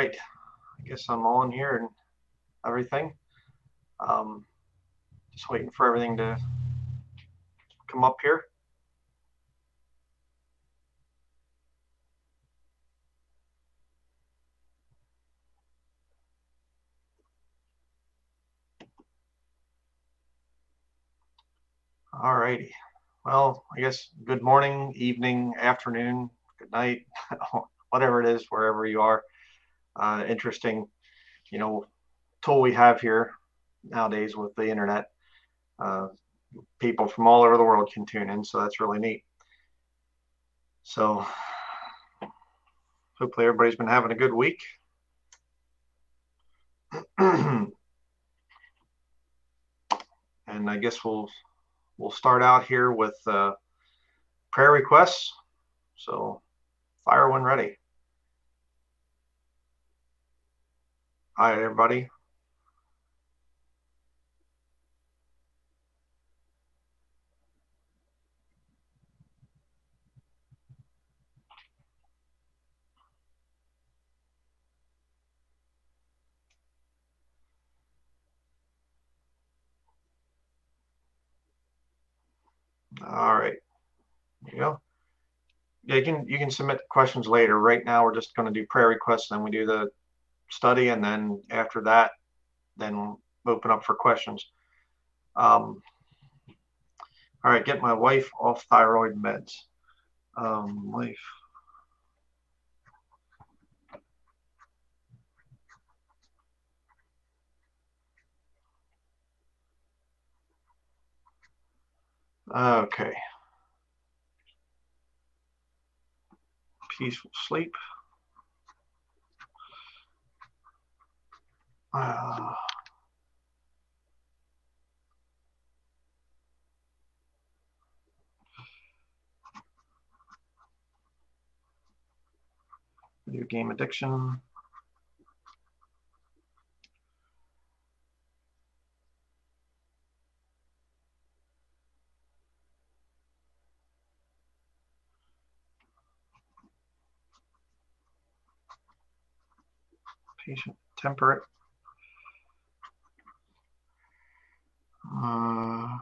right. I guess I'm on here and everything. Um, just waiting for everything to come up here. All righty. Well, I guess good morning, evening, afternoon, good night, whatever it is, wherever you are. Uh, interesting, you know, tool we have here nowadays with the internet. Uh, people from all over the world can tune in, so that's really neat. So hopefully everybody's been having a good week. and I guess we'll we'll start out here with uh, prayer requests. So fire when ready. Hi, everybody. All right. There you go. Yeah, you can you can submit questions later. Right now, we're just going to do prayer requests, and then we do the study, and then after that, then open up for questions. Um, all right, get my wife off thyroid meds. Um, wife. Okay. Peaceful sleep. Uh, video game addiction. Patient temperate. Uh,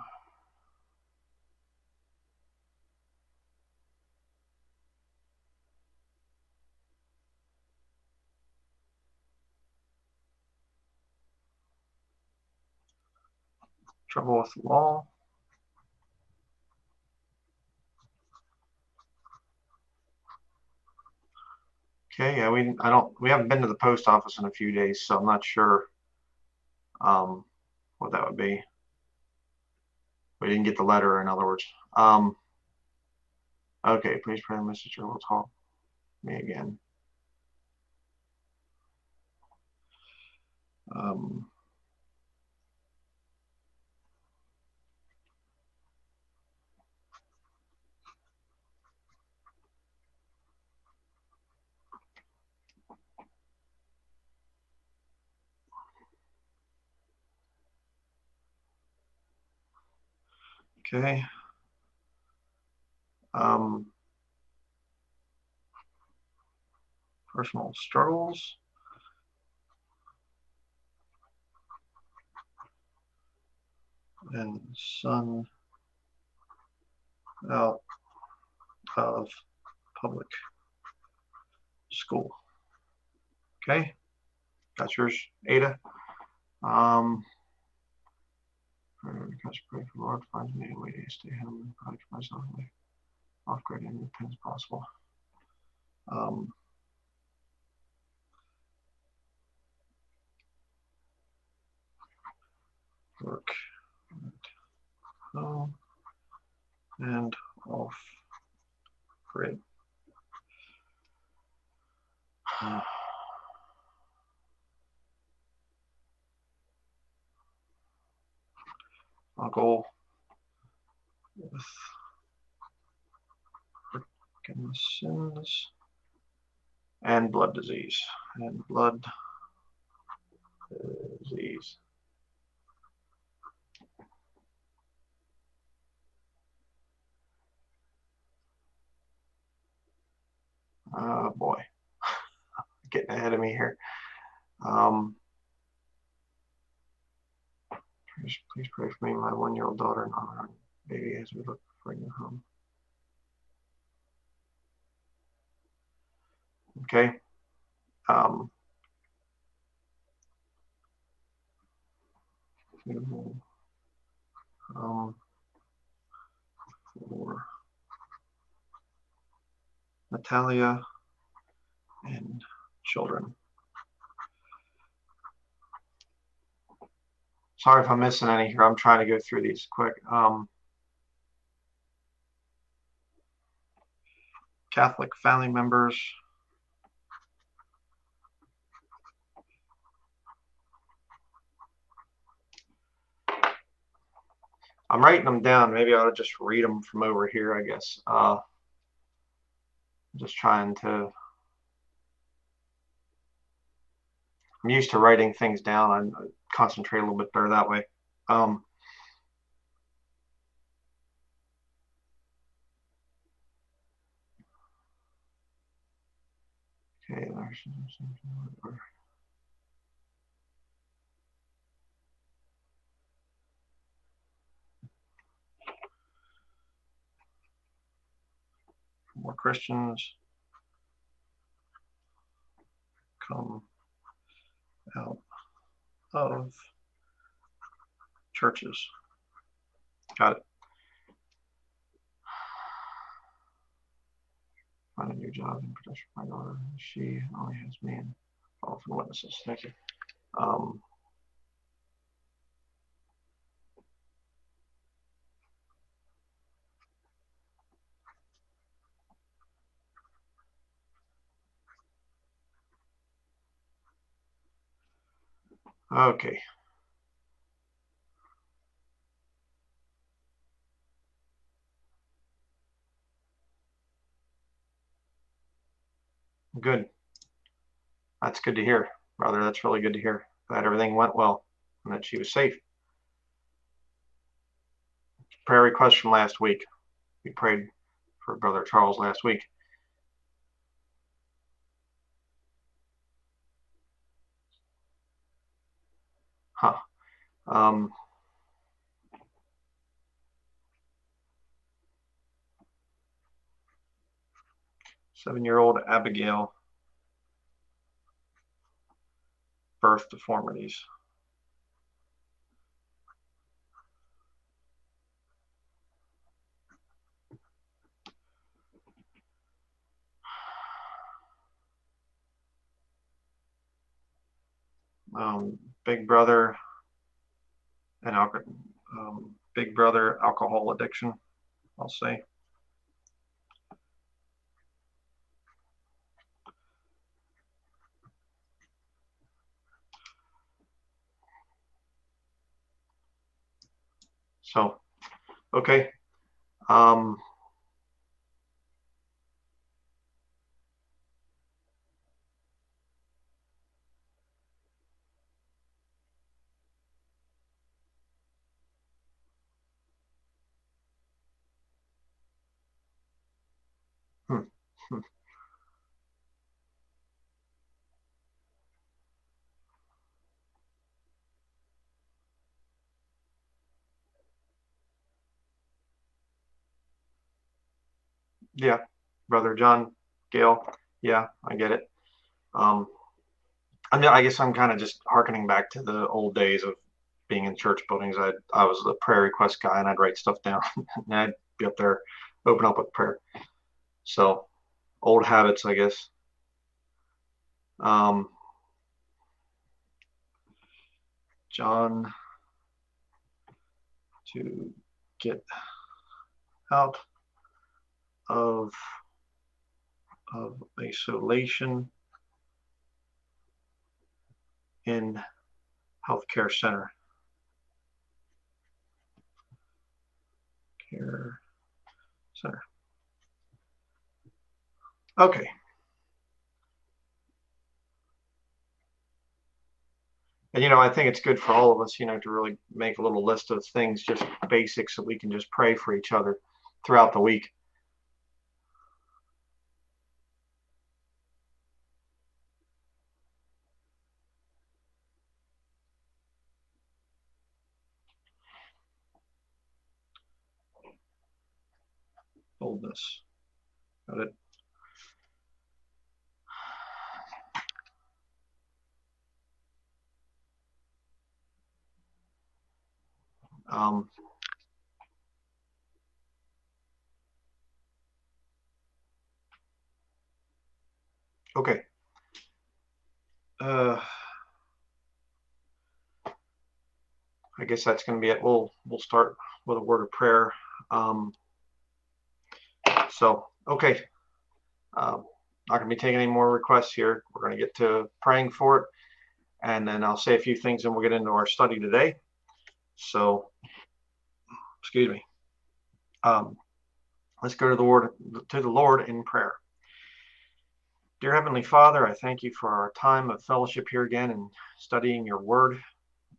trouble with law. Okay, yeah, we I don't we haven't been to the post office in a few days, so I'm not sure um, what that would be. We didn't get the letter, in other words. Um, okay, please pray the messenger will talk me again. Um, Okay. Um, personal struggles. And son out of public school. Okay, got yours, Ada. Um, because pray for Lord finds me a way to stay home and protect myself off grid and as possible. Um, work home and off grid. I'll go with Parkinson's and blood disease and blood disease. Oh boy, getting ahead of me here. Um, please, please pray for me, my one-year-old daughter and our baby as we look for a new home. Okay. Um, um, for Natalia and children. Sorry if I'm missing any here. I'm trying to go through these quick. Um, Catholic family members. I'm writing them down. Maybe I ought to just read them from over here, I guess. Uh, just trying to. I'm used to writing things down. I concentrate a little bit better that way. Um, okay, more Christians come of churches. Got it. Find a new job and protection for my daughter. She only has me and all from witnesses. Thank you. Um, Okay. Good. That's good to hear, brother. That's really good to hear. That everything went well and that she was safe. Prayer request from last week. We prayed for Brother Charles last week. Huh. Um, Seven-year-old Abigail birth deformities. Um, Big Brother and um, Big Brother alcohol addiction, I'll say. So, okay. Um, hmm. Hmm. Yeah, brother John, Gail. Yeah, I get it. Um, I mean, I guess I'm kind of just harkening back to the old days of being in church buildings. I I was the prayer request guy, and I'd write stuff down, and I'd be up there, open up with prayer. So, old habits, I guess. Um, John to get out of of isolation in healthcare center. Care center. Okay. And you know, I think it's good for all of us, you know, to really make a little list of things, just basics, so we can just pray for each other throughout the week. Boldness. Got it. Um, okay. Uh, I guess that's going to be it. We'll we'll start with a word of prayer. Um, so okay, um, not going to be taking any more requests here. We're going to get to praying for it, and then I'll say a few things, and we'll get into our study today. So, excuse me. Um, let's go to the Lord to the Lord in prayer. Dear Heavenly Father, I thank you for our time of fellowship here again and studying your word.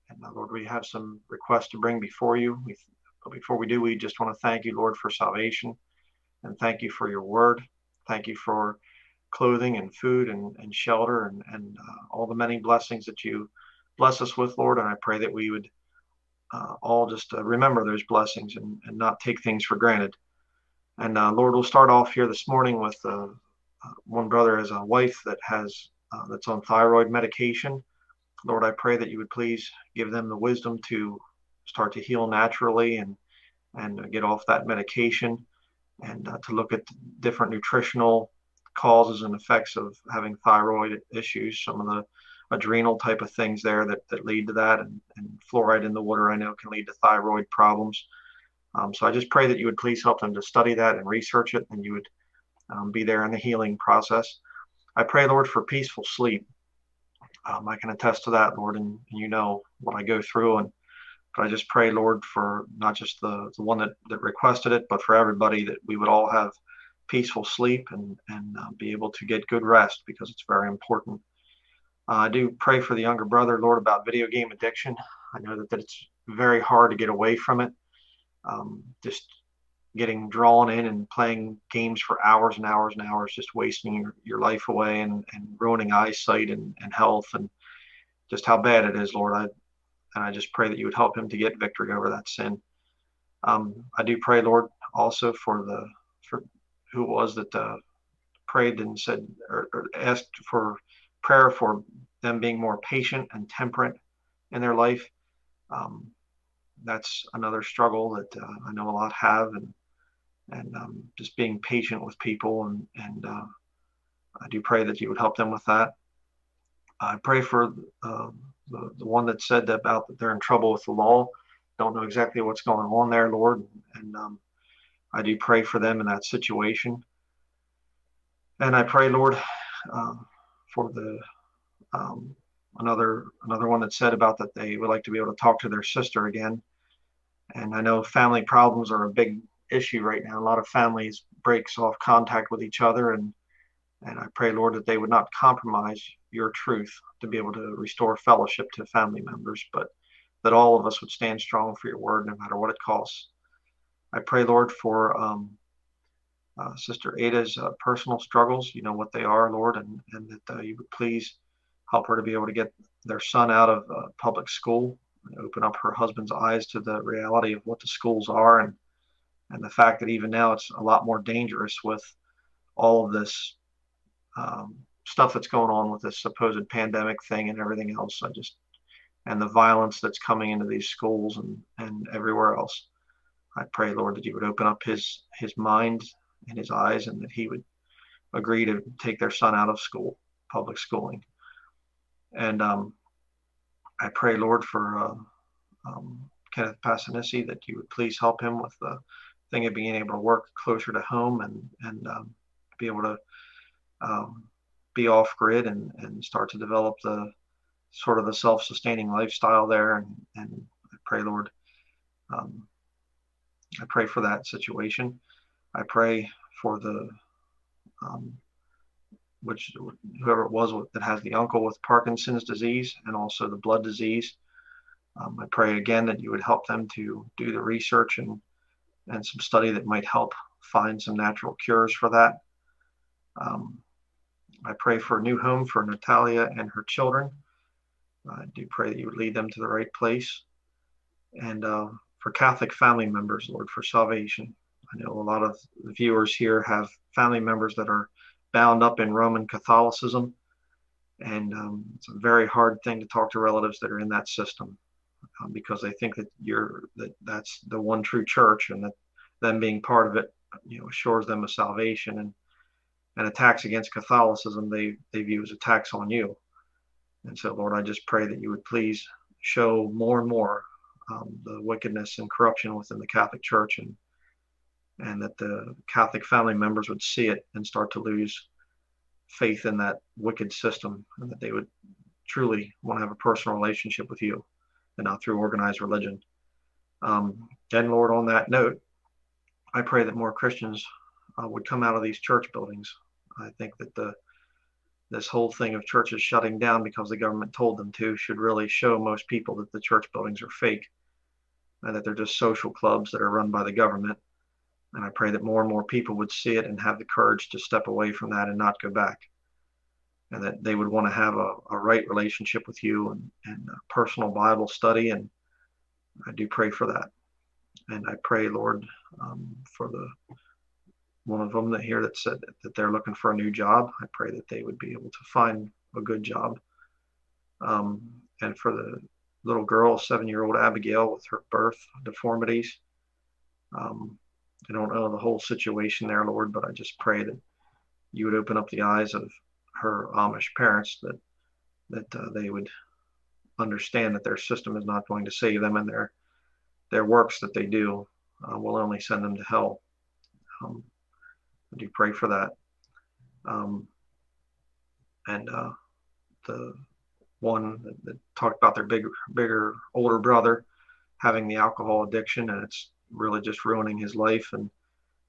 And uh, Lord, we have some requests to bring before you. We, but before we do, we just want to thank you, Lord, for salvation and thank you for your word. Thank you for clothing and food and, and shelter and, and uh, all the many blessings that you bless us with, Lord. And I pray that we would uh, all just uh, remember those blessings and, and not take things for granted. And uh, Lord, we'll start off here this morning with uh, uh, one brother has a wife that has that's on thyroid medication. Lord, I pray that you would please give them the wisdom to start to heal naturally and and get off that medication and uh, to look at different nutritional causes and effects of having thyroid issues, some of the adrenal type of things there that, that lead to that, and, and fluoride in the water I know can lead to thyroid problems. Um, so I just pray that you would please help them to study that and research it, and you would um, be there in the healing process. I pray, Lord, for peaceful sleep. Um, I can attest to that, Lord, and, and, you know what I go through. And but I just pray, Lord, for not just the, the one that, that requested it, but for everybody that we would all have peaceful sleep and, and uh, be able to get good rest because it's very important. Uh, I do pray for the younger brother, Lord, about video game addiction. I know that, that it's very hard to get away from it. Um, just getting drawn in and playing games for hours and hours and hours, just wasting your, your life away and, and ruining eyesight and, and health and just how bad it is, Lord. I, and I just pray that you would help him to get victory over that sin. Um, I do pray, Lord, also for the for who was that uh, prayed and said or, or, asked for prayer for them being more patient and temperate in their life. Um, that's another struggle that uh, I know a lot have, and and um, just being patient with people, and and uh, I do pray that you would help them with that. I pray for uh, the, the one that said about that they're in trouble with the law. Don't know exactly what's going on there, Lord, and um, I do pray for them in that situation. And I pray, Lord, uh, for the um, another another one that said about that they would like to be able to talk to their sister again. And I know family problems are a big issue right now. A lot of families breaks off contact with each other, and and I pray, Lord, that they would not compromise your truth to be able to restore fellowship to family members, but that all of us would stand strong for your word, no matter what it costs. I pray, Lord, for um, uh, Sister Ada's uh, personal struggles. You know what they are, Lord, and and that uh, you would please help her to be able to get their son out of uh, public school, and open up her husband's eyes to the reality of what the schools are, and and the fact that even now it's a lot more dangerous with all of this um, stuff that's going on with this supposed pandemic thing and everything else. I just and the violence that's coming into these schools and and everywhere else. I pray, Lord, that you would open up his his mind and his eyes, and that he would agree to take their son out of school, public schooling. And um, I pray, Lord, for uh, um, Kenneth Passanisi that you would please help him with the thing of being able to work closer to home and and um, be able to um, be off grid and and start to develop the sort of the self-sustaining lifestyle there. And and I pray, Lord, um, I pray for that situation. I pray for the um, which whoever it was that has the uncle with Parkinson's disease and also the blood disease. Um, I pray again that you would help them to do the research and and some study that might help find some natural cures for that. Um, I pray for a new home for Natalia and her children. I do pray that you would lead them to the right place. And uh, for Catholic family members, Lord, for salvation, I know a lot of viewers here have family members that are bound up in Roman Catholicism, and um, it's a very hard thing to talk to relatives that are in that system um, because they think that you're that that's the one true church, and that them being part of it, you know, assures them of salvation, and and attacks against Catholicism they they view as attacks on you. And so, Lord, I just pray that you would please show more and more um, the wickedness and corruption within the Catholic Church, and and that the Catholic family members would see it and start to lose faith in that wicked system, and that they would truly want to have a personal relationship with you, and not through organized religion. Um, and Lord, on that note, I pray that more Christians uh, would come out of these church buildings. I think that the this whole thing of churches shutting down because the government told them to should really show most people that the church buildings are fake and that they're just social clubs that are run by the government. And I pray that more and more people would see it and have the courage to step away from that and not go back. And that they would want to have a, a right relationship with you and, and personal Bible study. And I do pray for that. And I pray, Lord, um, for the one of them that here that said that they're looking for a new job. I pray that they would be able to find a good job. Um, and for the little girl, seven year old Abigail, with her birth deformities, um, I don't know the whole situation there, Lord, but I just pray that you would open up the eyes of her Amish parents that that uh, they would understand that their system is not going to save them and their their works that they do uh, will only send them to hell. Um, I do pray for that. Um, and uh, the one that, that, talked about their bigger, bigger, older brother having the alcohol addiction, and it's really just ruining his life. And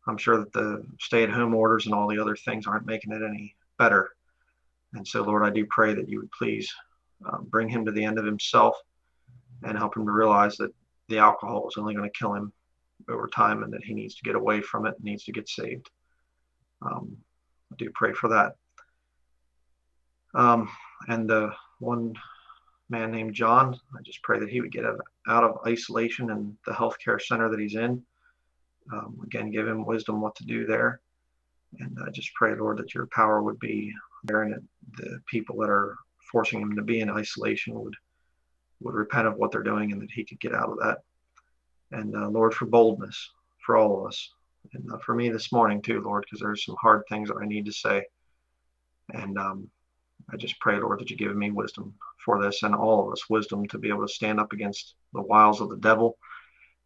I'm sure that the stay-at-home orders and all the other things aren't making it any better. And so, Lord, I do pray that you would please uh, bring him to the end of himself and help him to realize that the alcohol is only going to kill him over time and that he needs to get away from it, and needs to get saved um, I do pray for that. Um, and the one man named John, I just pray that he would get out of isolation in the healthcare center that he's in. Um, again, give him wisdom what to do there. And I just pray, Lord, that your power would be there and that the people that are forcing him to be in isolation would would repent of what they're doing and that he could get out of that. And uh, Lord, for boldness for all of us and uh, for me this morning too, Lord, because there's some hard things that I need to say. And um, I just pray, Lord, that you give me wisdom for this and all of us wisdom to be able to stand up against the wiles of the devil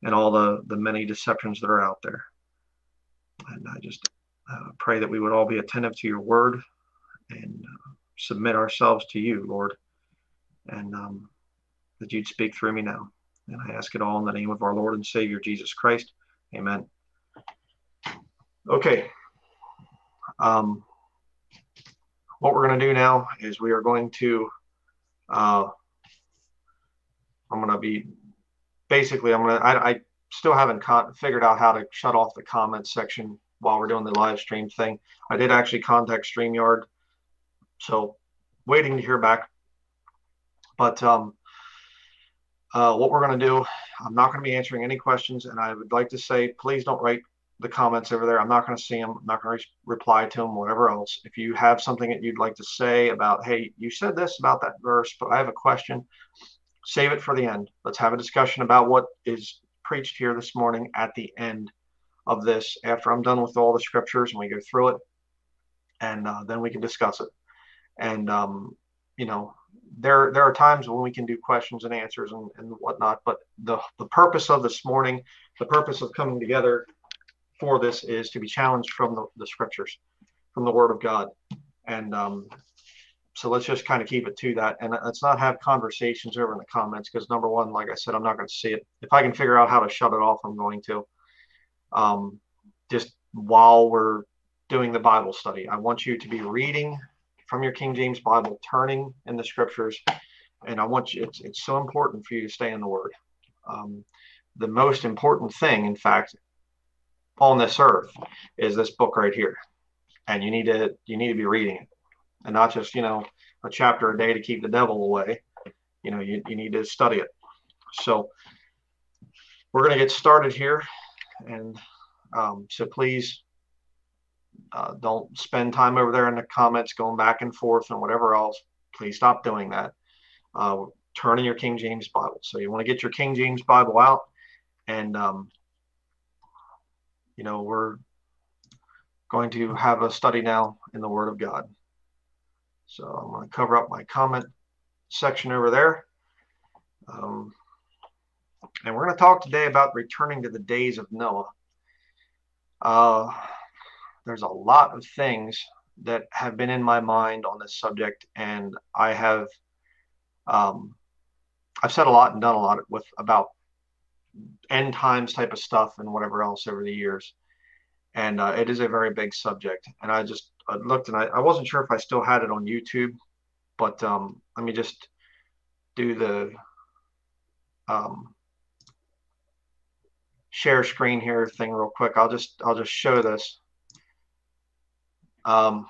and all the, the many deceptions that are out there. And I just uh, pray that we would all be attentive to your word and uh, submit ourselves to you, Lord, and um, that you'd speak through me now. And I ask it all in the name of our Lord and Savior, Jesus Christ. Amen. Okay. Um, what we're going to do now is we are going to, uh, I'm going to be, basically, I'm going to, I, I still haven't figured out how to shut off the comments section while we're doing the live stream thing. I did actually contact StreamYard, so waiting to hear back. But um, uh, what we're going to do, I'm not going to be answering any questions, and I would like to say, please don't write the comments over there. I'm not going to see them. I'm not going to reply to them, whatever else. If you have something that you'd like to say about, hey, you said this about that verse, but I have a question, save it for the end. Let's have a discussion about what is preached here this morning at the end of this after I'm done with all the scriptures and we go through it. And uh, then we can discuss it. And, um, you know, there there are times when we can do questions and answers and, and whatnot, but the, the purpose of this morning, the purpose of coming together for this is to be challenged from the, the scriptures, from the Word of God. And um, so let's just kind of keep it to that. And let's not have conversations over in the comments because, number one, like I said, I'm not going to see it. If I can figure out how to shut it off, I'm going to. Um, just while we're doing the Bible study, I want you to be reading from your King James Bible, turning in the scriptures. And I want you, it's, it's so important for you to stay in the Word. Um, the most important thing, in fact, on this earth is this book right here and you need to you need to be reading it and not just you know a chapter a day to keep the devil away you know you, you need to study it so we're going to get started here and Um, so please uh, don't spend time over there in the comments going back and forth and whatever else. Please stop doing that. Uh, turn in your King James Bible. So you want to get your King James Bible out, and um, you know we're going to have a study now in the Word of God. So I'm going to cover up my comment section over there. Um, and we're going to talk today about returning to the days of Noah. Uh, there's a lot of things that have been in my mind on this subject, and I have um, I've said a lot and done a lot with about end times type of stuff and whatever else over the years, and uh, it is a very big subject. And I just I looked and I, I wasn't sure if I still had it on YouTube, but um, let me just do the um, share screen here thing real quick. I'll just I'll just show this. Um,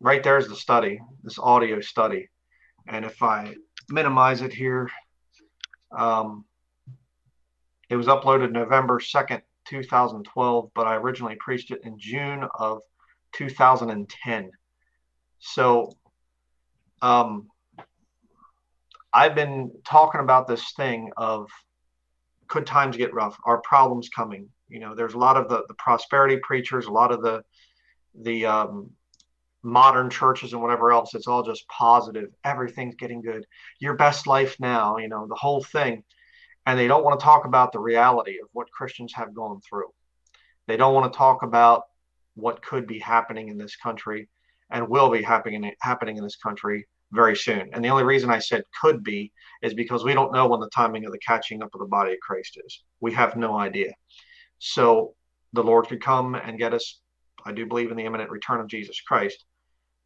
right there's the study, this audio study. And if I minimize it here, um, it was uploaded November 2nd, 2012, but I originally preached it in June of 2010. So um, I've been talking about this thing of could times get rough? Are problems coming? You know, there's a lot of the, the prosperity preachers, a lot of the the um, modern churches and whatever else. It's all just positive. Everything's getting good. Your best life now. You know, the whole thing, and they don't want to talk about the reality of what Christians have gone through. They don't want to talk about what could be happening in this country and will be happening happening in this country very soon. And the only reason I said could be is because we don't know when the timing of the catching up of the body of Christ is. We have no idea. So the Lord could come and get us. I do believe in the imminent return of Jesus Christ,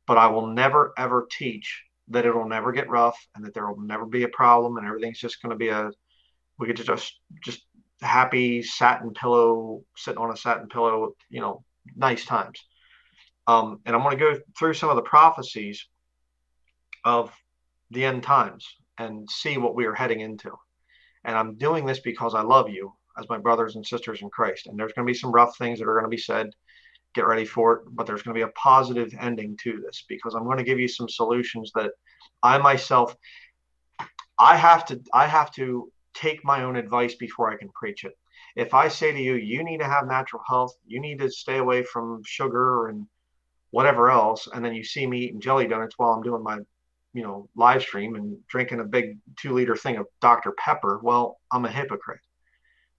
but I will never ever teach that it'll never get rough and that there will never be a problem and everything's just going to be a we could just just happy satin pillow sitting on a satin pillow, you know, nice times. Um, and I'm going to go through some of the prophecies of the end times and see what we are heading into. And I'm doing this because I love you as my brothers and sisters in Christ. And there's going to be some rough things that are going to be said. Get ready for it. But there's going to be a positive ending to this because I'm going to give you some solutions that I myself I have to I have to take my own advice before I can preach it. If I say to you, you need to have natural health, you need to stay away from sugar and whatever else, and then you see me eating jelly donuts while I'm doing my you know live stream and drinking a big two liter thing of dr pepper well i'm a hypocrite.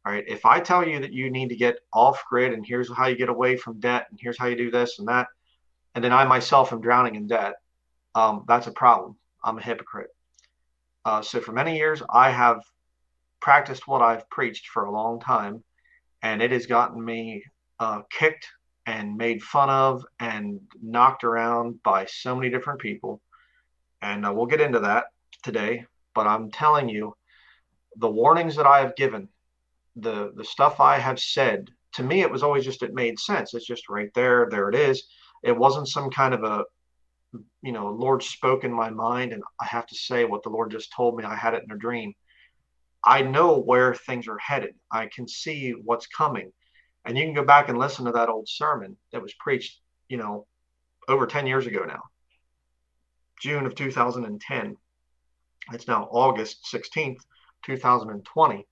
All right? If i tell you that you need to get off grid and here's how you get away from debt and here's how you do this and that and then i myself am drowning in debt um, that's a problem. I'm a hypocrite. Uh, so for many years i have practiced what i've preached for a long time and it has gotten me uh, kicked and made fun of and knocked around by so many different people and uh, we'll get into that today. But I'm telling you, the warnings that I have given, the the stuff I have said, to me, it was always just it made sense. It's just right there, there it is. It wasn't some kind of a, you know, Lord spoke in my mind, and I have to say what the Lord just told me. I had it in a dream. I know where things are headed. I can see what's coming. And you can go back and listen to that old sermon that was preached, you know, over 10 years ago now. June of 2010. It's now August 16th, 2020.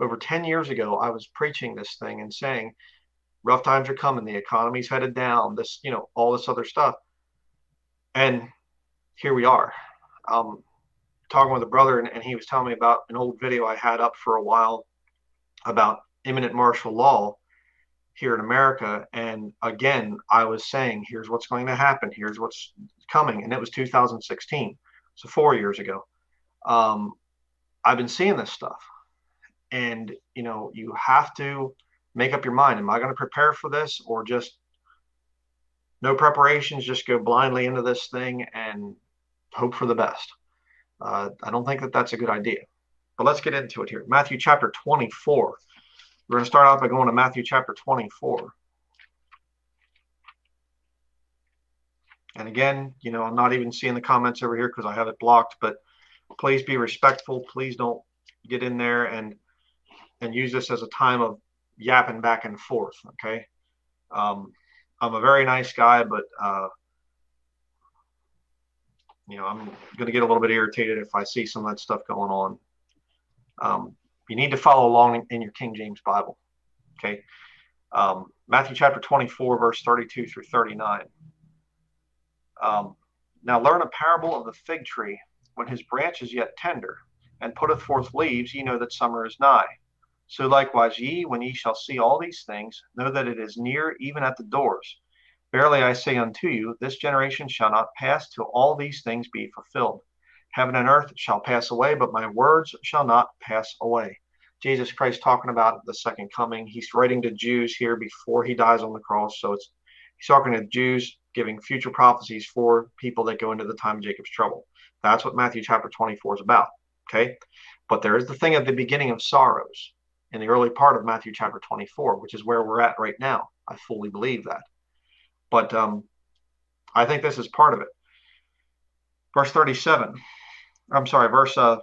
Over 10 years ago, I was preaching this thing and saying, rough times are coming, the economy's headed down, this, you know, all this other stuff. And here we are. Um, talking with a brother, and, and he was telling me about an old video I had up for a while about imminent martial law here in America. And again, I was saying, here's what's going to happen, here's what's coming. And it was 2016, so four years ago. Um, I've been seeing this stuff. And, you know, you have to make up your mind. Am I going to prepare for this or just no preparations, just go blindly into this thing and hope for the best? Uh, I don't think that that's a good idea. But let's get into it here. Matthew chapter 24. We're going to start off by going to Matthew chapter 24. And again, you know, I'm not even seeing the comments over here because I have it blocked, but please be respectful. Please don't get in there and and use this as a time of yapping back and forth. Okay. Um, I'm a very nice guy, but uh, you know, I'm going to get a little bit irritated if I see some of that stuff going on. Um, you need to follow along in, your King James Bible. Okay. Um, Matthew chapter 24, verse 32 through 39. Um, now learn a parable of the fig tree. When his branch is yet tender, and putteth forth leaves, ye know that summer is nigh. So likewise ye, when ye shall see all these things, know that it is near, even at the doors. Verily I say unto you, this generation shall not pass till all these things be fulfilled. Heaven and earth shall pass away, but my words shall not pass away. Jesus Christ talking about the second coming. He's writing to Jews here before he dies on the cross. So it's he's talking to Jews, giving future prophecies for people that go into the time of Jacob's trouble. That's what Matthew chapter 24 is about. Okay. But there is the thing at the beginning of sorrows in the early part of Matthew chapter 24, which is where we're at right now. I fully believe that. But um, I think this is part of it. Verse 37. I'm sorry, verse uh,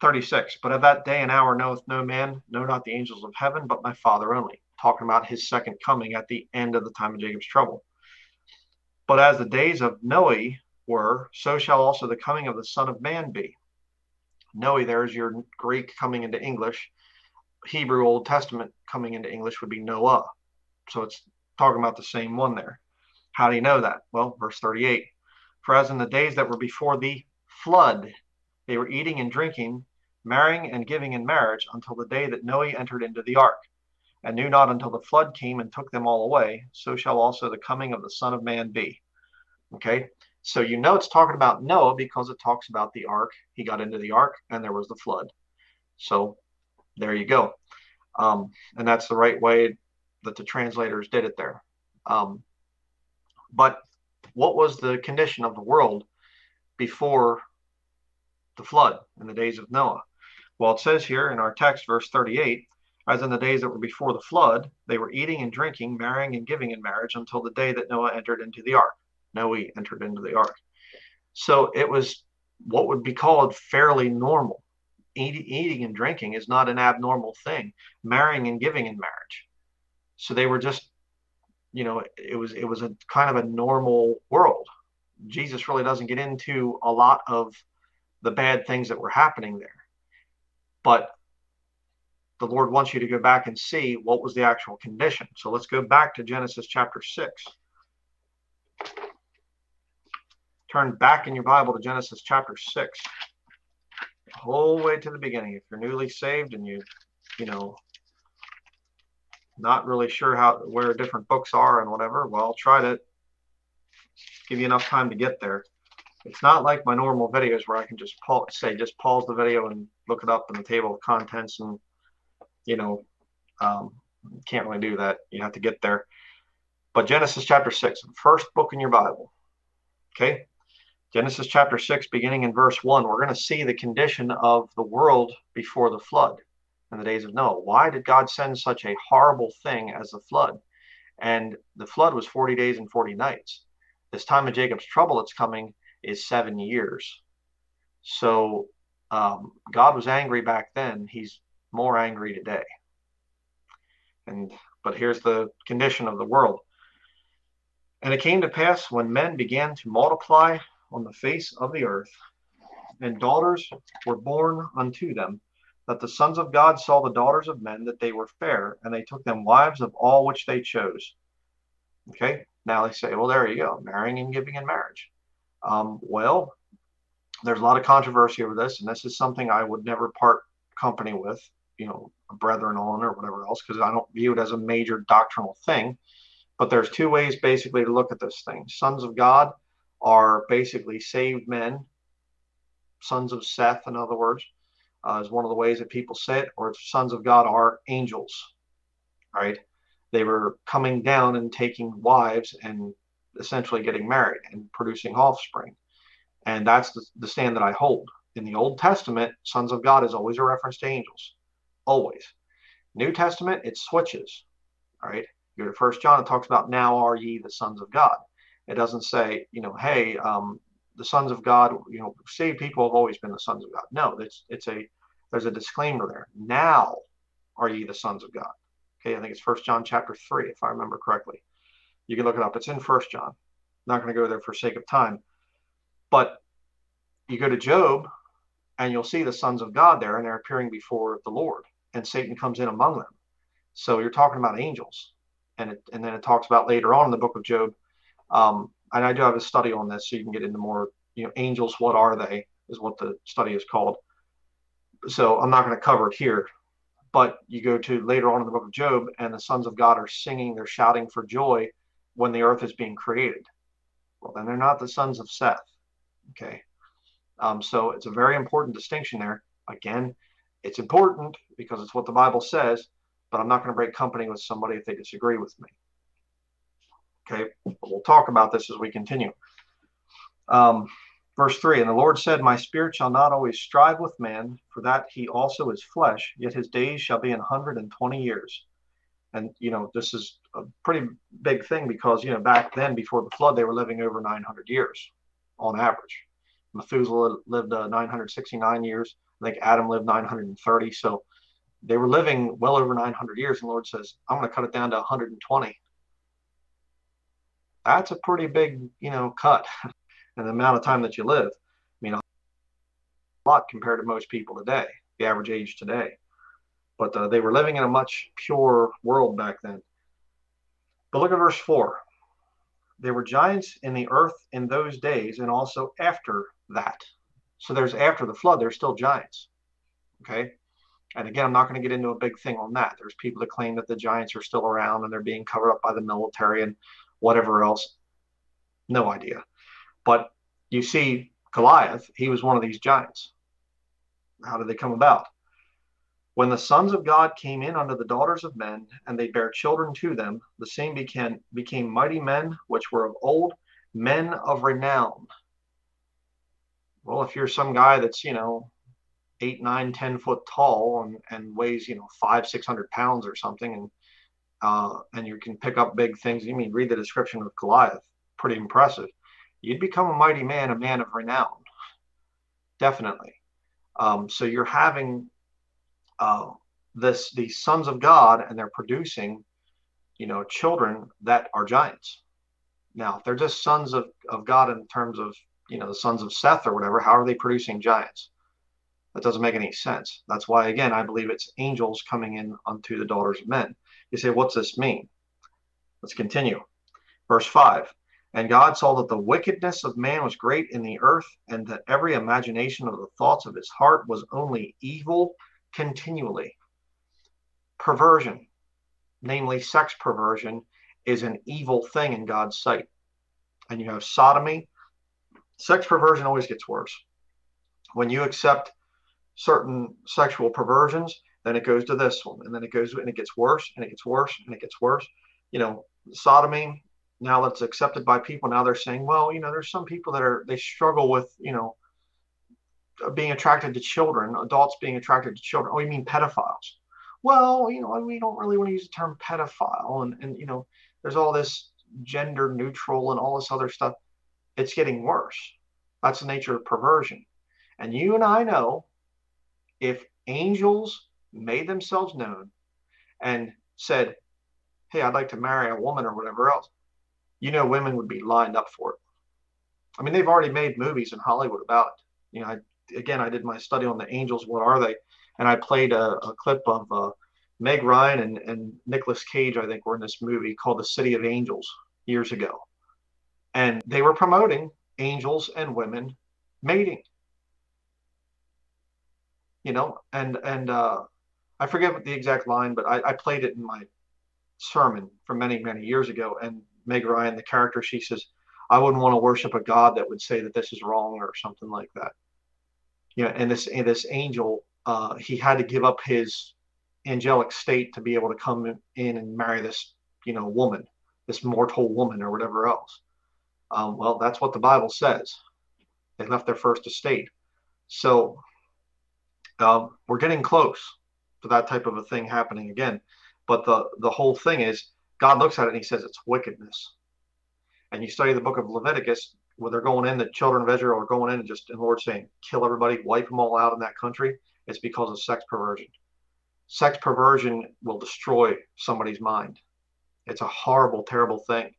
36. But of that day and hour knoweth no man, no not the angels of heaven, but my Father only. Talking about his second coming at the end of the time of Jacob's trouble. But as the days of Noe were, so shall also the coming of the Son of Man be. Noe, there's your Greek coming into English. Hebrew Old Testament coming into English would be Noah. So it's talking about the same one there. How do you know that? Well, verse 38 For as in the days that were before the flood, they were eating and drinking, marrying and giving in marriage until the day that Noah entered into the ark, and knew not until the flood came and took them all away, so shall also the coming of the Son of Man be. Okay, so you know it's talking about Noah because it talks about the ark. He got into the ark and there was the flood. So there you go. Um, and that's the right way that the translators did it there. Um, but what was the condition of the world before the flood in the days of Noah? Well, it says here in our text, verse 38, as in the days that were before the flood, they were eating and drinking, marrying and giving in marriage until the day that Noah entered into the ark. Noah entered into the ark. So it was what would be called fairly normal. Eating, eating and drinking is not an abnormal thing. Marrying and giving in marriage so they were just you know it was it was a kind of a normal world. Jesus really doesn't get into a lot of the bad things that were happening there. But the lord wants you to go back and see what was the actual condition. So let's go back to genesis chapter 6 turn back in your bible to genesis chapter 6 The whole way to the beginning. If you're newly saved and you you know not really sure how where different books are and whatever, well, I'll try to give you enough time to get there. It's not like my normal videos where I can just pause, say just pause the video and look it up in the table of contents and you know um, can't really do that. You have to get there. But Genesis chapter six, first book in your Bible. Okay, Genesis chapter six, beginning in verse one, we're going to see the condition of the world before the flood in the days of Noah. Why did God send such a horrible thing as the flood? And the flood was 40 days and 40 nights. This time of Jacob's trouble that's coming is seven years. So um, God was angry back then. He's more angry today. And but here's the condition of the world. And it came to pass when men began to multiply on the face of the earth, and daughters were born unto them, that the sons of God saw the daughters of men that they were fair, and they took them wives of all which they chose. Okay, now they say, well, there you go, marrying and giving in marriage. Um, well, there's a lot of controversy over this, and this is something I would never part company with, you know, a brethren on or whatever else, because I don't view it as a major doctrinal thing. But there's two ways basically to look at this thing. Sons of God are basically saved men, sons of Seth, in other words, uh, is one of the ways that people say it, or sons of God are angels, right? They were coming down and taking wives and essentially getting married and producing offspring. And that's the, the stand that I hold. In the Old Testament, sons of God is always a reference to angels, always. New Testament, it switches, right? You go to First John, it talks about now are ye the sons of God. It doesn't say, you know, hey, um, the sons of God, you know, saved people have always been the sons of God. No, it's it's a there's a disclaimer there. Now are ye the sons of God. Okay, I think it's First John chapter three, if I remember correctly. You can look it up. It's in First John. not going to go there for sake of time, but you go to Job, and you'll see the sons of God there, and they're appearing before the Lord, and Satan comes in among them. So you're talking about angels, and it, and then it talks about later on in the book of Job. Um, and I do have a study on this, so you can get into more. You know, angels, what are they? Is what the study is called. So I'm not going to cover it here, but you go to later on in the book of Job, and the sons of God are singing, they're shouting for joy when the earth is being created. Well, then they're not the sons of Seth. Okay. Um, so it's a very important distinction there. Again, it's important because it's what the Bible says, but I'm not going to break company with somebody if they disagree with me. Okay, we'll talk about this as we continue. Um, verse 3 And the Lord said, My spirit shall not always strive with man, for that he also is flesh, yet his days shall be an hundred and twenty years. And, you know, this is a pretty big thing because, you know, back then before the flood, they were living over 900 years on average. Methuselah lived uh, 969 years. I think Adam lived 930. So they were living well over 900 years. And the Lord says, I'm going to cut it down to 120. That's a pretty big, you know, cut in the amount of time that you live. I mean, a lot compared to most people today, the average age today. But uh, they were living in a much pure world back then. But look at verse 4. There were giants in the earth in those days and also after that. So there's after the flood, there's still giants. Okay. And again, I'm not going to get into a big thing on that. There's people that claim that the giants are still around and they're being covered up by the military and whatever else. No idea. But you see, Goliath, he was one of these giants. How did they come about? When the sons of God came in unto the daughters of men, and they bare children to them, the same became, became mighty men, which were of old, men of renown. Well, if you're some guy that's, you know, eight, nine, ten foot tall and, and weighs, you know, five, six hundred pounds or something, and uh, and you can pick up big things. You mean read the description of Goliath, pretty impressive. You'd become a mighty man, a man of renown, definitely. Um, so you're having uh, this these sons of God, and they're producing, you know, children that are giants. Now, if they're just sons of, of God in terms of you know the sons of Seth or whatever, how are they producing giants? That doesn't make any sense. That's why, again, I believe it's angels coming in unto the daughters of men. You say, what's this mean? Let's continue. Verse 5 And God saw that the wickedness of man was great in the earth, and that every imagination of the thoughts of his heart was only evil continually. Perversion, namely sex perversion, is an evil thing in God's sight. And you have sodomy. Sex perversion always gets worse. When you accept certain sexual perversions, then it goes to this one, and then it goes and it gets worse, and it gets worse, and it gets worse. You know, sodomy. Now that's accepted by people. Now they're saying, well, you know, there's some people that are they struggle with, you know, being attracted to children, adults being attracted to children. Oh, you mean pedophiles? Well, you know, we don't really want to use the term pedophile, and and you know, there's all this gender neutral and all this other stuff. It's getting worse. That's the nature of perversion. And you and I know if angels made themselves known and said, Hey, I'd like to marry a woman or whatever else, you know, women would be lined up for it. I mean, they've already made movies in Hollywood about it. You know, I, again, I did my study on the angels. What are they? And I played a, a clip of uh, Meg Ryan and, and Nicolas Cage, I think, were in this movie called The City of Angels years ago. And they were promoting angels and women mating. You know, and and uh, I forget the exact line, but I, I played it in my sermon from many, many years ago. And Meg Ryan, the character, she says, I wouldn't want to worship a God that would say that this is wrong or something like that. You know, and this and this angel, uh, he had to give up his angelic state to be able to come in and marry this, you know, woman, this mortal woman or whatever else. Um, well, that's what the Bible says. They left their first estate. So um, we're getting close to that type of a thing happening again. But the the whole thing is God looks at it and he says it's wickedness. And you study the book of Leviticus, where they're going in, the children of Israel are going in and just and Lord saying, kill everybody, wipe them all out in that country. It's because of sex perversion. sex perversion will destroy somebody's mind. It's a horrible, terrible thing.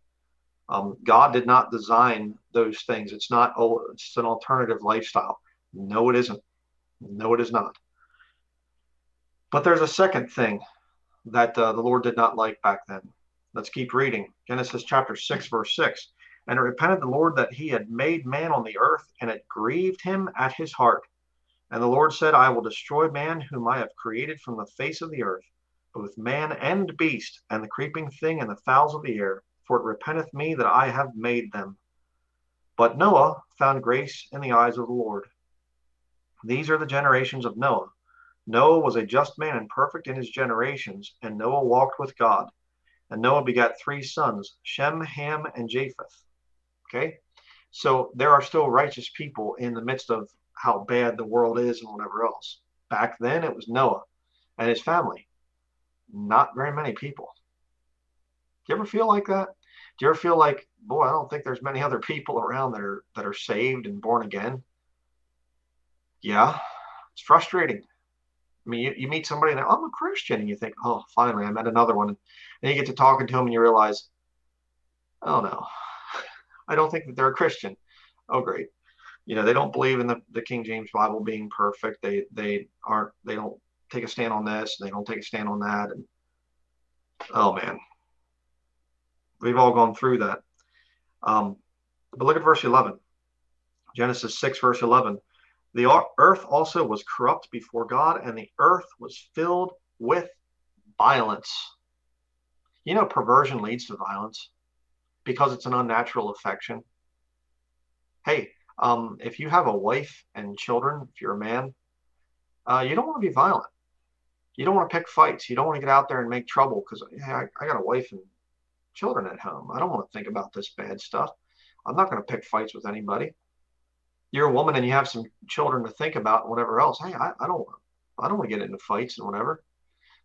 Um, God did not design those things. It's not, oh, it's an alternative lifestyle. No, it isn't. No, it is not. But there's a second thing that uh, the Lord did not like back then. Let's keep reading. Genesis chapter 6, verse 6. And it repented the Lord that he had made man on the earth, and it grieved him at his heart. And the Lord said, I will destroy man whom I have created from the face of the earth, both man and beast, and the creeping thing and the fowls of the air, for it repenteth me that I have made them. But Noah found grace in the eyes of the Lord. These are the generations of Noah. Noah was a just man and perfect in his generations, and Noah walked with God. And Noah begat three sons, Shem, Ham, and Japheth. Okay? So there are still righteous people in the midst of how bad the world is and whatever else. Back then, it was Noah and his family. Not very many people. Do you ever feel like that? Do you ever feel like, boy, I don't think there's many other people around that are that are saved and born again? Yeah, it's frustrating. I mean, you, you meet somebody and I'm a Christian, and you think, oh, finally, I met another one. And you get to talking to them and you realize, oh no, I don't think that they're a Christian. Oh, great. You know, they don't believe in the, the King James Bible being perfect. They they aren't they don't take a stand on this, they don't take a stand on that. And oh man. We've all gone through that. Um, but look at verse 11. Genesis 6, verse 11. The earth also was corrupt before God, and the earth was filled with violence. You know, perversion leads to violence because it's an unnatural affection. Hey, um, if you have a wife and children, if you're a man, uh, you don't want to be violent. You don't want to pick fights. You don't want to get out there and make trouble because yeah, I, I got a wife and children at home. I don't want to think about this bad stuff. I'm not going to pick fights with anybody. You're a woman and you have some children to think about and whatever else. Hey, I, I don't I don't want to get into fights and whatever.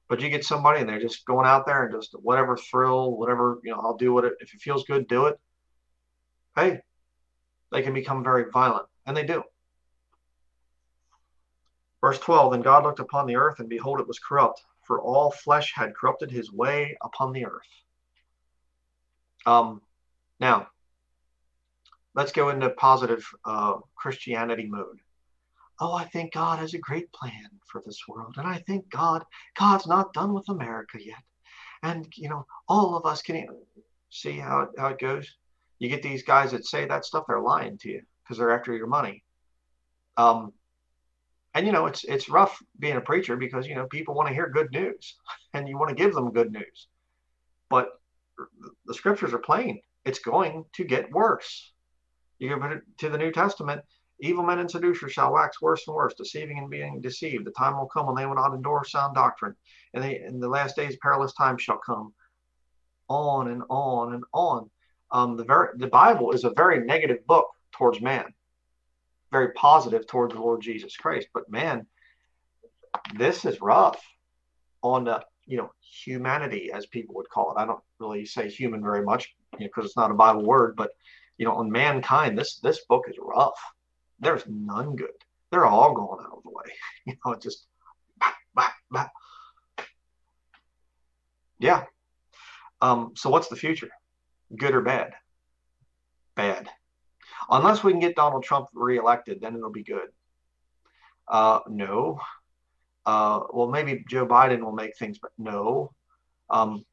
But you get somebody and they're just going out there and just whatever thrill, whatever, you know, I'll do what it if it feels good, do it. Hey, they can become very violent, and they do. Verse 12 Then God looked upon the earth, and behold, it was corrupt, for all flesh had corrupted his way upon the earth. Um, now, let's go into positive uh, Christianity mode oh, I think God has a great plan for this world. And I think God, God's not done with America yet. And, you know, all of us can see how it, how it goes. You get these guys that say that stuff, they're lying to you because they're after your money. Um, and you know it's it's rough being a preacher because you know people want to hear good news and you want to give them good news but the scriptures are plain it's going to get worse you go to the new testament Evil men and seducers shall wax worse and worse, deceiving and being deceived. The time will come when they will not endure sound doctrine. And they, in the last days, perilous times shall come. On and on and on. Um, the, very, the Bible is a very negative book towards man, very positive towards the Lord Jesus Christ. But man, this is rough on the you know humanity, as people would call it. I don't really say human very much because you know, it's not a Bible word, but you know on mankind, this this book is rough there's none good. They're all going out of the way. You know, it just bah, bah, bah. yeah. Um, so what's the future? Good or bad? Bad. Unless we can get Donald Trump reelected, then it'll be good. Uh, no. Uh, well, maybe Joe Biden will make things, but no. Um,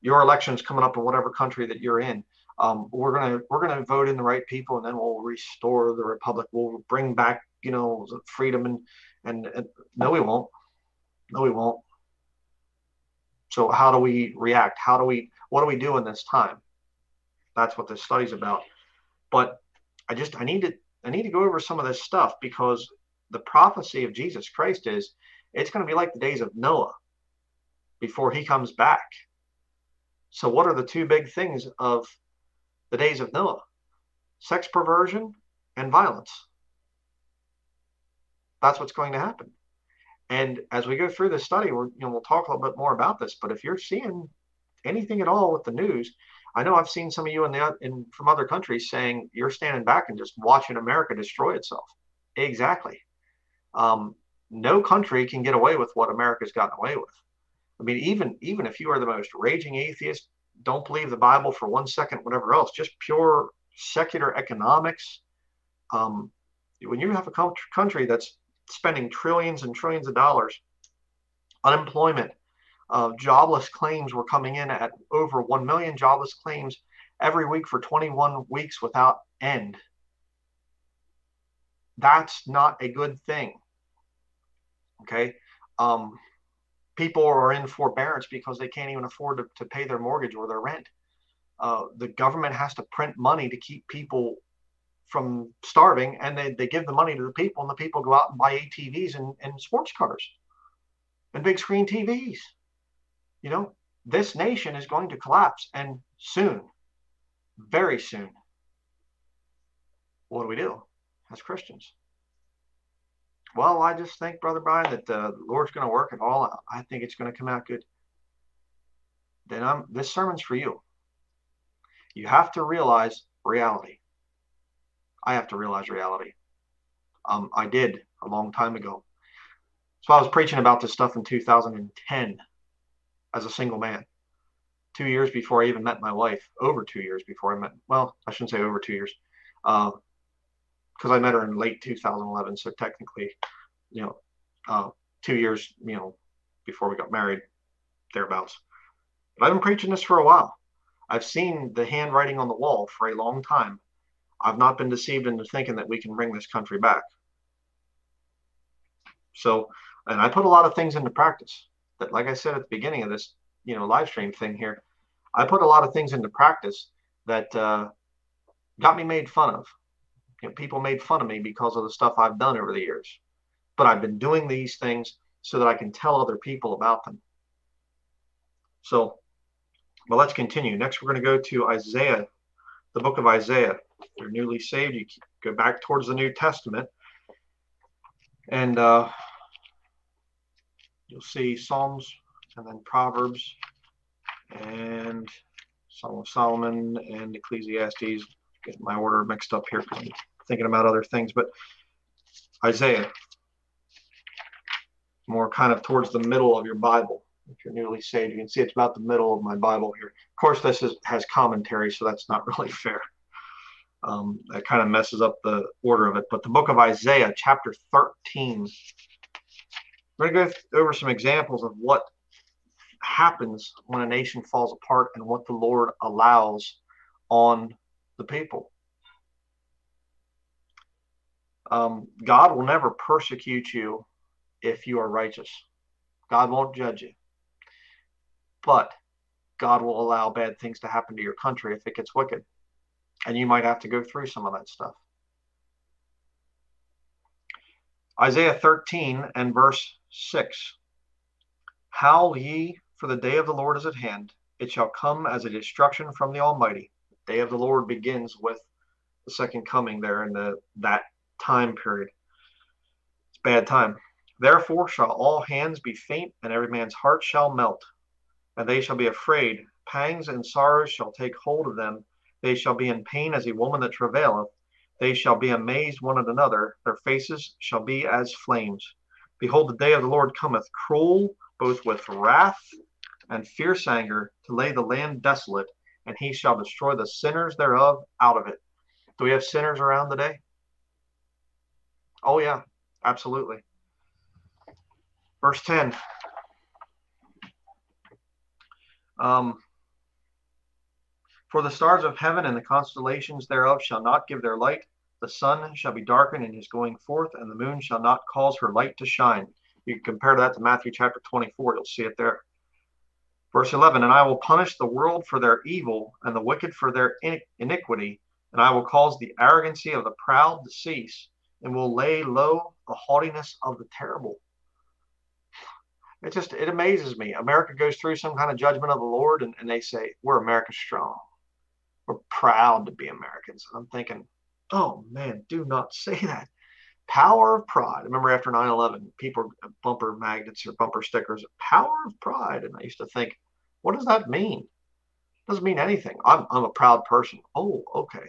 your election's coming up in whatever country that you're in um, we're gonna we're gonna vote in the right people, and then we'll restore the republic. We'll bring back you know freedom and and, and no, we won't. No, we won't. So how do we react? How do we what do we do in this time? That's what this study's about. But I just I need to I need to go over some of this stuff because the prophecy of Jesus Christ is it's going to be like the days of Noah before he comes back. So what are the two big things of the days of Noah sex perversion and violence. That's what's going to happen. And as we go through this study, we're, you know, we'll talk a little bit more about this. But if you're seeing anything at all with the news, I know I've seen some of you in the in from other countries saying you're standing back and just watching America destroy itself. Exactly. Um, no country can get away with what America's gotten away with. I mean, even even if you are the most raging atheist, don't believe the Bible for one second, whatever else, just pure secular economics. Um, when you have a country that's spending trillions and trillions of dollars, unemployment, uh, jobless claims were coming in at over 1 million jobless claims every week for 21 weeks without end. That's not a good thing. Okay. Um, people are in forbearance because they can't even afford to, to pay their mortgage or their rent. Uh, the government has to print money to keep people from starving, and they, they give the money to the people, and the people go out and buy ATVs and, and sports cars and big screen TVs. You know, this nation is going to collapse, and soon, very soon. What do we do as Christians? Well, I just think, Brother Bryan, that the Lord's going to work it all out. I think it's going to come out good. Then I'm this sermon's for you. You have to realize reality. I have to realize reality. Um, I did a long time ago. So I was preaching about this stuff in 2010 as a single man. Two years before I even met my wife, over two years before I met, well, I shouldn't say over two years. Uh, because I met her in late 2011. So technically, you know, uh, two years, you know, before we got married, thereabouts. But I've been preaching this for a while. I've seen the handwriting on the wall for a long time. I've not been deceived into thinking that we can bring this country back. So, and I put a lot of things into practice. That, like I said at the beginning of this, you know, live stream thing here, I put a lot of things into practice that uh, got me made fun of you know, people made fun of me because of the stuff I've done over the years. But I've been doing these things so that I can tell other people about them. So, well, let's continue. Next, we're going to go to Isaiah, the book of Isaiah. If you're newly saved, you go back towards the New Testament. And uh, you'll see Psalms and then Proverbs and Song of Solomon and Ecclesiastes. Get my order mixed up here thinking about other things. But Isaiah, more kind of towards the middle of your Bible. If you're newly saved, you can see it's about the middle of my Bible here. Of course, this is, has commentary, so that's not really fair. Um, that kind of messes up the order of it. But the book of Isaiah, chapter 13, we're going to go over some examples of what happens when a nation falls apart and what the Lord allows on the people. Um, God will never persecute you if you are righteous. God won't judge you. But God will allow bad things to happen to your country if it gets wicked. And you might have to go through some of that stuff. Isaiah 13 and verse 6 Howl ye, for the day of the Lord is at hand. It shall come as a destruction from the Almighty. Day of the Lord begins with the second coming there in the that time period. It's bad time. Therefore shall all hands be faint, and every man's heart shall melt. And they shall be afraid. Pangs and sorrows shall take hold of them. They shall be in pain as a woman that travaileth. They shall be amazed one at another. Their faces shall be as flames. Behold, the day of the Lord cometh, cruel, both with wrath and fierce anger, to lay the land desolate, and he shall destroy the sinners thereof out of it. Do we have sinners around today? Oh, yeah, absolutely. Verse 10. Um, For the stars of heaven and the constellations thereof shall not give their light. The sun shall be darkened in his going forth, and the moon shall not cause her light to shine. You can compare that to Matthew chapter 24. You'll see it there. Verse 11 And I will punish the world for their evil, and the wicked for their iniquity, and I will cause the arrogancy of the proud to cease and will lay low the haughtiness of the terrible. It just it amazes me. America goes through some kind of judgment of the Lord, and, and they say, We're America strong. We're proud to be Americans. And I'm thinking, oh man, do not say that. Power of pride. I remember after 9 11, people bumper magnets or bumper stickers, power of pride. And I used to think, what does that mean? It doesn't mean anything. I'm, I'm a proud person. Oh, okay.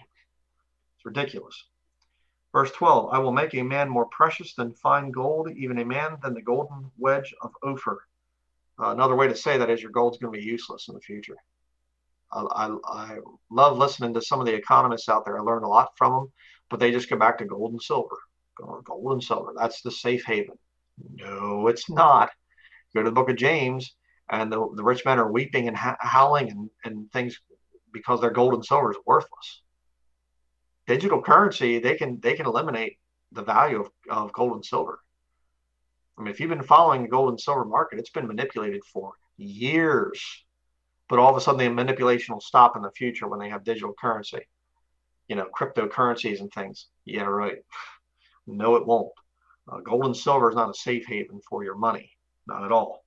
It's ridiculous. Verse 12 I will make a man more precious than fine gold, even a man than the golden wedge of Ophir. Uh, another way to say that is your gold's going to be useless in the future. I, I, I, love listening to some of the economists out there. I learn a lot from them, but they just go back to gold and silver. Gold and silver. That's the safe haven. No, it's hmm. not. Go to the book of James, and the, the rich men are weeping and howling and, and things because their gold and silver is worthless digital currency, they can they can eliminate the value of, of gold and silver. I mean, if you've been following the gold and silver market, it's been manipulated for years. But all of a sudden, the manipulation will stop in the future when they have digital currency, you know, cryptocurrencies and things. Yeah, right. No, it won't. Uh, gold and silver is not a safe haven for your money, not at all.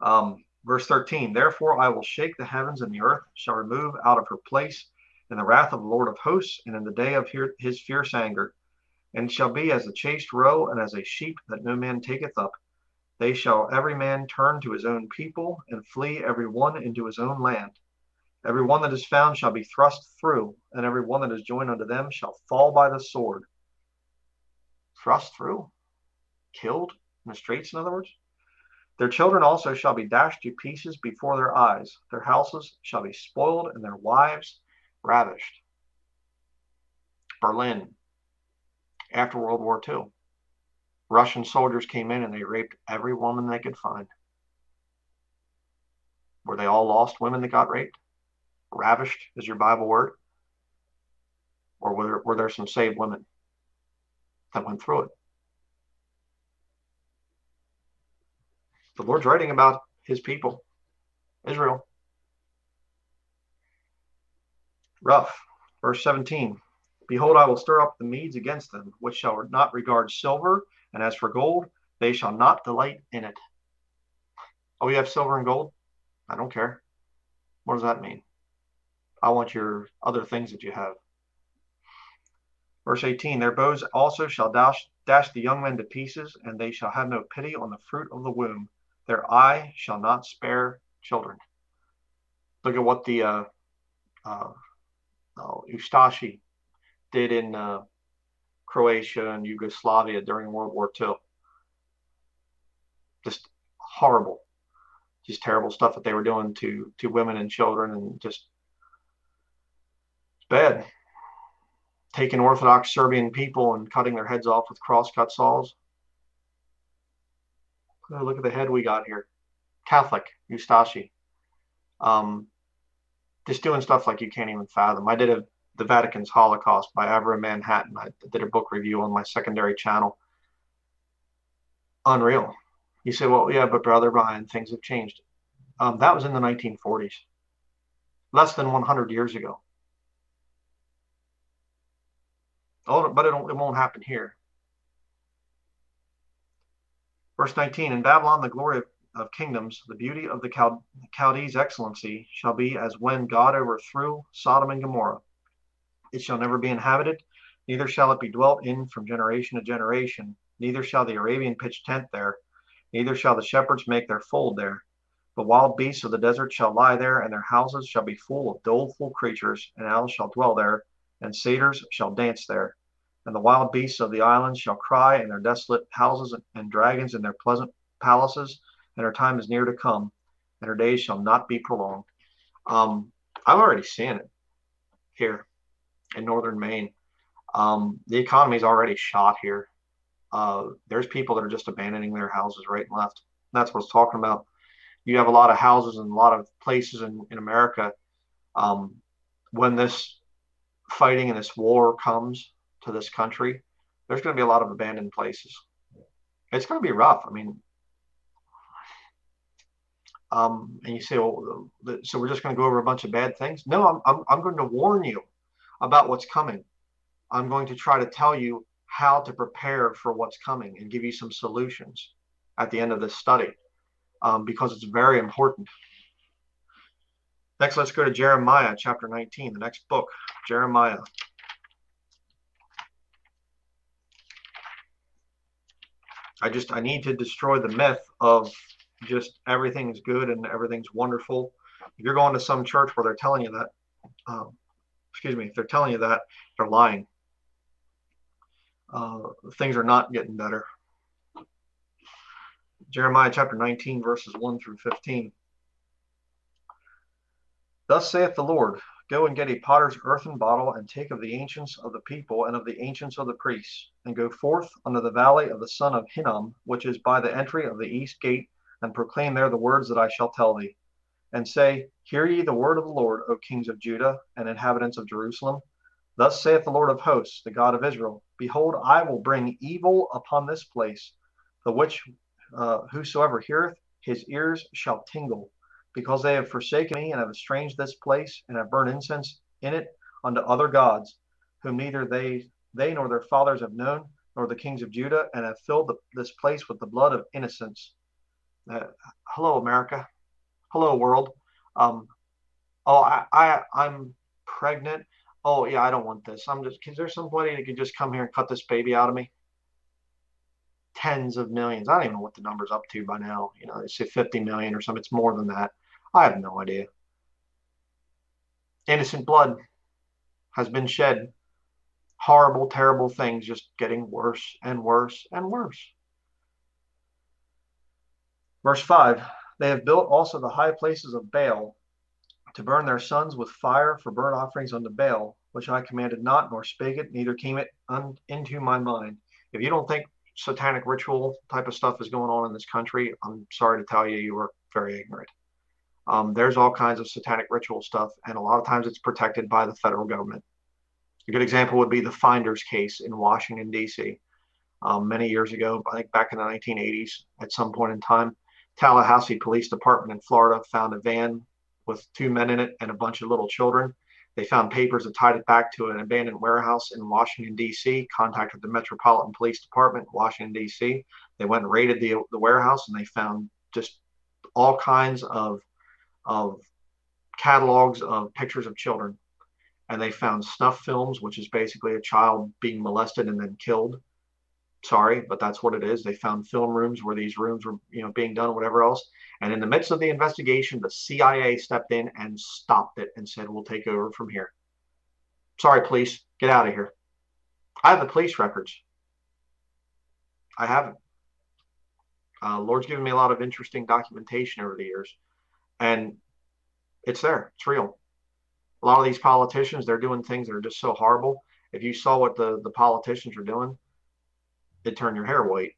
Um, verse 13 Therefore, I will shake the heavens, and the earth shall remove out of her place in the wrath of the Lord of hosts, and in the day of his fierce anger. And shall be as a chased roe, and as a sheep that no man taketh up. They shall every man turn to his own people, and flee every one into his own land. Every one that is found shall be thrust through, and every one that is joined unto them shall fall by the sword. Thrust through? Killed in the streets, in other words? Their children also shall be dashed to pieces before their eyes. Their houses shall be spoiled, and their wives ravished. Berlin, after World War II, Russian soldiers came in and they raped every woman they could find. Were they all lost women that got raped? Ravished is your Bible word? Or were there, were there some saved women that went through it? The Lord's writing about his people, Israel. rough. Verse 17 Behold, I will stir up the Medes against them, which shall not regard silver, and as for gold, they shall not delight in it. Oh, you have silver and gold? I don't care. What does that mean? I want your other things that you have. Verse 18 Their bows also shall dash, dash the young men to pieces, and they shall have no pity on the fruit of the womb. Their eye shall not spare children. Look at what the uh, uh, uh, Ustashi did in uh, Croatia and Yugoslavia during World War II. Just horrible, just terrible stuff that they were doing to to women and children, and just bad. Taking Orthodox Serbian people and cutting their heads off with crosscut saws. Look at the head we got here. Catholic, Ustashi. Um, just doing stuff like you can't even fathom. I did a the Vatican's Holocaust by Avro Manhattan. I did a book review on my secondary channel. Unreal. You say, well, yeah, but brother Bryan, things have changed. Um, that was in the 1940s, less than 100 years ago. Oh, Oh, but it, it won't happen here. Verse 19 In Babylon, the glory of of kingdoms, the beauty of the Chaldees' excellency shall be as when God overthrew Sodom and Gomorrah. It shall never be inhabited, neither shall it be dwelt in from generation to generation. Neither shall the Arabian pitch tent there, neither shall the shepherds make their fold there. The wild beasts of the desert shall lie there, and their houses shall be full of doleful creatures, and owls shall dwell there, and satyrs shall dance there. And the wild beasts of the islands shall cry in their desolate houses, and dragons in their pleasant palaces and her time is near to come, and her days shall not be prolonged. Um, I've already seen it here in northern Maine. Um, the economy is already shot here. Uh, there's people that are just abandoning their houses right and left. That's what I talking about. You have a lot of houses and a lot of places in, in America. Um, when this fighting and this war comes to this country, there's going to be a lot of abandoned places. It's going to be rough. I mean, um, and you say, well, so we're just going to go over a bunch of bad things? No, I'm, I'm, I'm going to warn you about what's coming. I'm going to try to tell you how to prepare for what's coming and give you some solutions at the end of this study um, because it's very important. Next, let's go to Jeremiah chapter 19, the next book, Jeremiah. I just, I need to destroy the myth of just everything's good and everything's wonderful. If you're going to some church where they're telling you that, um, excuse me, if they're telling you that, they're lying. uh, things are not getting better. Jeremiah chapter 19, verses 1 through 15. Thus saith the Lord Go and get a potter's earthen bottle, and take of the ancients of the people and of the ancients of the priests, and go forth unto the valley of the son of Hinnom, which is by the entry of the east gate, and proclaim there the words that I shall tell thee. And say, Hear ye the word of the Lord, O kings of Judah and inhabitants of Jerusalem. Thus saith the Lord of hosts, the God of Israel Behold, I will bring evil upon this place, the which uh, whosoever heareth, his ears shall tingle, because they have forsaken me and have estranged this place, and have burned incense in it unto other gods, whom neither they they nor their fathers have known, nor the kings of Judah, and have filled the, this place with the blood of innocents. Uh, hello, America. Hello, world. Um, oh, I, I I'm pregnant. Oh yeah, I don't want this. I'm just. Is there somebody that could just come here and cut this baby out of me? tens of millions. I don't even know what the number's up to by now. You know, they say 50 million or something. It's more than that. I have no idea. Innocent blood has been shed. Horrible, terrible things just getting worse and worse and worse. Verse 5 They have built also the high places of Baal to burn their sons with fire for burnt offerings unto Baal, which I commanded not, nor spake it, neither came it un- into my mind. If you don't think satanic ritual type of stuff is going on in this country, I'm sorry to tell you, you are very ignorant. Um, there's all kinds of satanic ritual stuff, and a lot of times it's protected by the federal government. A good example would be the Finders case in Washington, D.C. Um, many years ago, I think back in the 1980s, at some point in time, Tallahassee Police Department in Florida found a van with two men in it and a bunch of little children they found papers that tied it back to an abandoned warehouse in Washington, D.C., contacted the Metropolitan Police Department, Washington, D.C. They went and raided the, the warehouse and they found just all kinds of, of catalogs of pictures of children. And they found snuff films, which is basically a child being molested and then killed sorry, but that's what it is. They found film rooms where these rooms were, you know, being done, whatever else. And in the midst of the investigation, the CIA stepped in and stopped it and said, "We'll take over from here." Sorry, police, get out of here. I have the police records. I haven't. Uh, Lord's given me a lot of interesting documentation over the years, and it's there. It's real. A lot of these politicians, they're doing things that are just so horrible. If you saw what the the politicians are doing, it turn your hair white.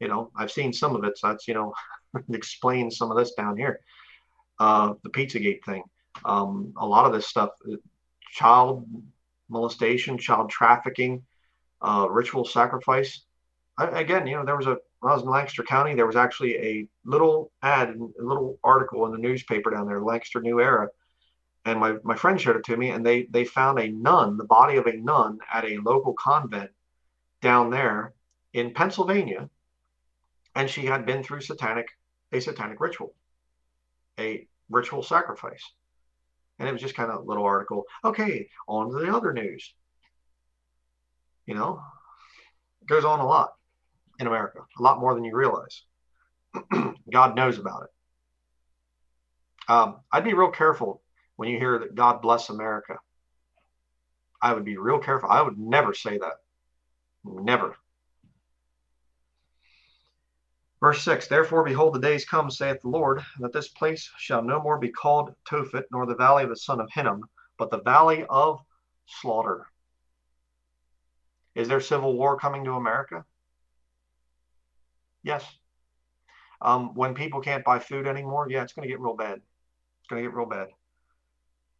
You know, I've seen some of it, so that's you know, explain some of this down here. Uh, the Pizzagate thing. Um, a lot of this stuff, uh, child molestation, child trafficking, uh, ritual sacrifice. I, again, you know, there was a when I was in Lancaster County, there was actually a little ad, a little article in the newspaper down there, Lancaster New Era, and my, my friend showed it to me, and they they found a nun, the body of a nun, at a local convent down there in Pennsylvania, and she had been through satanic a satanic ritual, a ritual sacrifice. And it was just kind of a little article. Okay, on to the other news. You know, goes on a lot in America, a lot more than you realize. God knows about it. Um, I'd be real careful when you hear that God bless America. I would be real careful. I would never say that. Never. Verse 6 Therefore, behold, the days come, saith the Lord, that this place shall no more be called Tophet, nor the valley of the son of Hinnom, but the valley of slaughter. Is there civil war coming to America? Yes. Um, when people can't buy food anymore, yeah, it's going to get real bad. It's going to get real bad.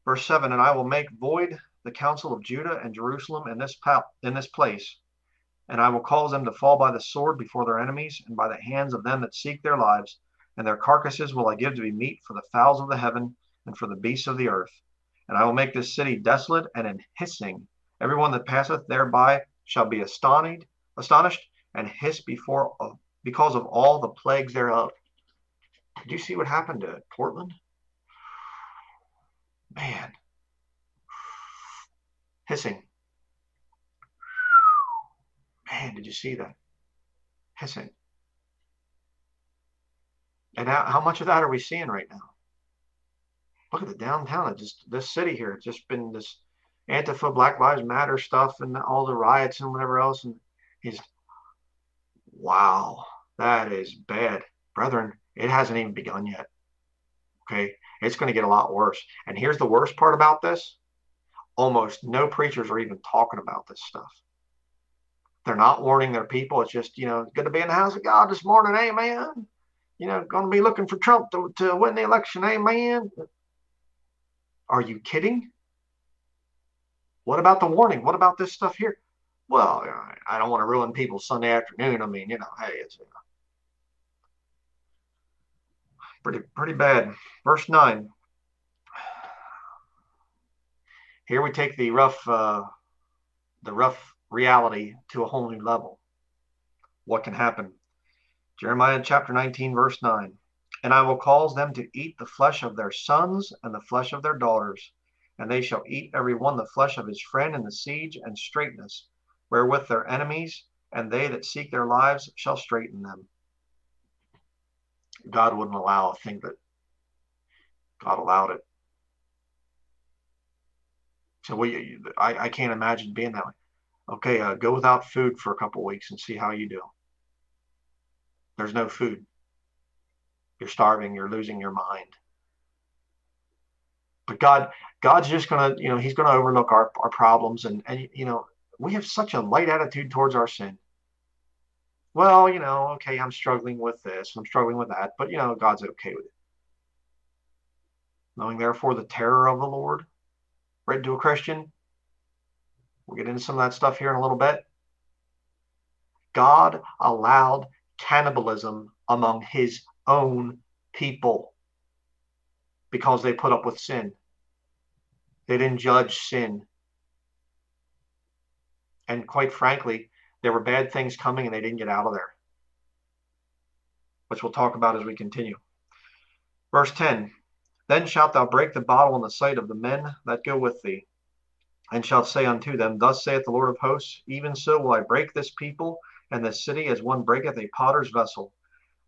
Verse 7 And I will make void the counsel of Judah and Jerusalem in this, in this place, and I will cause them to fall by the sword before their enemies, and by the hands of them that seek their lives. And their carcasses will I give to be meat for the fowls of the heaven and for the beasts of the earth. And I will make this city desolate and in hissing. Everyone that passeth thereby shall be astonished, astonished, and hiss before because of all the plagues thereof. Did you see what happened to Portland? Man, hissing. Man, did you see that? Hissing. And how, how much of that are we seeing right now? Look at the downtown. Just this city here. It's just been this Antifa, Black Lives Matter stuff, and all the riots and whatever else. And he's, wow, that is bad, brethren. It hasn't even begun yet. Okay, it's going to get a lot worse. And here's the worst part about this: almost no preachers are even talking about this stuff. They're not warning their people. It's just, you know, good to be in the house of God this morning. Amen. You know, going to be looking for Trump to, to win the election. Amen. Are you kidding? What about the warning? What about this stuff here? Well, I don't want to ruin people's Sunday afternoon. I mean, you know, hey, it's you know, pretty pretty bad. Verse nine. Here we take the rough uh, the rough reality to a whole new level. What can happen? Jeremiah chapter 19, verse 9. And I will cause them to eat the flesh of their sons and the flesh of their daughters, and they shall eat every one the flesh of his friend in the siege and straitness, wherewith their enemies and they that seek their lives shall straighten them. God wouldn't allow a thing that God allowed it. So we, I, I can't imagine being that way okay, uh, go without food for a couple weeks and see how you do. There's no food. You're starving. You're losing your mind. But God, God's just gonna, you know, He's gonna overlook our, our problems, and and you know, we have such a light attitude towards our sin. Well, you know, okay, I'm struggling with this, I'm struggling with that, but you know, God's okay with it. Knowing therefore the terror of the Lord, read to a Christian, We'll get into some of that stuff here in a little bit. God allowed cannibalism among his own people because they put up with sin. They didn't judge sin. And quite frankly, there were bad things coming and they didn't get out of there, which we'll talk about as we continue. Verse 10 Then shalt thou break the bottle in the sight of the men that go with thee and shalt say unto them, Thus saith the Lord of hosts, even so will I break this people and this city as one breaketh a potter's vessel,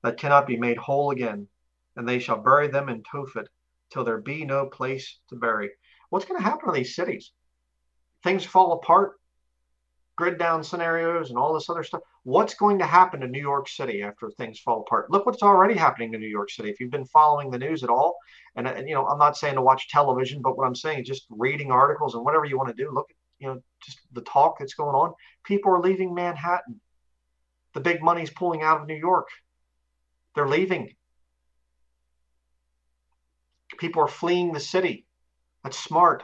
that cannot be made whole again. And they shall bury them in Tophet, till there be no place to bury. What's going to happen to these cities? Things fall apart, grid down scenarios and all this other stuff. What's going to happen to New York City after things fall apart? Look what's already happening to New York City. If you've been following the news at all, and, and you know, I'm not saying to watch television, but what I'm saying is just reading articles and whatever you want to do. Look you know just the talk that's going on. People are leaving Manhattan. The big money's pulling out of New York. They're leaving. People are fleeing the city. That's smart.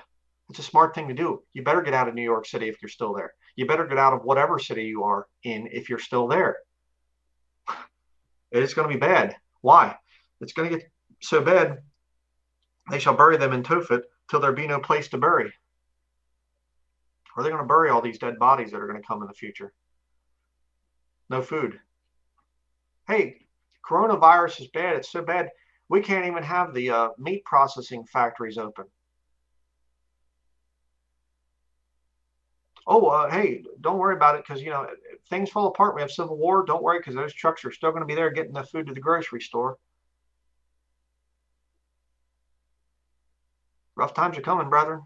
It's a smart thing to do. You better get out of New York City if you're still there you better get out of whatever city you are in if you're still there. It's going to be bad. Why? It's going to get so bad, they shall bury them in Tophet till there be no place to bury. Are they going to bury all these dead bodies that are going to come in the future? No food. Hey, coronavirus is bad. It's so bad. We can't even have the uh, meat processing factories open. Oh, uh, hey, don't worry about it because, you know, things fall apart. We have civil war. Don't worry because those trucks are still going to be there getting the food to the grocery store. Rough times are coming, brethren.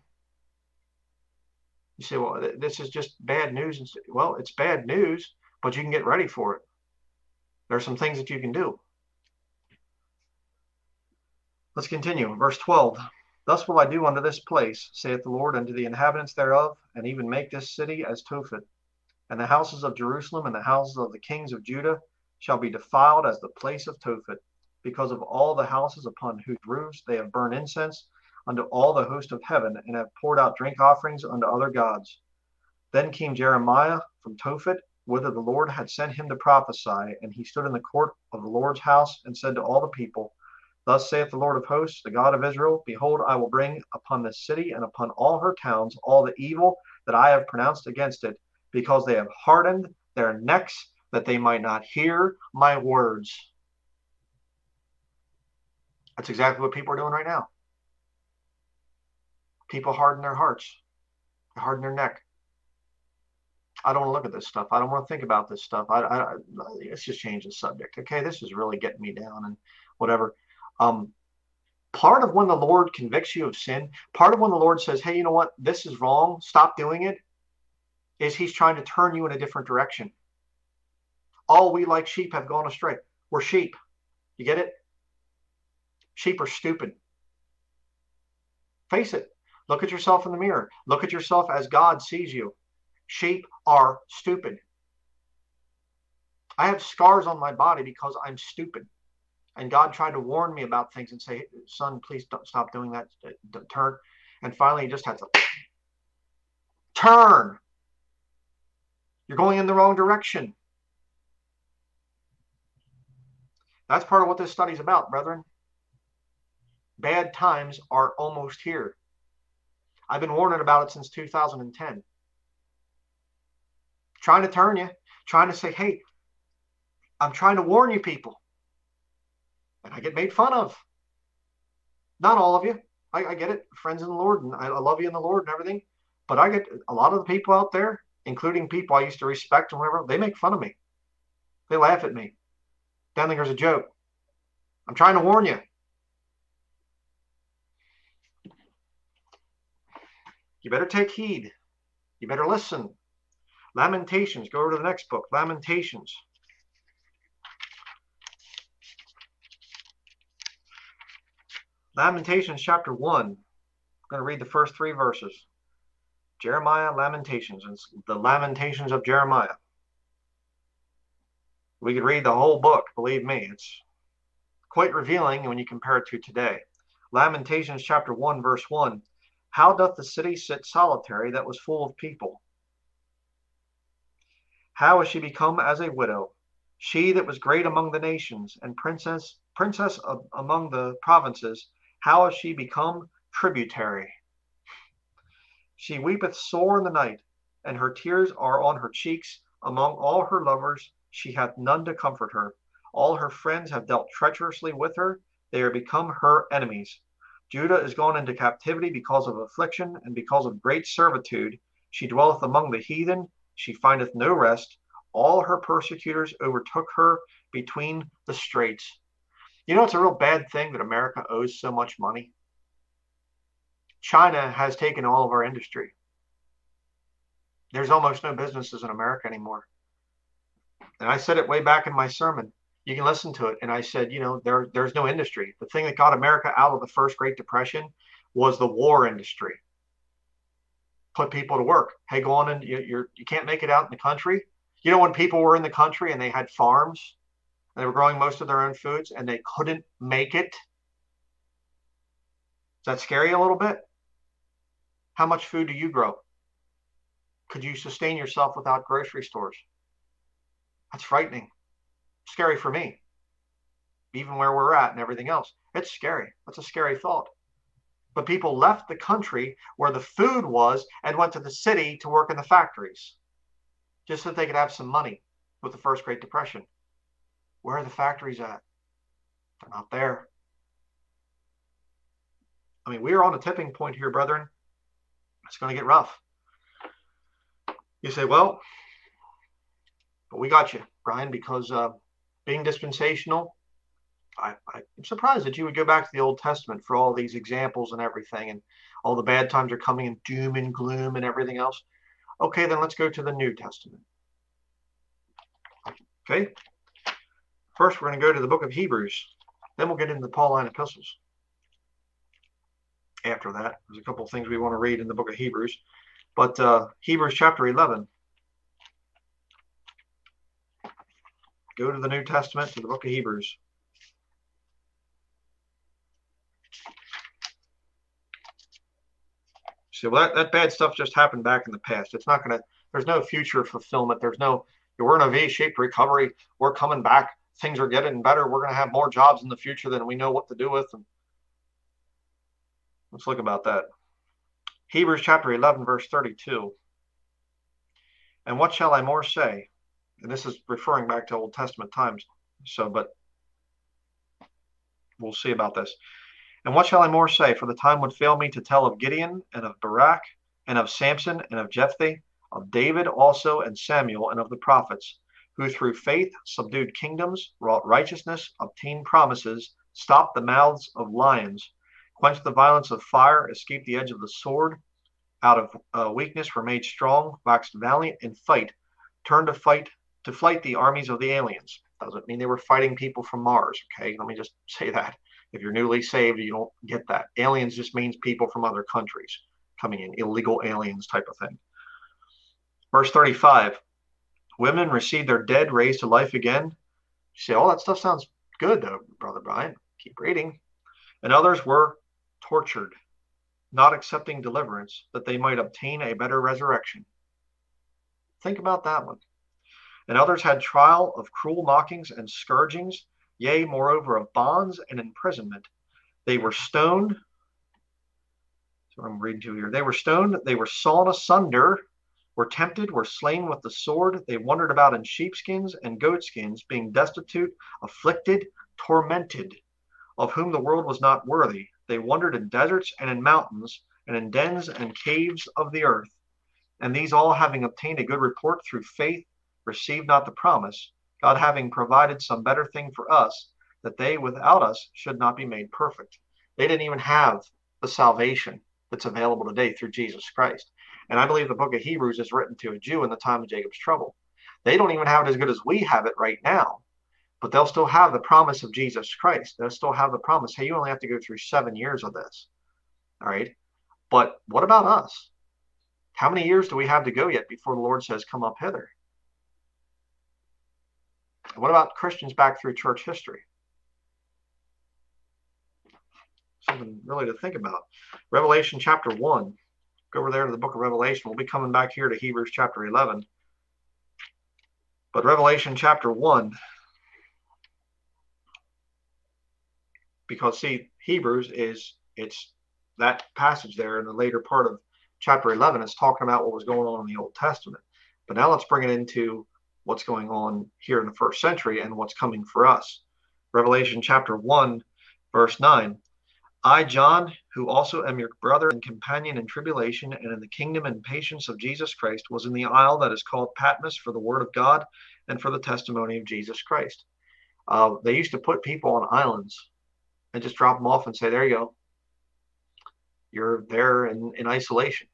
You say, well, this is just bad news. And Well, it's bad news, but you can get ready for it. There are some things that you can do. Let's continue. Verse 12. Thus will I do unto this place, saith the Lord, unto the inhabitants thereof, and even make this city as Tophet. And the houses of Jerusalem and the houses of the kings of Judah shall be defiled as the place of Tophet, because of all the houses upon whose roofs they have burned incense unto all the host of heaven, and have poured out drink offerings unto other gods. Then came Jeremiah from Tophet, whither the Lord had sent him to prophesy, and he stood in the court of the Lord's house, and said to all the people, Thus saith the Lord of hosts, the God of Israel Behold, I will bring upon this city and upon all her towns all the evil that I have pronounced against it, because they have hardened their necks that they might not hear my words. That's exactly what people are doing right now. People harden their hearts, they harden their neck. I don't want to look at this stuff. I don't want to think about this stuff. I, I, let's just change the subject. Okay, this is really getting me down and whatever. Um, Part of when the Lord convicts you of sin, part of when the Lord says, hey, you know what, this is wrong, stop doing it, is He's trying to turn you in a different direction. All we like sheep have gone astray. We're sheep. You get it? Sheep are stupid. Face it. Look at yourself in the mirror. Look at yourself as God sees you. Sheep are stupid. I have scars on my body because I'm stupid. And God tried to warn me about things and say, son, please don't stop doing that. Uh, turn. And finally, he just had to turn. You're going in the wrong direction. That's part of what this study is about, brethren. Bad times are almost here. I've been warning about it since 2010. Trying to turn you, trying to say, hey, I'm trying to warn you people. And I get made fun of. Not all of you. I, I get it. Friends in the Lord, and I, I love you in the Lord and everything. But I get a lot of the people out there, including people I used to respect and whatever, they make fun of me. They laugh at me. They think there's a joke. I'm trying to warn you. You better take heed. You better listen. Lamentations. Go over to the next book. Lamentations. Lamentations chapter 1. I'm going to read the first three verses. Jeremiah, Lamentations. It's the Lamentations of Jeremiah. We could read the whole book, believe me. It's quite revealing when you compare it to today. Lamentations chapter 1, verse 1. How doth the city sit solitary that was full of people? How is she become as a widow? She that was great among the nations and princess princess among the provinces, how is she become tributary? She weepeth sore in the night, and her tears are on her cheeks. Among all her lovers, she hath none to comfort her. All her friends have dealt treacherously with her. They are become her enemies. Judah is gone into captivity because of affliction and because of great servitude. She dwelleth among the heathen. She findeth no rest. All her persecutors overtook her between the straits. You know, it's a real bad thing that America owes so much money. China has taken all of our industry. There's almost no businesses in America anymore. And I said it way back in my sermon. You can listen to it. And I said, you know, there, there's no industry. The thing that got America out of the first Great Depression was the war industry. Put people to work. Hey, go on and you, you're you can't make it out in the country. You know, when people were in the country and they had farms they were growing most of their own foods and they couldn't make it. Is that scary a little bit? How much food do you grow? Could you sustain yourself without grocery stores? That's frightening. Scary for me. Even where we're at and everything else. It's scary. That's a scary thought. But people left the country where the food was and went to the city to work in the factories just so they could have some money with the first Great Depression. Where are the factories at? They're not there. I mean, we are on a tipping point here, brethren. It's going to get rough. You say, well, but we got you, Bryan, because uh, being dispensational, I, I'm surprised that you would go back to the Old Testament for all these examples and everything, and all the bad times are coming and doom and gloom and everything else. Okay, then let's go to the New Testament. Okay, First, we're going to go to the book of Hebrews. Then we'll get into the Pauline epistles. After that, there's a couple of things we want to read in the book of Hebrews. But uh, Hebrews chapter 11. Go to the New Testament, to the book of Hebrews. See, well, that, that bad stuff just happened back in the past. It's not going to, there's no future fulfillment. There's no, we're in a V shaped recovery. We're coming back things are getting better. We're going to have more jobs in the future than we know what to do with them. Let's look about that. Hebrews chapter 11, verse 32. And what shall I more say? And this is referring back to Old Testament times. So, but we'll see about this. And what shall I more say? For the time would fail me to tell of Gideon and of Barak and of Samson and of Jephthah, of David also and Samuel and of the prophets who through faith subdued kingdoms, wrought righteousness, obtained promises, stopped the mouths of lions, quenched the violence of fire, escaped the edge of the sword, out of uh, weakness were made strong, waxed valiant in fight, turned to fight to fight the armies of the aliens. Doesn't mean they were fighting people from Mars. Okay, let me just say that. If you're newly saved, you don't get that. Aliens just means people from other countries coming in, illegal aliens type of thing. Verse 35 Women received their dead raised to life again. You say, oh, that stuff sounds good, though, Brother Bryan. Keep reading. And others were tortured, not accepting deliverance, that they might obtain a better resurrection. Think about that one. And others had trial of cruel mockings and scourgings, yea, moreover, of bonds and imprisonment. They were stoned. So I'm reading to here. They were stoned, they were sawn asunder, were tempted, were slain with the sword. They wandered about in sheepskins and goatskins, being destitute, afflicted, tormented, of whom the world was not worthy. They wandered in deserts and in mountains, and in dens and caves of the earth. And these all, having obtained a good report through faith, received not the promise, God having provided some better thing for us, that they without us should not be made perfect. They didn't even have the salvation that's available today through Jesus Christ. And I believe the book of Hebrews is written to a Jew in the time of Jacob's trouble. They don't even have it as good as we have it right now, but they'll still have the promise of Jesus Christ. They'll still have the promise hey, you only have to go through seven years of this. All right. But what about us? How many years do we have to go yet before the Lord says, Come up hither? What about Christians back through church history? Something really to think about. Revelation chapter 1. Go over there to the book of Revelation. We'll be coming back here to Hebrews chapter 11. But Revelation chapter 1, because see, Hebrews is it's that passage there in the later part of chapter 11 is talking about what was going on in the Old Testament. But now let's bring it into what's going on here in the first century and what's coming for us. Revelation chapter 1, verse 9. I, John, who also am your brother and companion in tribulation and in the kingdom and patience of Jesus Christ, was in the isle that is called Patmos for the word of God and for the testimony of Jesus Christ. Uh, they used to put people on islands and just drop them off and say, There you go. You're there in, in isolation.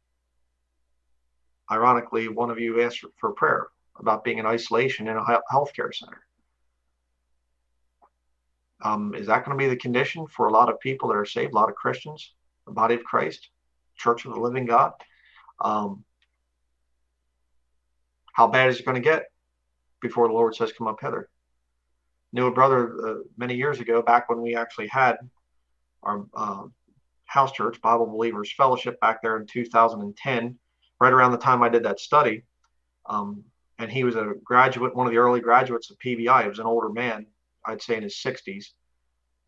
Ironically, one of you asked for prayer about being in isolation in a healthcare center. Um, is that going to be the condition for a lot of people that are saved, a lot of Christians, the body of Christ, Church of the Living God? Um, how bad is it going to get before the Lord says, Come up hither? Knew a brother uh, many years ago, back when we actually had our uh, house church, Bible Believers Fellowship, back there in 2010, right around the time I did that study. Um, and he was a graduate, one of the early graduates of PBI. He was an older man, I'd say in his 60s.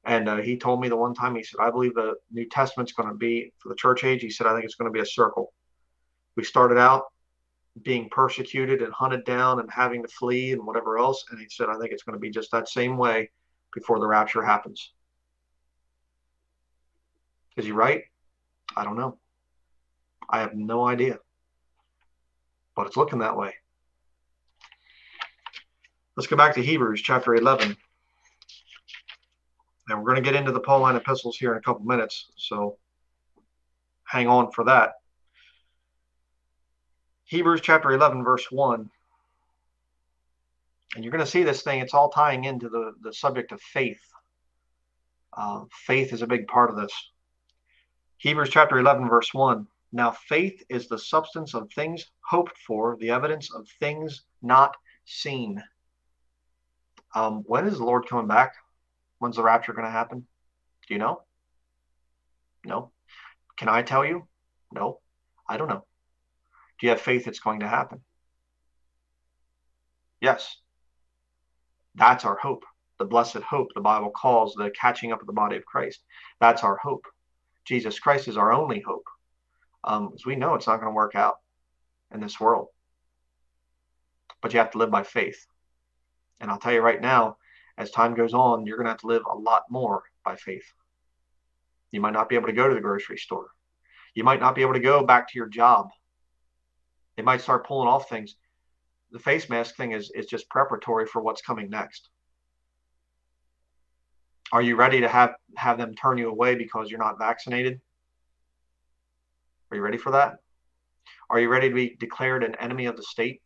And uh, he told me the one time, he said, I believe the New Testament's going to be, for the church age, he said, I think it's going to be a circle. We started out being persecuted and hunted down and having to flee and whatever else. And he said, I think it's going to be just that same way before the rapture happens. Is he right? I don't know. I have no idea. But it's looking that way. Let's go back to Hebrews chapter 11. And we're going to get into the Pauline epistles here in a couple minutes. So hang on for that. Hebrews chapter 11, verse 1. And you're going to see this thing, it's all tying into the, the subject of faith. Uh, faith is a big part of this. Hebrews chapter 11, verse 1. Now, faith is the substance of things hoped for, the evidence of things not seen. Um, when is the Lord coming back? When's the rapture going to happen? Do you know? No. Can I tell you? No. I don't know. Do you have faith it's going to happen? Yes. That's our hope. The blessed hope the Bible calls the catching up of the body of Christ. That's our hope. Jesus Christ is our only hope. Um, as we know, it's not going to work out in this world. But you have to live by faith. And I'll tell you right now, as time goes on, you're going to have to live a lot more by faith. You might not be able to go to the grocery store. You might not be able to go back to your job. They might start pulling off things. The face mask thing is, is just preparatory for what's coming next. Are you ready to have, have them turn you away because you're not vaccinated? Are you ready for that? Are you ready to be declared an enemy of the state?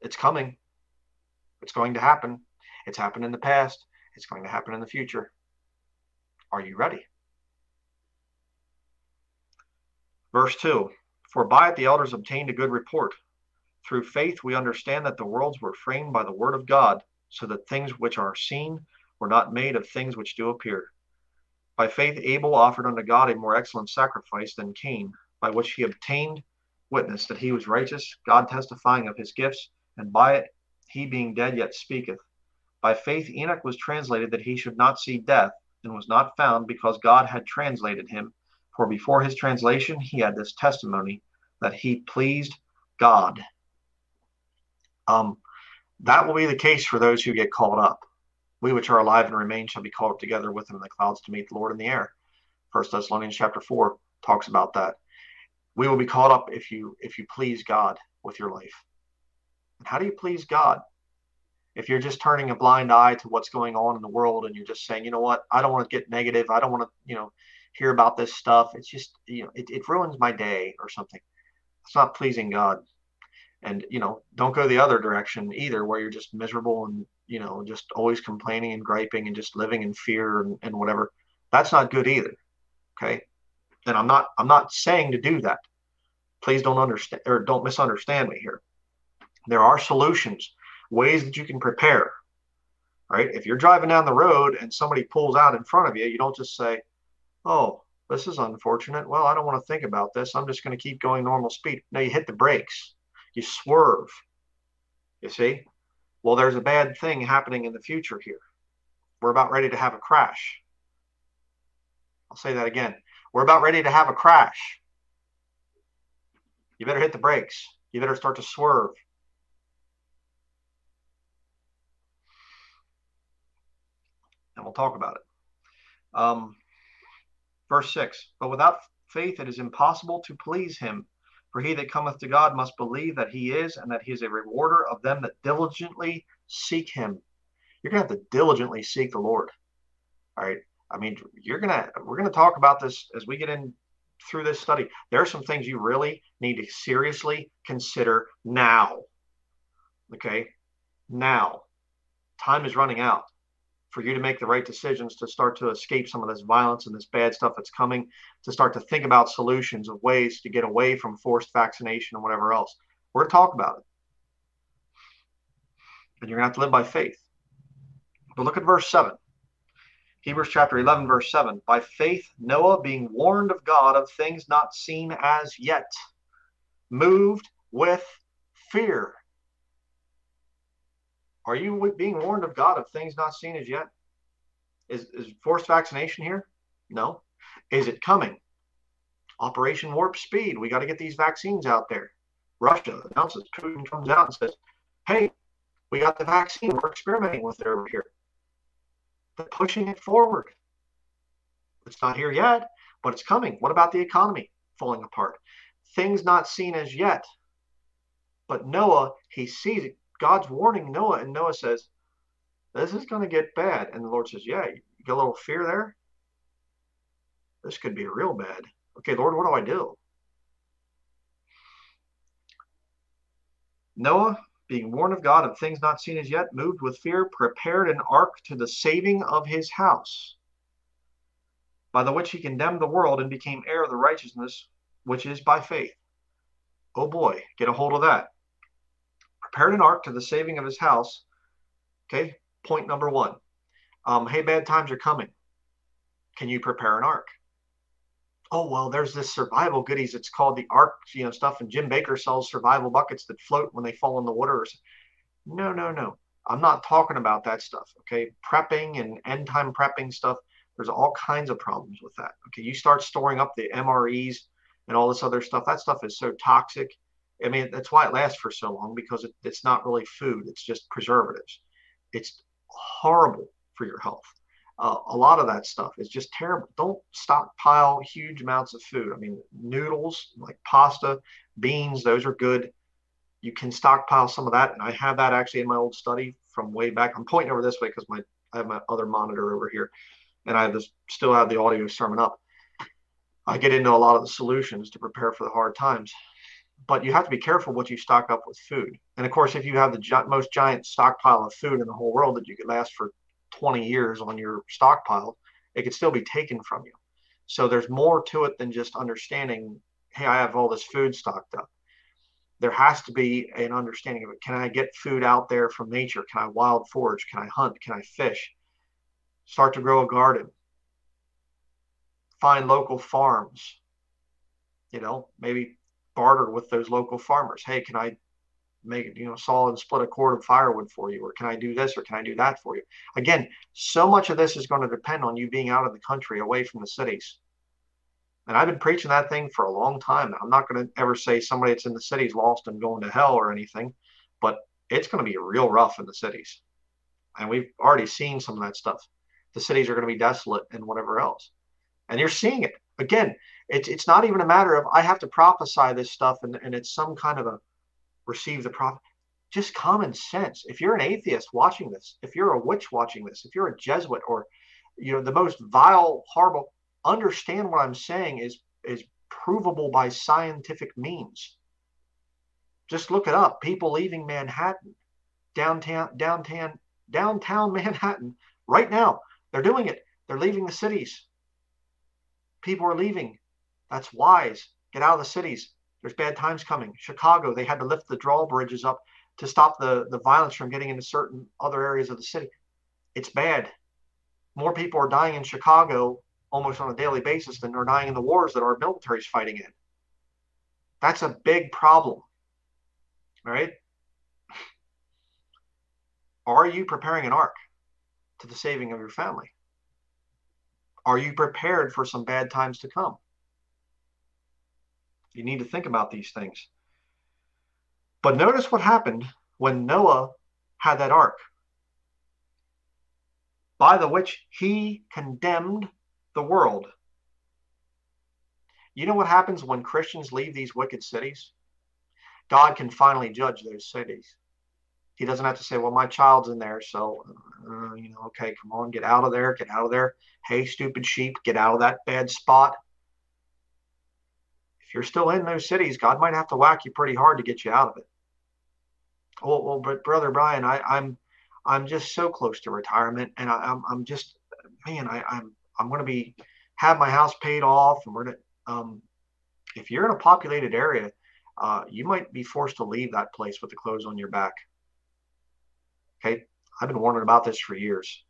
It's coming. It's going to happen. It's happened in the past. It's going to happen in the future. Are you ready? Verse 2 For by it the elders obtained a good report. Through faith we understand that the worlds were framed by the word of God, so that things which are seen were not made of things which do appear. By faith Abel offered unto God a more excellent sacrifice than Cain, by which he obtained witness that he was righteous, God testifying of his gifts, and by it he being dead yet speaketh. By faith Enoch was translated that he should not see death, and was not found because God had translated him. For before his translation he had this testimony that he pleased God. Um, that will be the case for those who get called up. We which are alive and remain shall be called up together with him in the clouds to meet the Lord in the air. First Thessalonians chapter four talks about that. We will be called up if you if you please God with your life. How do you please God? If you're just turning a blind eye to what's going on in the world and you're just saying, you know what, I don't want to get negative. I don't want to, you know, hear about this stuff. It's just, you know, it, it ruins my day or something. It's not pleasing God. And, you know, don't go the other direction either, where you're just miserable and, you know, just always complaining and griping and just living in fear and, and whatever. That's not good either. Okay. And I'm not, I'm not saying to do that. Please don't understand or don't misunderstand me here. There are solutions, ways that you can prepare. Right? If you're driving down the road and somebody pulls out in front of you, you don't just say, "Oh, this is unfortunate. Well, I don't want to think about this. I'm just going to keep going normal speed." No, you hit the brakes. You swerve. You see? Well, there's a bad thing happening in the future here. We're about ready to have a crash. I'll say that again. We're about ready to have a crash. You better hit the brakes. You better start to swerve. And we'll talk about it. Um, verse 6 But without faith it is impossible to please him. For he that cometh to God must believe that he is, and that he is a rewarder of them that diligently seek him. You're going to have to diligently seek the Lord. All right. I mean, you're going to, we're going to talk about this as we get in through this study. There are some things you really need to seriously consider now. Okay. Now. Time is running out for you to make the right decisions to start to escape some of this violence and this bad stuff that's coming, to start to think about solutions of ways to get away from forced vaccination and whatever else. We're going to talk about it. And you're going to have to live by faith. But look at verse 7. Hebrews chapter 11, verse 7. By faith, Noah, being warned of God of things not seen as yet, moved with fear are you being warned of God of things not seen as yet? Is, is forced vaccination here? No. Is it coming? Operation Warp Speed. We got to get these vaccines out there. Russia announces, Putin comes out and says, hey, we got the vaccine. We're experimenting with it over here. They're pushing it forward. It's not here yet, but it's coming. What about the economy falling apart? Things not seen as yet. But Noah, he sees it God's warning Noah, and Noah says, This is going to get bad. And the Lord says, Yeah, you get a little fear there? This could be real bad. Okay, Lord, what do I do? Noah, being warned of God of things not seen as yet, moved with fear, prepared an ark to the saving of his house, by the which he condemned the world and became heir of the righteousness which is by faith. Oh boy, get a hold of that prepared an ark to the saving of his house. Okay, point number one. Um, hey, bad times are coming. Can you prepare an ark? Oh well, there's this survival goodies. It's called the ark, you know, stuff. And Jim Bakker sells survival buckets that float when they fall in the water. No, no, no. I'm not talking about that stuff. Okay, prepping and end time prepping stuff. There's all kinds of problems with that. Okay, you start storing up the MREs and all this other stuff. That stuff is so toxic. I mean, that's why it lasts for so long because it, it's not really food, it's just preservatives. It's horrible for your health. Uh, a lot of that stuff is just terrible. Don't stockpile huge amounts of food. I mean, noodles, like pasta, beans, those are good. You can stockpile some of that. And I have that actually in my old study from way back. I'm pointing over this way because my I have my other monitor over here, and I this still have the audio sermon up. I get into a lot of the solutions to prepare for the hard times, but you have to be careful what you stock up with food. And of course, if you have the gi- most giant stockpile of food in the whole world that you could last for 20 years on your stockpile, it could still be taken from you. So there's more to it than just understanding, hey, I have all this food stocked up there has to be an understanding of it. Can I get food out there from nature? Can I wild forage? Can I hunt? Can I fish? Start to grow a garden. Find local farms. You know, maybe barter with those local farmers. Hey, can I make you know saw and split a cord of firewood for you or can i do this or can i do that for you again so much of this is going to depend on you being out of the country away from the cities and I've been preaching that thing for a long time. I'm not going to ever say somebody that's in the cities lost and going to hell or anything, but it's going to be real rough in the cities. And we've already seen some of that stuff. The cities are going to be desolate and whatever else. And you're seeing it. Again, it's, it's not even a matter of I have to prophesy this stuff and, and it's some kind of a receive the prophet. Just common sense. If you're an atheist watching this, if you're a witch watching this, if you're a Jesuit or you know the most vile, horrible, understand what I'm saying is is provable by scientific means. Just look it up. People leaving Manhattan, downtown, downtown, downtown Manhattan, right now. They're doing it. They're leaving the cities. People are leaving. That's wise. Get out of the cities. There's bad times coming. Chicago, they had to lift the drawbridges up to stop the, the violence from getting into certain other areas of the city. It's bad. More people are dying in Chicago almost on a daily basis than are dying in the wars that our military is fighting in. That's a big problem. All right. Are you preparing an ark to the saving of your family? Are you prepared for some bad times to come? You need to think about these things. But notice what happened when Noah had that ark, by the which he condemned the world. You know what happens when Christians leave these wicked cities? God can finally judge those cities. He doesn't have to say, well, my child's in there. So, uh, you know, okay, come on, get out of there, get out of there. Hey, stupid sheep, get out of that bad spot. If you're still in those cities, God might have to whack you pretty hard to get you out of it. Well, well but brother Bryan, I, I'm, I'm just so close to retirement, and I, am I'm, I'm just, man, I, I'm, I'm going to be have my house paid off, and we're to. Um, if you're in a populated area, uh, you might be forced to leave that place with the clothes on your back. Okay, I've been warning about this for years.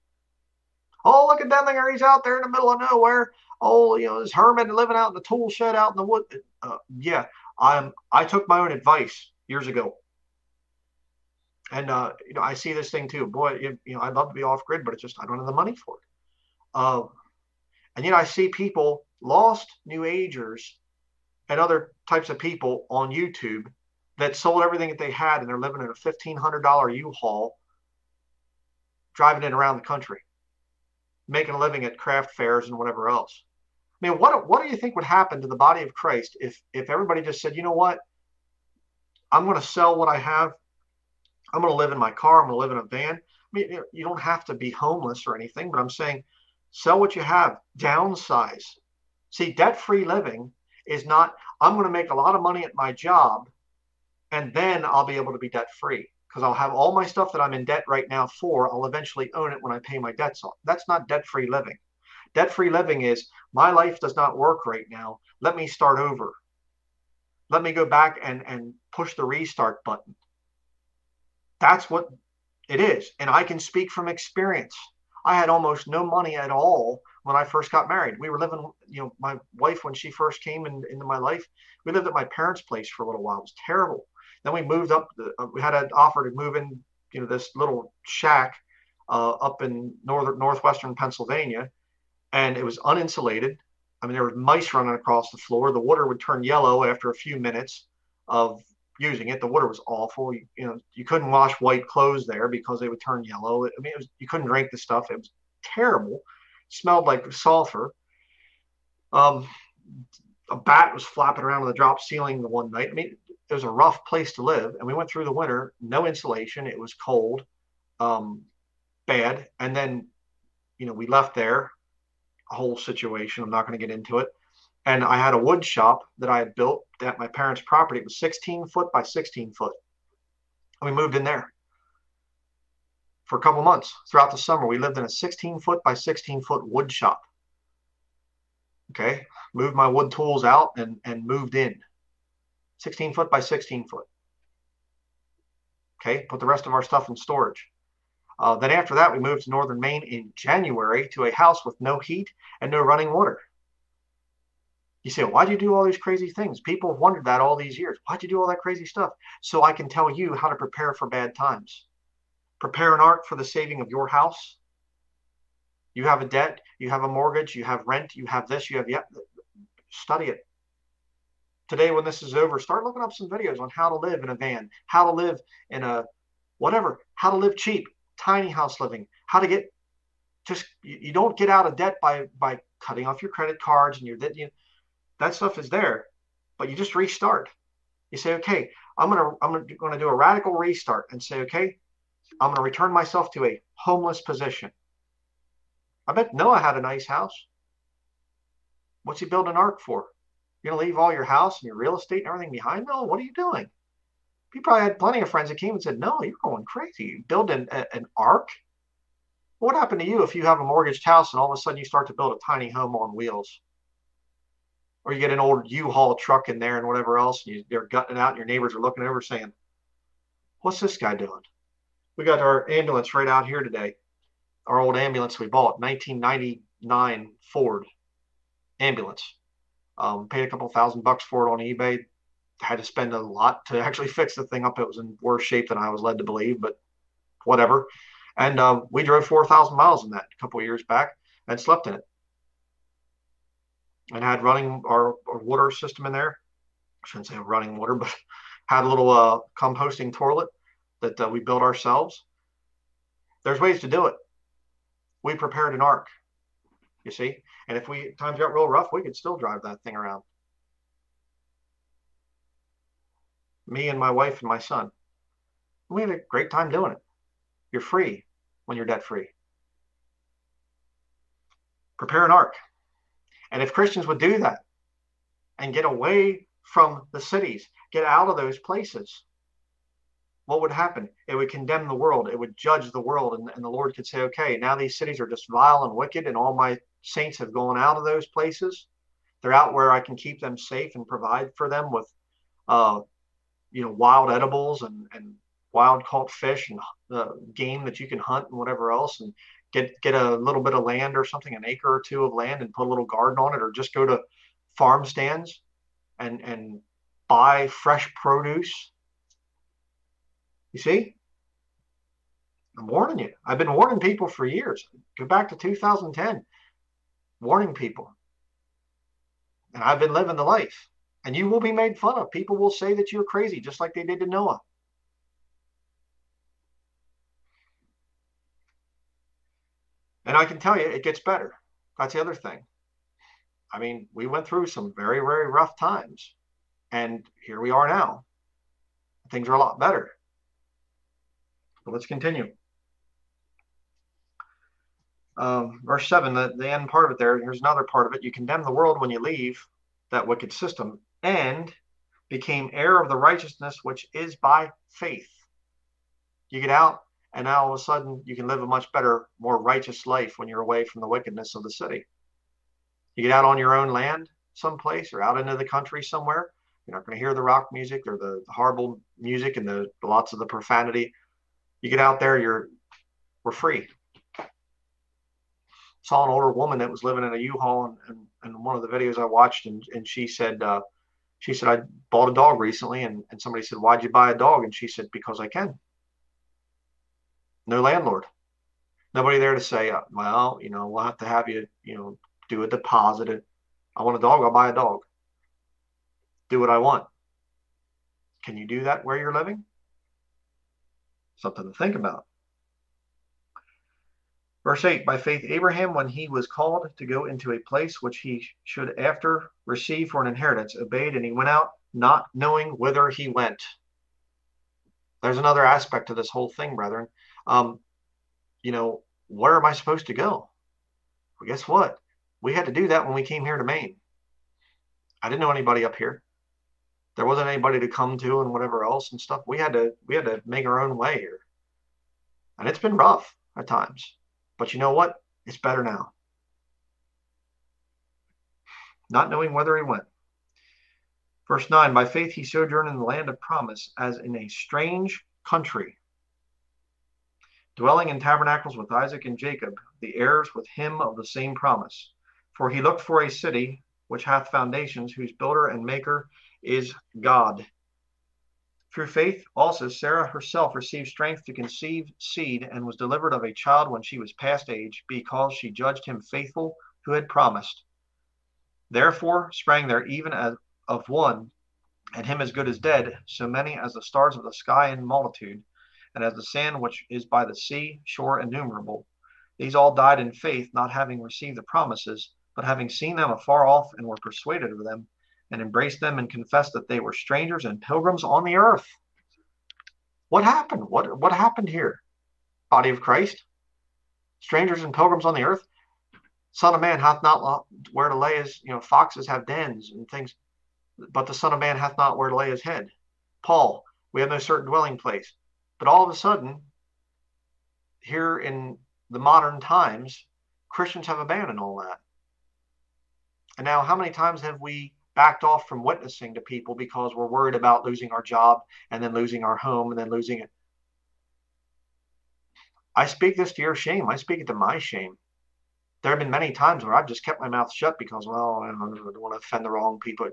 Oh, look at Denlinger. He's out there in the middle of nowhere. Oh, you know, this hermit living out in the tool shed out in the wood. Uh, yeah, I'm. I took my own advice years ago, and uh, you know, I see this thing too. Boy, you, you know, I'd love to be off grid, but it's just I don't have the money for it. Uh, and yet I see people, lost new agers and other types of people on YouTube that sold everything that they had and they're living in a $1,500 U-Haul, driving it around the country, making a living at craft fairs and whatever else. I mean, what, what do you think would happen to the body of Christ if, if everybody just said, you know what? I'm going to sell what I have. I'm going to live in my car. I'm going to live in a van. I mean, you don't have to be homeless or anything, but I'm saying – sell what you have, downsize. See, debt free living is not, I'm going to make a lot of money at my job and then I'll be able to be debt free because I'll have all my stuff that I'm in debt right now for. I'll eventually own it when I pay my debts off. That's not debt free living. Debt free living is my life does not work right now. Let me start over. Let me go back and, and push the restart button. That's what it is. And I can speak from experience. I had almost no money at all when I first got married. We were living, you know, my wife when she first came in, into my life, we lived at my parents' place for a little while. It was terrible. Then we moved up. The, uh, we had an offer to move in, you know, this little shack uh, up in northern northwestern Pennsylvania, and it was uninsulated. I mean, there was mice running across the floor. The water would turn yellow after a few minutes of using it. The water was awful. You, you know, you couldn't wash white clothes there because they would turn yellow. I mean, was you couldn't drink the stuff. It was terrible. It smelled like sulfur. Um, a bat was flapping around on the drop ceiling the one night. I mean, it was a rough place to live, and we went through the winter. No insulation. It was cold, um, bad. And then you know, we left there, whole situation. I'm not going to get into it. And I had a wood shop that I had built at my parents' property. It was 16 foot by 16 foot. And we moved in there for a couple months throughout the summer. We lived in a 16 foot by 16 foot wood shop. Okay, moved my wood tools out and, and moved in. 16 foot by 16 foot. Okay, put the rest of our stuff in storage. Uh, then after that, we moved to northern Maine in January to a house with no heat and no running water. You say, why'd you do all these crazy things? People have wondered that all these years. Why'd you do all that crazy stuff? So I can tell you how to prepare for bad times. Prepare an ark for the saving of your house. You have a debt, you have a mortgage, you have rent, you have this, you have yet. Study it. Today, when this is over, start looking up some videos on how to live in a van, how to live in a whatever, how to live cheap, tiny house living, how to get just you don't get out of debt by by cutting off your credit cards and your you know, that stuff is there, but you just restart. You say, okay, I'm gonna I'm gonna do a radical restart and say, okay, I'm gonna return myself to a homeless position. I bet Noah had a nice house. What's he building an ark for? You're gonna leave all your house and your real estate and everything behind? No, what are you doing? He probably had plenty of friends that came and said, No, you're going crazy. You build an, a, an ark? What happened to you if you have a mortgaged house and all of a sudden you start to build a tiny home on wheels? Or you get an old U-Haul truck in there and whatever else, and you, they're gutting it out, and your neighbors are looking over saying, What's this guy doing? We got our ambulance right out here today. Our old ambulance we bought, 1999 Ford ambulance. Um, paid a couple thousand bucks for it on eBay had to spend a lot to actually fix the thing up. It was in worse shape than I was led to believe, but whatever. And uh, we drove 4,000 miles in that a couple years back and slept in it. And had running our, our, water system in there. I shouldn't say running water, but had a little uh, composting toilet that uh, we built ourselves. There's ways to do it. We prepared an ark, you see. And if we times got real rough, we could still drive that thing around. Me and my wife and my son. We had a great time doing it. You're free when you're debt free. Prepare an ark. And if Christians would do that and get away from the cities, get out of those places, what would happen? It would condemn the world. It would judge the world. And, and the Lord could say, okay, now these cities are just vile and wicked, and all my saints have gone out of those places. They're out where I can keep them safe and provide for them with uh, you know wild edibles and and wild caught fish and the game that you can hunt and whatever else and get get a little bit of land or something an acre or two of land and put a little garden on it or just go to farm stands and and buy fresh produce. You see? I'm warning you. I've been warning people for years. Go back to 2010 warning people. And i've been living the life and you will be made fun of. People will say that you're crazy, just like they did to Noah. And I can tell you, it gets better. That's the other thing. I mean, we went through some very, very rough times. And here we are now. Things are a lot better. But let's continue. Um, verse 7, the, the end part of it there, here's another part of it. You condemn the world when you leave that wicked system and became heir of the righteousness which is by faith. You get out, and now all of a sudden you can live a much better, more righteous life when you're away from the wickedness of the city. You get out on your own land someplace or out into the country somewhere. You're not going to hear the rock music or the, horrible music and the lots of the profanity. You get out there, you're we're free. Saw an older woman that was living in a U-Haul, and, and, and one of the videos I watched, and, and she said, uh, she said, I bought a dog recently. And, and somebody said, Why'd you buy a dog? And she said, Because I can. No landlord. Nobody there to say, uh, Well, you know, we'll have to have you, you know, do a deposit. I want a dog, I'll buy a dog. Do what I want. Can you do that where you're living? Something to think about. Verse 8 By faith, Abraham, when he was called to go into a place which he should after receive for an inheritance, obeyed, and he went out, not knowing whither he went. There's another aspect to this whole thing, brethren. Um, you know, where am I supposed to go? But guess what? We had to do that when we came here to Maine. I didn't know anybody up here. There wasn't anybody to come to and whatever else and stuff. We had to we had to make our own way here. And it's been rough at times. But you know what? It's better now. Not knowing whither he went. Verse 9 By faith he sojourned in the land of promise, as in a strange country, dwelling in tabernacles with Isaac and Jacob, the heirs with him of the same promise. For he looked for a city which hath foundations, whose builder and maker is God. Through faith also Sarah herself received strength to conceive seed and was delivered of a child when she was past age, because she judged him faithful who had promised. Therefore sprang there even as of one, and him as good as dead, so many as the stars of the sky in multitude, and as the sand which is by the sea shore innumerable. These all died in faith, not having received the promises, but having seen them afar off, and were persuaded of them, and embraced them, and confessed that they were strangers and pilgrims on the earth. What happened? What what happened here? Body of Christ? Strangers and pilgrims on the earth? Son of man hath not where to lay his, you know, foxes have dens and things but the Son of Man hath not where to lay his head. Paul, we have no certain dwelling place. But all of a sudden, here in the modern times, Christians have abandoned all that. And now, how many times have we backed off from witnessing to people because we're worried about losing our job and then losing our home and then losing it? I speak this to your shame. I speak it to my shame. There have been many times where I've just kept my mouth shut because, well, I don't, want to offend the wrong people.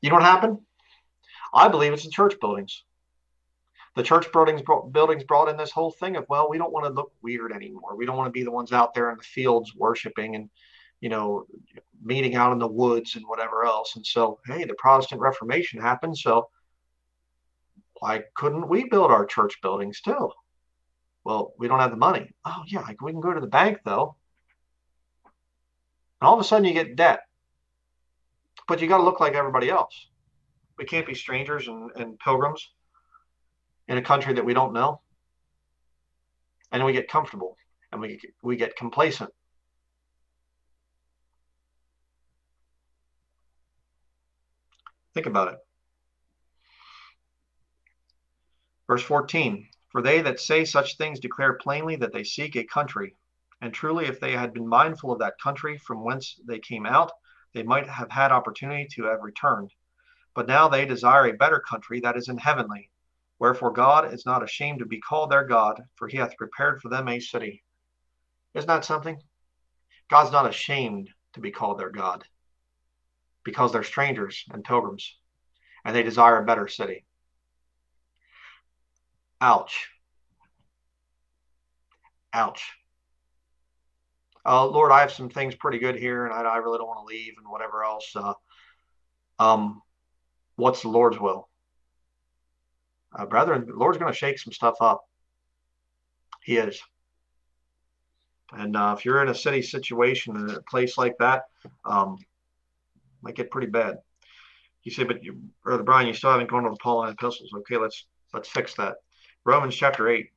You know what happened? I believe it's the church buildings. The church buildings buildings brought in this whole thing of well, we don't want to look weird anymore. We don't want to be the ones out there in the fields worshiping and you know meeting out in the woods and whatever else. And so, hey, the Protestant Reformation happened. So why couldn't we build our church buildings too? Well, we don't have the money. Oh yeah, we can go to the bank though. And all of a sudden you get debt but you got to look like everybody else. We can't be strangers and, and pilgrims in a country that we don't know. And we get comfortable and we, we get complacent. Think about it. Verse 14 For they that say such things declare plainly that they seek a country. And truly, if they had been mindful of that country from whence they came out, they might have had opportunity to have returned. But now they desire a better country that is in heavenly. Wherefore God is not ashamed to be called their God, for he hath prepared for them a city. Isn't that something? God's not ashamed to be called their God because they're strangers and pilgrims and they desire a better city. Ouch. Ouch uh, Lord, I have some things pretty good here, and I, I really don't want to leave, and whatever else. Uh, um, what's the Lord's will, uh, brethren? The Lord's going to shake some stuff up. He is. And uh, if you're in a city situation in a place like that, um, might get pretty bad. You say, but you, brother Bryan, you still haven't gone to the Pauline epistles. Okay, let's let's fix that. Romans chapter eight.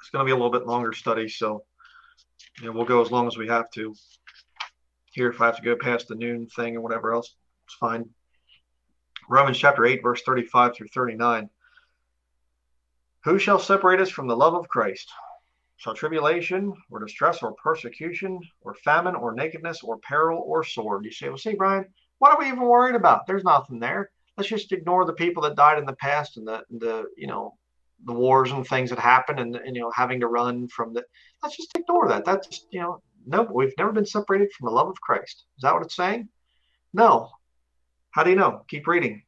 It's going to be a little bit longer study, so you know, we'll go as long as we have to. Here, if I have to go past the noon thing or whatever else, it's fine. Romans chapter 8, verse 35 through 39. Who shall separate us from the love of Christ? Shall tribulation or distress or persecution or famine or nakedness or peril or sword? You say, well, see, Bryan, what are we even worried about? There's nothing there. Let's just ignore the people that died in the past and the, the you know, the wars and things that happened and, and, you know having to run from the let's just ignore that. That's you know no we've never been separated from the love of christ. Is that what it's saying? No. How do you know? Keep reading.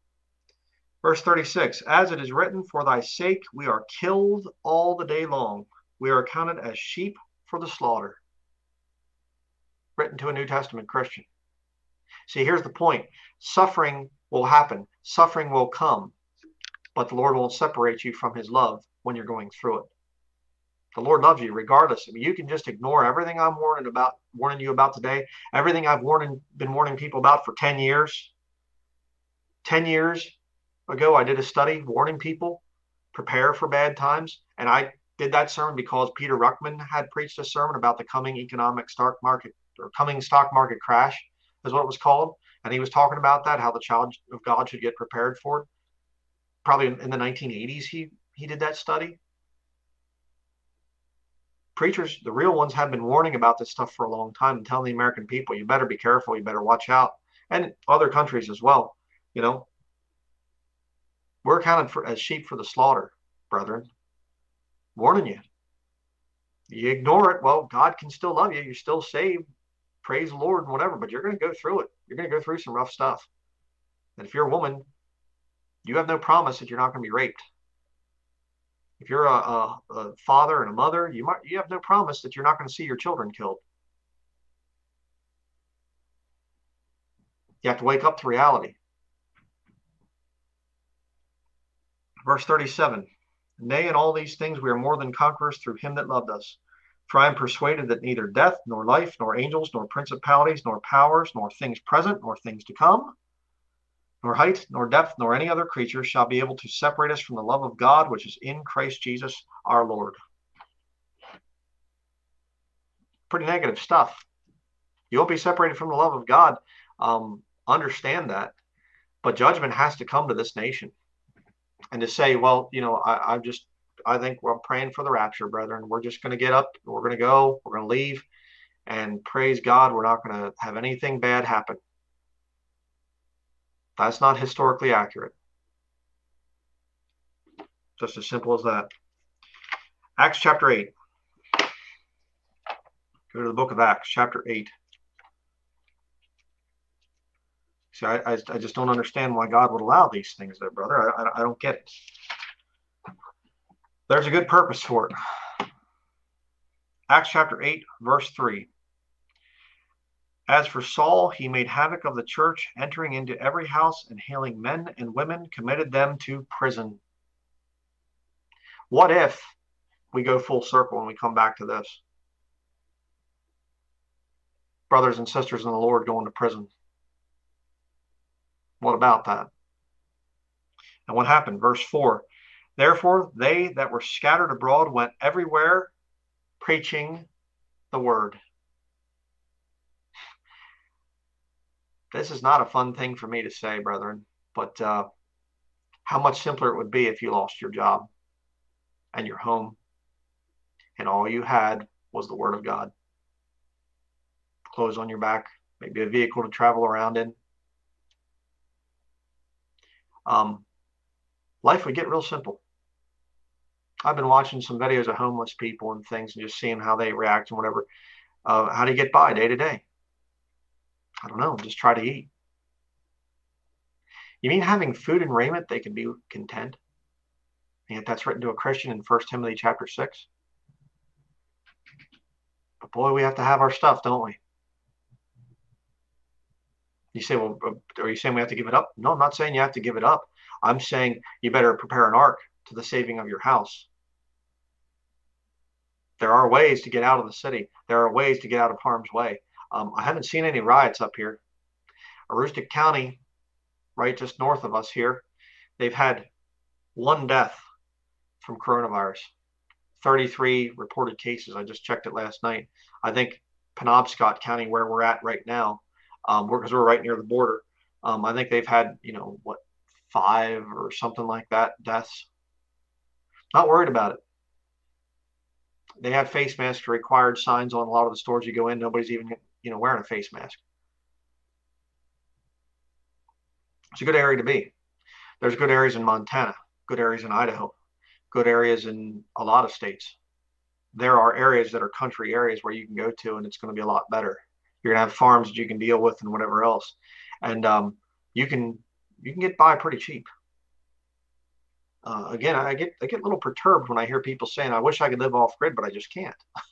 Verse 36 as it is written for thy sake we are killed all the day long we are counted as sheep for the slaughter written to a new testament christian see here's the point suffering will happen suffering will come but the Lord won't separate you from his love when you're going through it. The Lord loves you regardless. I mean, you can just ignore everything I'm warning about, warning you about today, everything I've warning, been warning people about for 10 years. 10 years ago, I did a study warning people, prepare for bad times. And I did that sermon because Peter Ruckman had preached a sermon about the coming economic stock market or coming stock market crash, is what it was called. And he was talking about that, how the child of God should get prepared for it. Probably in the 1980s, he he did that study. Preachers, the real ones, have been warning about this stuff for a long time and telling the American people, you better be careful, you better watch out, and other countries as well. You know, we're accounted for as sheep for the slaughter, brethren. Warning you. You ignore it, well, God can still love you. You're still saved. Praise the Lord and whatever, but you're going to go through it. You're going to go through some rough stuff. And if you're a woman, you have no promise that you're not going to be raped. If you're a, a, a father and a mother, you might you have no promise that you're not going to see your children killed. You have to wake up to reality. Verse 37 Nay, in all these things we are more than conquerors through him that loved us. For I am persuaded that neither death, nor life, nor angels, nor principalities, nor powers, nor things present, nor things to come, nor height, nor depth, nor any other creature shall be able to separate us from the love of God which is in Christ Jesus our Lord. Pretty negative stuff. You won't be separated from the love of God. Um, understand that. But judgment has to come to this nation. And to say, well, you know, I, I'm just, I think we're praying for the rapture, brethren. We're just going to get up, we're going to go, we're going to leave, and praise God, we're not going to have anything bad happen. That's not historically accurate. Just as simple as that. Acts chapter 8. Go to the book of Acts, chapter 8. See, I, I, I just don't understand why God would allow these things there, brother. I, I, I don't get it. There's a good purpose for it. Acts chapter 8, verse 3. As for Saul, he made havoc of the church, entering into every house and hailing men and women, committed them to prison. What if we go full circle and we come back to this? Brothers and sisters in the Lord going to prison. What about that? And what happened? Verse 4 Therefore, they that were scattered abroad went everywhere preaching the word. This is not a fun thing for me to say, brethren, but uh, how much simpler it would be if you lost your job and your home and all you had was the Word of God. Clothes on your back, maybe a vehicle to travel around in. Um, life would get real simple. I've been watching some videos of homeless people and things and just seeing how they react and whatever. Uh, how do you get by day to day? I don't know, just try to eat. You mean having food and raiment, they can be content? And that's written to a Christian in First Timothy chapter 6. But boy, we have to have our stuff, don't we? You say, well, uh, are you saying we have to give it up? No, I'm not saying you have to give it up. I'm saying you better prepare an ark to the saving of your house. There are ways to get out of the city. There are ways to get out of harm's way. Um, I haven't seen any riots up here. Aroostook County, right just north of us here, they've had one death from coronavirus. 33 reported cases. I just checked it last night. I think Penobscot County, where we're at right now, um, because we're right near the border, um, I think they've had, you know, what, five or something like that deaths. Not worried about it. They have face masks required signs on a lot of the stores you go in. Nobody's even you know, wearing a face mask. It's a good area to be. There's good areas in Montana, good areas in Idaho, good areas in a lot of states. There are areas that are country areas where you can go to and it's going to be a lot better. You're to have farms that you can deal with and whatever else. And um, you can you can get by pretty cheap. Uh, again, I get I get a little perturbed when I hear people saying, "I wish I could live off grid, but I just can't."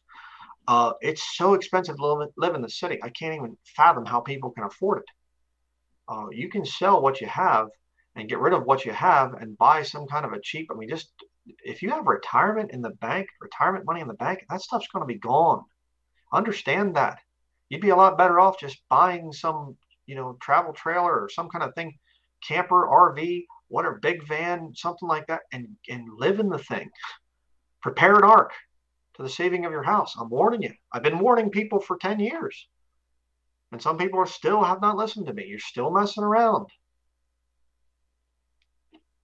Uh, it's so expensive to live, live in the city. I can't even fathom how people can afford it. Uh, you can sell what you have and get rid of what you have and buy some kind of a cheap. I mean, just if you have retirement in the bank, retirement money in the bank, that stuff's going to be gone. Understand that. You'd be a lot better off just buying some, you know, travel trailer or some kind of thing, camper, RV, whatever, big van, something like that, and and live in the thing Prepare an ark to the saving of your house. I'm warning you. I've been warning people for 10 years. And some people are still have not listened to me. You're still messing around.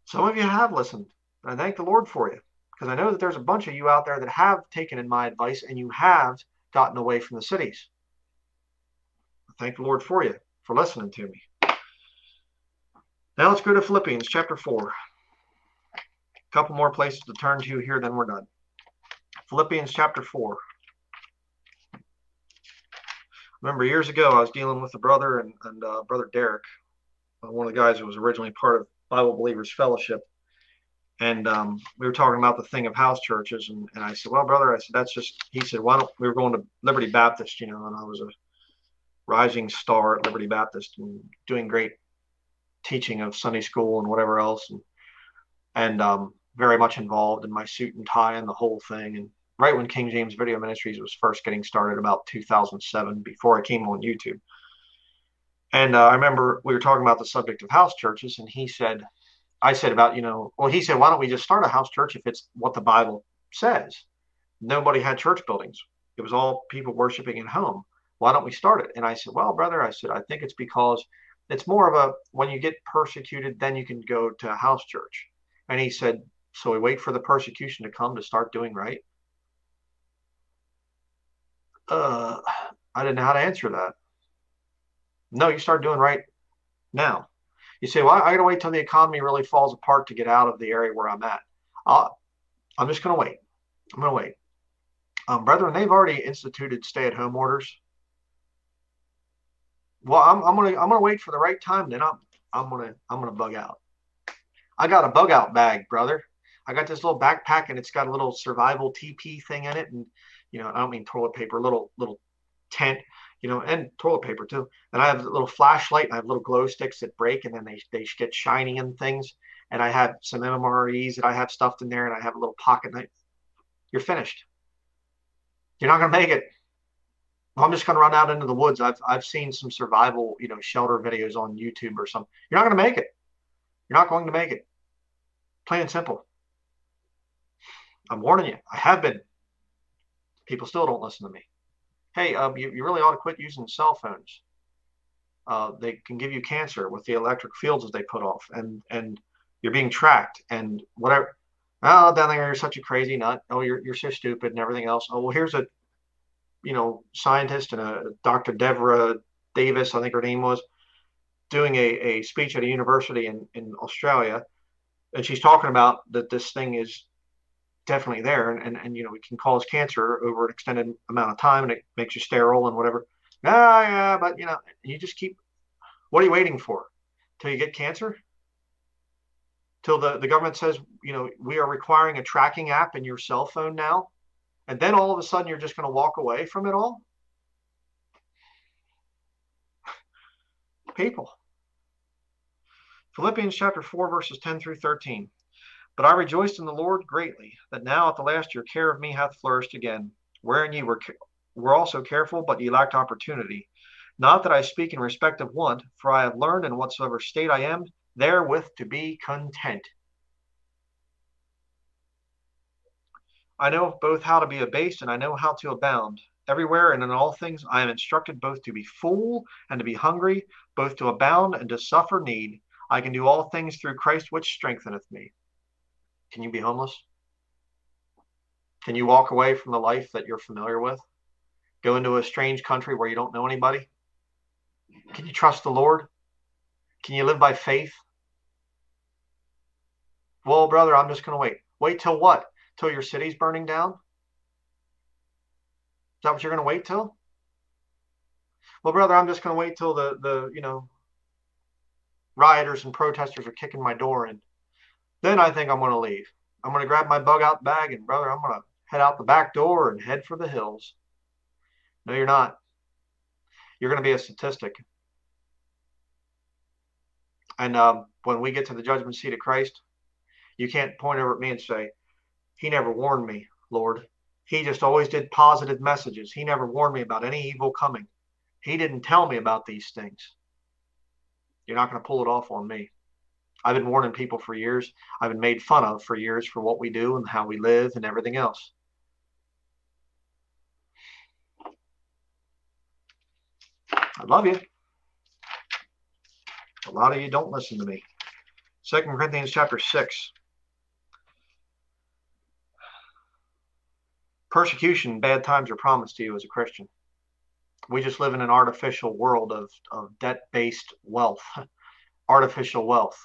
Some of you have listened. I thank the Lord for you because I know that there's a bunch of you out there that have taken in my advice and you have gotten away from the cities. Thank the Lord for you for listening to me. Now let's go to Philippians chapter 4. A couple more places to turn to here, then we're done. Philippians chapter 4. Remember, years ago, I was dealing with a brother and, and uh, brother Derek, uh, one of the guys who was originally part of Bible Believers Fellowship. And um, we were talking about the thing of house churches. And, and I said, Well, brother, I said, that's just, he said, Why don't we were going to Liberty Baptist, you know, and I was a rising star at Liberty Baptist and doing great teaching of Sunday school and whatever else. And, and um, very much involved in my suit and tie and the whole thing. And right when King James Video Ministries was first getting started, about 2007, before I came on YouTube. And uh, I remember we were talking about the subject of house churches, and he said, I said about, you know, well, he said, why don't we just start a house church if it's what the Bible says? Nobody had church buildings. It was all people worshiping at home. Why don't we start it? And I said, well, brother, I said, I think it's because it's more of a when you get persecuted, then you can go to a house church. And he said, so we wait for the persecution to come to start doing right. Uh, I didn't know how to answer that. No, you start doing right now. You say, well, I got to wait till the economy really falls apart to get out of the area where I'm at. I'll, I'm just going to wait. I'm going to wait. Um, brethren, they've already instituted stay-at-home orders. Well, I'm, I'm gonna I'm gonna wait for the right time. Then I'm I'm gonna I'm gonna bug out. I got a bug out bag, brother. I got this little backpack and it's got a little survival TP thing in it, and you know I don't mean toilet paper, little little tent you know, and toilet paper too. And I have a little flashlight and I have little glow sticks that break and then they, they get shiny and things. And I have some MMREs that I have stuffed in there and I have a little pocket knife. You're finished. You're not going to make it. I'm just going to run out into the woods. I've, I've seen some survival, you know, shelter videos on YouTube or something. You're not going to make it. You're not going to make it. Plain and simple. I'm warning you. I have been. People still don't listen to me hey, um, you, you really ought to quit using cell phones. Uh, they can give you cancer with the electric fields that they put off, and and you're being tracked and whatever. Oh, down there, you're such a crazy nut. Oh, you're you're so stupid and everything else. Oh, well, here's a, you know, scientist and a Dr. Devra Davis, I think her name was, doing a, a speech at a university in in Australia, and she's talking about that this thing is definitely there and, and, and you know it can cause cancer over an extended amount of time and it makes you sterile and whatever. Ah yeah but you know you just keep what are you waiting for? Till you get cancer? Till the, the government says you know we are requiring a tracking app in your cell phone now and then all of a sudden you're just going to walk away from it all people philippians chapter 4 verses 10 through 13 but I rejoiced in the Lord greatly, that now at the last your care of me hath flourished again, wherein ye were, were also careful, but ye lacked opportunity. Not that I speak in respect of want, for I have learned in whatsoever state I am, therewith to be content. I know both how to be abased and I know how to abound. Everywhere and in all things I am instructed both to be full and to be hungry, both to abound and to suffer need. I can do all things through Christ which strengtheneth me. Can you be homeless? Can you walk away from the life that you're familiar with? Go into a strange country where you don't know anybody? Can you trust the Lord? Can you live by faith? Well, brother, I'm just going to wait. Wait till what? Till your city's burning down? Is that what you're going to wait till? Well, brother, I'm just going to wait till the the you know rioters and protesters are kicking my door in. Then I think I'm going to leave. I'm going to grab my bug out bag and, brother, I'm going to head out the back door and head for the hills. No, you're not. You're going to be a statistic. And um, when we get to the judgment seat of Christ, you can't point over at me and say, He never warned me, Lord. He just always did positive messages. He never warned me about any evil coming. He didn't tell me about these things. You're not going to pull it off on me. I've been warning people for years. I've been made fun of for years for what we do and how we live and everything else. I love you. A lot of you don't listen to me. Second Corinthians chapter 6. Persecution, bad times are promised to you as a Christian. We just live in an artificial world of, of debt based wealth, artificial wealth.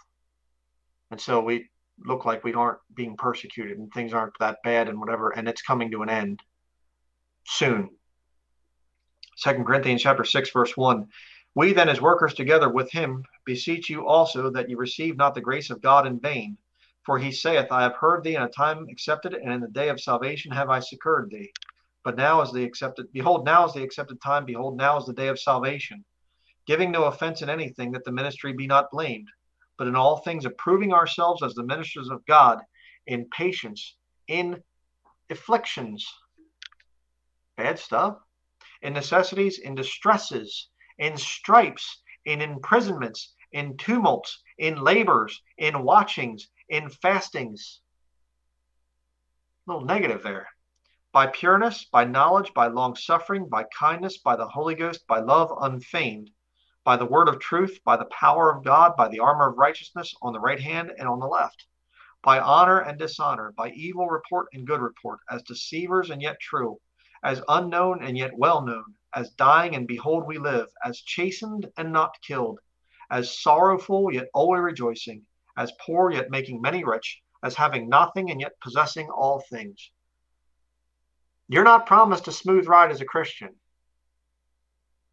And so we look like we aren't being persecuted and things aren't that bad and whatever, and it's coming to an end soon. Second Corinthians chapter 6, verse 1. We then, as workers together with him, beseech you also that you receive not the grace of God in vain. For he saith, I have heard thee in a time accepted, and in the day of salvation have I succored thee. But now is the accepted, behold, now is the accepted time, behold, now is the day of salvation. Giving no offense in anything, that the ministry be not blamed, but in all things approving ourselves as the ministers of God, in patience, in afflictions. Bad stuff in necessities, in distresses, in stripes, in imprisonments, in tumults, in labors, in watchings, in fastings. A little negative there. By pureness, by knowledge, by long suffering, by kindness, by the Holy Ghost, by love unfeigned, by the word of truth, by the power of God, by the armor of righteousness on the right hand and on the left, by honor and dishonor, by evil report and good report, as deceivers and yet true, as unknown and yet well known, as dying and behold we live, as chastened and not killed, as sorrowful yet always rejoicing, as poor yet making many rich, as having nothing and yet possessing all things. You're not promised a smooth ride as a Christian.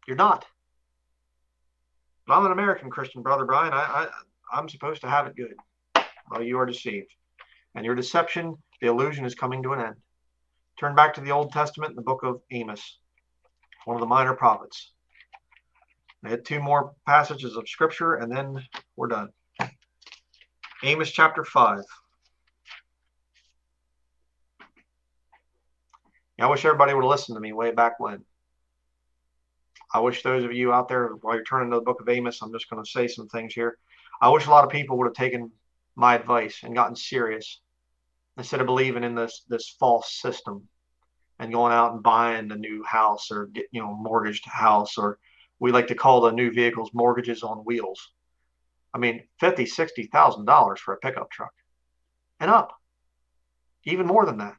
You're not. But I'm an American Christian, Brother Bryan. I, I, I'm supposed to have it good. Well, you are deceived. And your deception, the illusion is coming to an end. Turn back to the Old Testament in the book of Amos, one of the minor prophets. I had two more passages of scripture and then we're done. Amos chapter 5. I wish everybody would have listened to me way back when. I wish those of you out there, while you're turning to the book of Amos, I'm just going to say some things here. I wish a lot of people would have taken my advice and gotten serious instead of believing in this this false system and going out and buying a new house or get you know mortgaged house or we like to call the new vehicles mortgages on wheels i mean fifty sixty thousand dollars for a pickup truck and up even more than that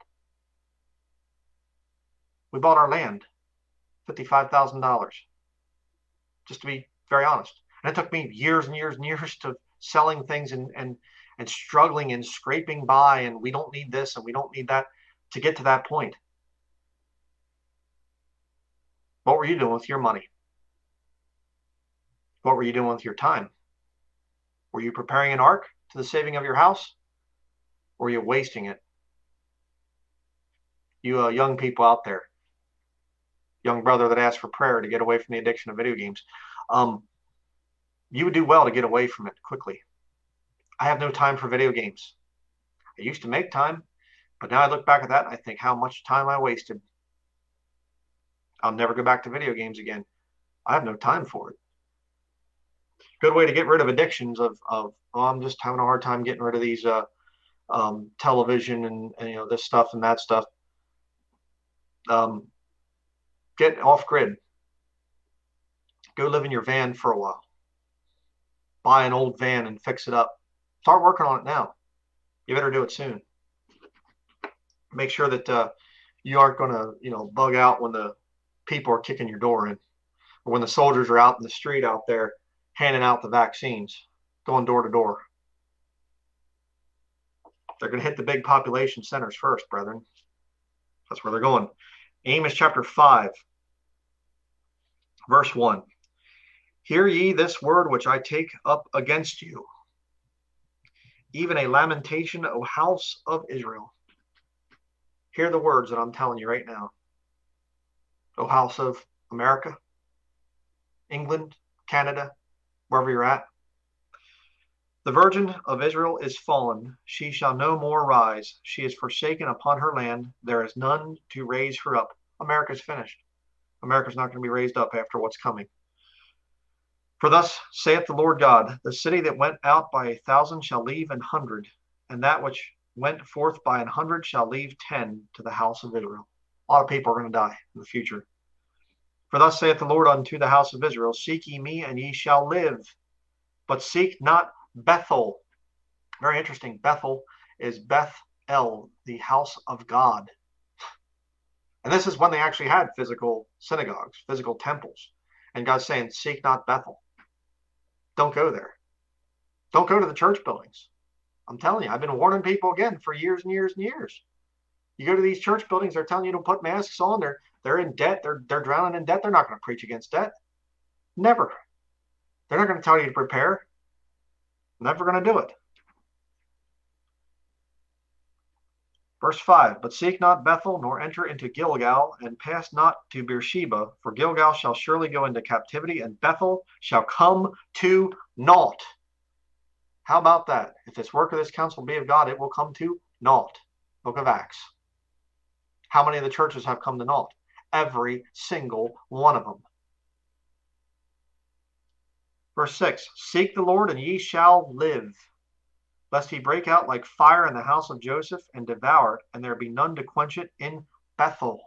we bought our land fifty-five thousand dollars just to be very honest and it took me years and years and years to selling things and and and struggling and scraping by and we don't need this and we don't need that to get to that point. What were you doing with your money? What were you doing with your time? Were you preparing an ark to the saving of your house? Or are you wasting it? You uh, young people out there, young brother that asked for prayer to get away from the addiction of video games, um, you would do well to get away from it quickly. I have no time for video games. I used to make time, but now I look back at that and I think how much time I wasted. I'll never go back to video games again. I have no time for it. Good way to get rid of addictions of, of oh, I'm just having a hard time getting rid of these uh, um, television and, and, you know this stuff and that stuff. Um, get off grid. Go live in your van for a while. Buy an old van and fix it up start working on it now. You better do it soon. Make sure that uh, you aren't going to, you know, bug out when the people are kicking your door in, or when the soldiers are out in the street out there handing out the vaccines, going door to door. They're going to hit the big population centers first, brethren. That's where they're going. Amos chapter 5, verse 1. Hear ye this word which I take up against you even a lamentation, O house of Israel. Hear the words that I'm telling you right now. O house of America, England, Canada, wherever you're at. The virgin of Israel is fallen. She shall no more rise. She is forsaken upon her land. There is none to raise her up. America's finished. America's not going to be raised up after what's coming. For thus saith the Lord God, the city that went out by a thousand shall leave an hundred, and that which went forth by an hundred shall leave ten to the house of Israel. A lot of people are going to die in the future. For thus saith the Lord unto the house of Israel Seek ye me, and ye shall live, but seek not Bethel. Very interesting. Bethel is Beth El, the house of God. And this is when they actually had physical synagogues, physical temples. And God's saying, Seek not Bethel. Don't go there. Don't go to the church buildings. I'm telling you, I've been warning people again for years and years and years. You go to these church buildings, they're telling you to put masks on. They're they're in debt. They're they're drowning in debt. They're not going to preach against debt. Never. They're not going to tell you to prepare. Never going to do it. Verse 5 But seek not Bethel, nor enter into Gilgal, and pass not to Beersheba, for Gilgal shall surely go into captivity, and Bethel shall come to naught. How about that? If this work of this counsel be of God, it will come to naught. Book of Acts. How many of the churches have come to naught? Every single one of them. Verse 6 Seek the Lord, and ye shall live lest he break out like fire in the house of Joseph and devour it, and there be none to quench it in Bethel.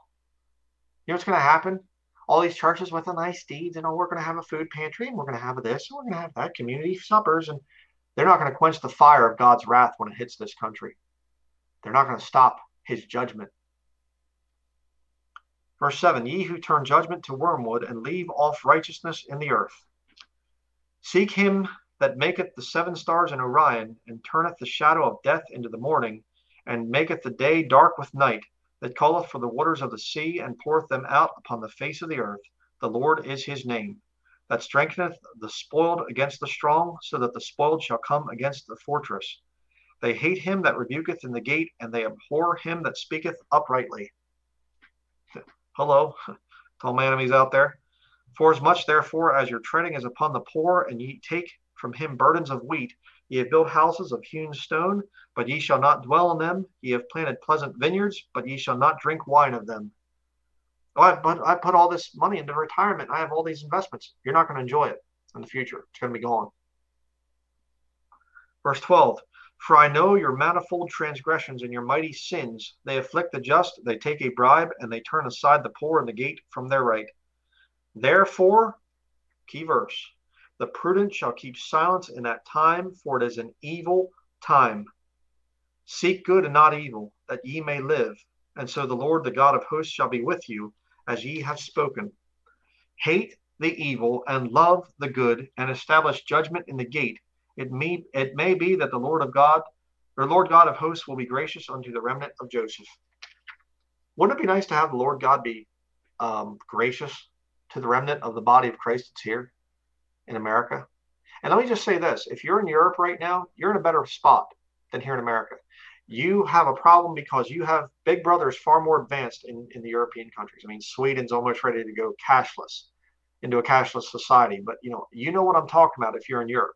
You know what's going to happen? All these churches with the nice deeds, and oh, we're going to have a food pantry, and we're going to have this, and we're going to have that, community suppers, and they're not going to quench the fire of God's wrath when it hits this country. They're not going to stop his judgment. Verse 7 Ye who turn judgment to wormwood and leave off righteousness in the earth. Seek him that maketh the seven stars in Orion, and turneth the shadow of death into the morning, and maketh the day dark with night, that calleth for the waters of the sea, and poureth them out upon the face of the earth. The Lord is his name. That strengtheneth the spoiled against the strong, so that the spoiled shall come against the fortress. They hate him that rebuketh in the gate, and they abhor him that speaketh uprightly. Hello, to all my enemies out there. For as much therefore as your treading is upon the poor, and ye take from him burdens of wheat. Ye have built houses of hewn stone, but ye shall not dwell in them. Ye have planted pleasant vineyards, but ye shall not drink wine of them. Oh, I, but I put all this money into retirement. I have all these investments. You're not going to enjoy it in the future. It's going to be gone. Verse 12 For I know your manifold transgressions and your mighty sins. They afflict the just, they take a bribe, and they turn aside the poor and the gate from their right. Therefore, key verse the prudent shall keep silence in that time, for it is an evil time. Seek good and not evil, that ye may live. And so the Lord, the God of hosts, shall be with you, as ye have spoken. Hate the evil and love the good, and establish judgment in the gate. It may, it may be that the Lord of God, or Lord God of hosts, will be gracious unto the remnant of Joseph. Wouldn't it be nice to have the Lord God be um, gracious to the remnant of the body of Christ that's here? in America. And let me just say this if you're in Europe right now, you're in a better spot than here in America. You have a problem because you have big brothers far more advanced in, in the European countries. I mean, Sweden's almost ready to go cashless into a cashless society. But you know, you know what I'm talking about if you're in Europe.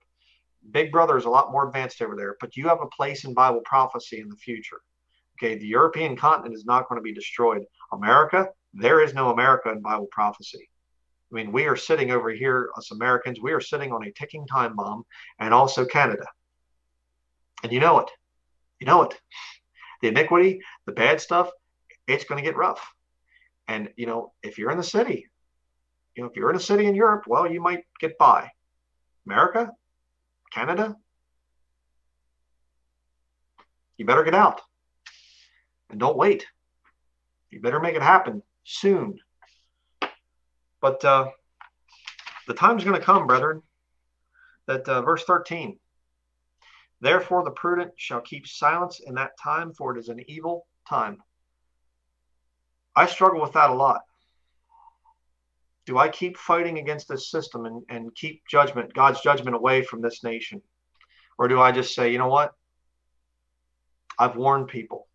Big brother is a lot more advanced over there, but you have a place in Bible prophecy in the future. Okay, the European continent is not going to be destroyed. America, there is no America in Bible prophecy. I mean, we are sitting over here, us Americans, we are sitting on a ticking time bomb, and also Canada. And you know it. You know it. The iniquity, the bad stuff, it's going to get rough. And, you know, if you're in the city, you know, if you're in a city in Europe, well, you might get by. America, Canada, you better get out and don't wait. You better make it happen soon. But uh, the time's going to come, brethren, that uh, verse 13, therefore the prudent shall keep silence in that time, for it is an evil time. I struggle with that a lot. Do I keep fighting against this system and, and keep judgment, God's judgment away from this nation? Or do I just say, you know what? I've warned people.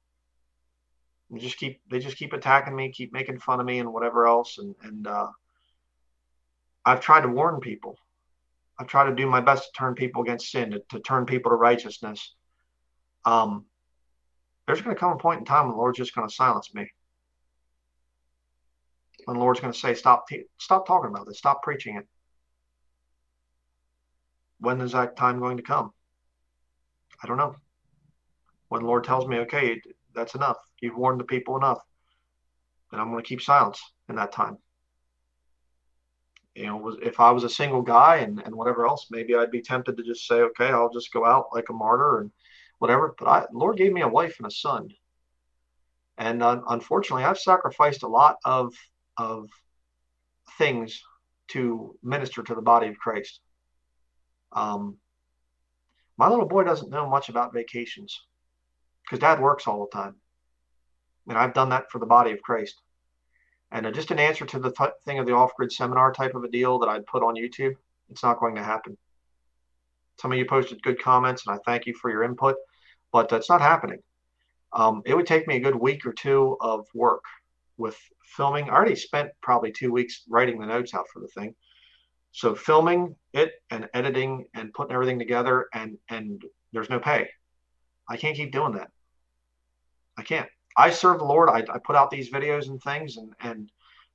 Just keep they just keep attacking me, keep making fun of me and whatever else and, and uh, I've tried to warn people. I've tried to do my best to turn people against sin, to, to turn people to righteousness. Um, there's going to come a point in time when the Lord's just going to silence me. When the Lord's going to say, "Stop, stop talking about this. Stop preaching it." when is that time going to come? I don't know. When the Lord tells me, okay, that's enough. You've warned the people enough. Then I'm going to keep silence in that time. You know, if I was a single guy and, and whatever else, maybe I'd be tempted to just say, okay, I'll just go out like a martyr and whatever. But I, Lord gave me a wife and a son. And uh, unfortunately, I've sacrificed a lot of, of things to minister to the body of Christ. Um, my little boy doesn't know much about vacations because dad works all the time. And I've done that for the body of Christ. And uh, just an answer to the th- thing of the off grid seminar type of a deal that I'd put on YouTube, it's not going to happen. Some of you posted good comments, and I thank you for your input, but that's not happening. Um, it would take me a good week or two of work with filming. I already spent probably two weeks writing the notes out for the thing. So filming it and editing and putting everything together and and there's no pay. I can't keep doing that. I can't. I serve the Lord. I, I put out these videos and things and and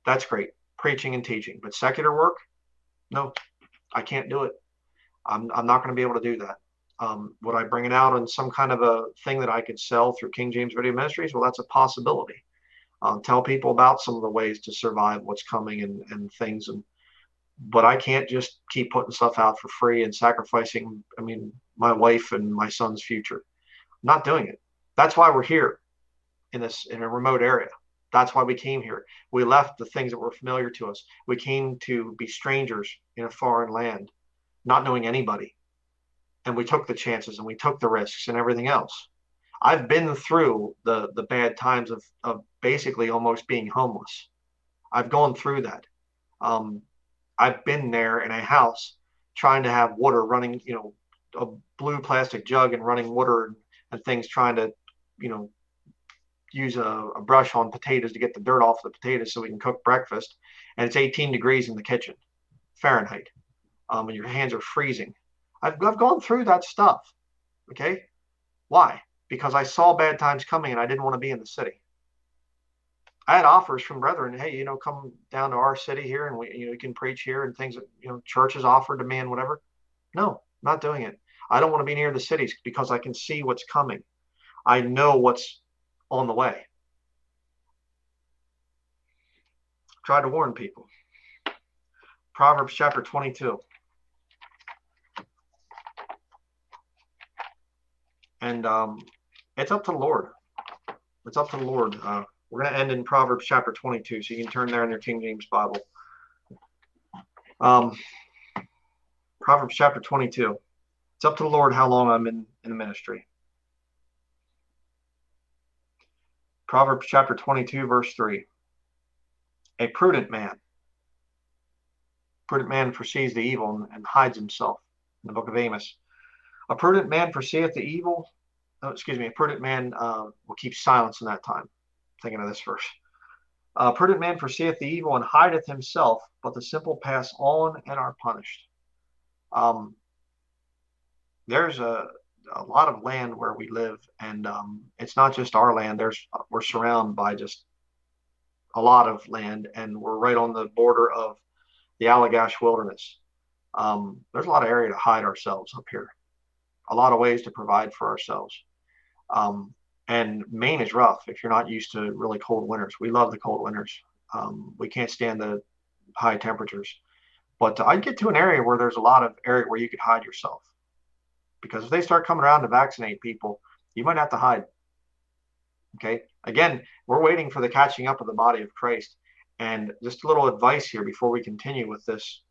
that's great. Preaching and teaching. But secular work, no, I can't do it. I'm I'm not going to be able to do that. Um, would I bring it out on some kind of a thing that I could sell through King James Video Ministries? Well, that's a possibility. Um, tell people about some of the ways to survive what's coming and, and things and but I can't just keep putting stuff out for free and sacrificing, I mean, my wife and my son's future. I'm not doing it. That's why we're here in this in a remote area. That's why we came here. We left the things that were familiar to us. We came to be strangers in a foreign land, not knowing anybody. And we took the chances and we took the risks and everything else. I've been through the the bad times of of basically almost being homeless. I've gone through that. Um, I've been there in a house trying to have water running, you know, a blue plastic jug and running water and, and things trying to, you know, use a, a, brush on potatoes to get the dirt off the potatoes so we can cook breakfast. And it's 18 degrees in the kitchen, Fahrenheit. Um, and your hands are freezing. I've, I've gone through that stuff. Okay. Why? Because I saw bad times coming and I didn't want to be in the city. I had offers from brethren, hey, you know, come down to our city here and we, you know, you can preach here and things that, you know, churches offered to me and whatever. No, not doing it. I don't want to be near the cities because I can see what's coming. I know what's on the way. Try to warn people. Proverbs chapter 22. And um, it's up to the Lord. It's up to the Lord. Uh, we're going to end in Proverbs chapter 22, so you can turn there in your King James Bible. Um, Proverbs chapter 22. It's up to the Lord how long I'm in, in the ministry. Proverbs chapter 22, verse 3. A prudent man. Prudent man foresees the evil and, and hides himself in the book of Amos. A prudent man foreseeth the evil. Oh, excuse me. A prudent man uh, will keep silence in that time thinking of this verse. Uh, prudent man foreseeth the evil and hideth himself, but the simple pass on and are punished. Um, there's a, a lot of land where we live, and um, it's not just our land. There's we're surrounded by just a lot of land, and we're right on the border of the Allagash Wilderness. Um, there's a lot of area to hide ourselves up here, a lot of ways to provide for ourselves. Um, and Maine is rough if you're not used to really cold winters. We love the cold winters. Um, we can't stand the high temperatures. But I'd get to an area where there's a lot of area where you could hide yourself. Because if they start coming around to vaccinate people, you might have to hide. Okay. Again, we're waiting for the catching up of the body of Christ. And just a little advice here before we continue with this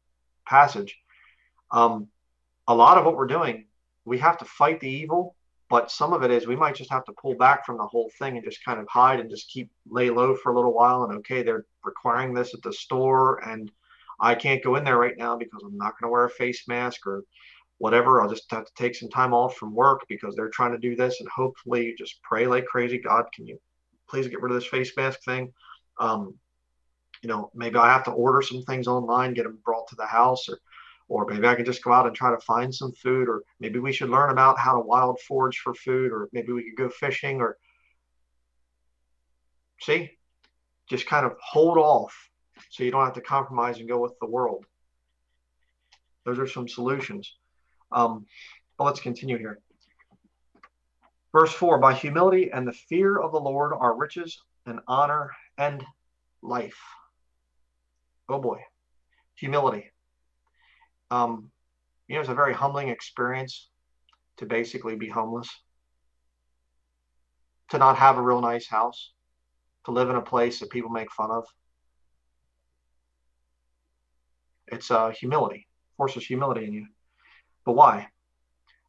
passage. Um, a lot of what we're doing, we have to fight the evil but some of it is we might just have to pull back from the whole thing and just kind of hide and just keep lay low for a little while and okay they're requiring this at the store and i can't go in there right now because i'm not going to wear a face mask or whatever. I'll just have to take some time off from work because they're trying to do this and hopefully just pray like crazy god can you please get rid of this face mask thing? Um, you know maybe i have to order some things online get them brought to the house or or maybe I can just go out and try to find some food, or maybe we should learn about how to wild forage for food, or maybe we could go fishing, or see, just kind of hold off so you don't have to compromise and go with the world. Those are some solutions. Um, but let's continue here. Verse 4 By humility and the fear of the Lord are riches and honor and life. Oh boy, humility. Um, you know, it's a very humbling experience to basically be homeless, to not have a real nice house, to live in a place that people make fun of. It's uh, humility, forces humility in you. But why?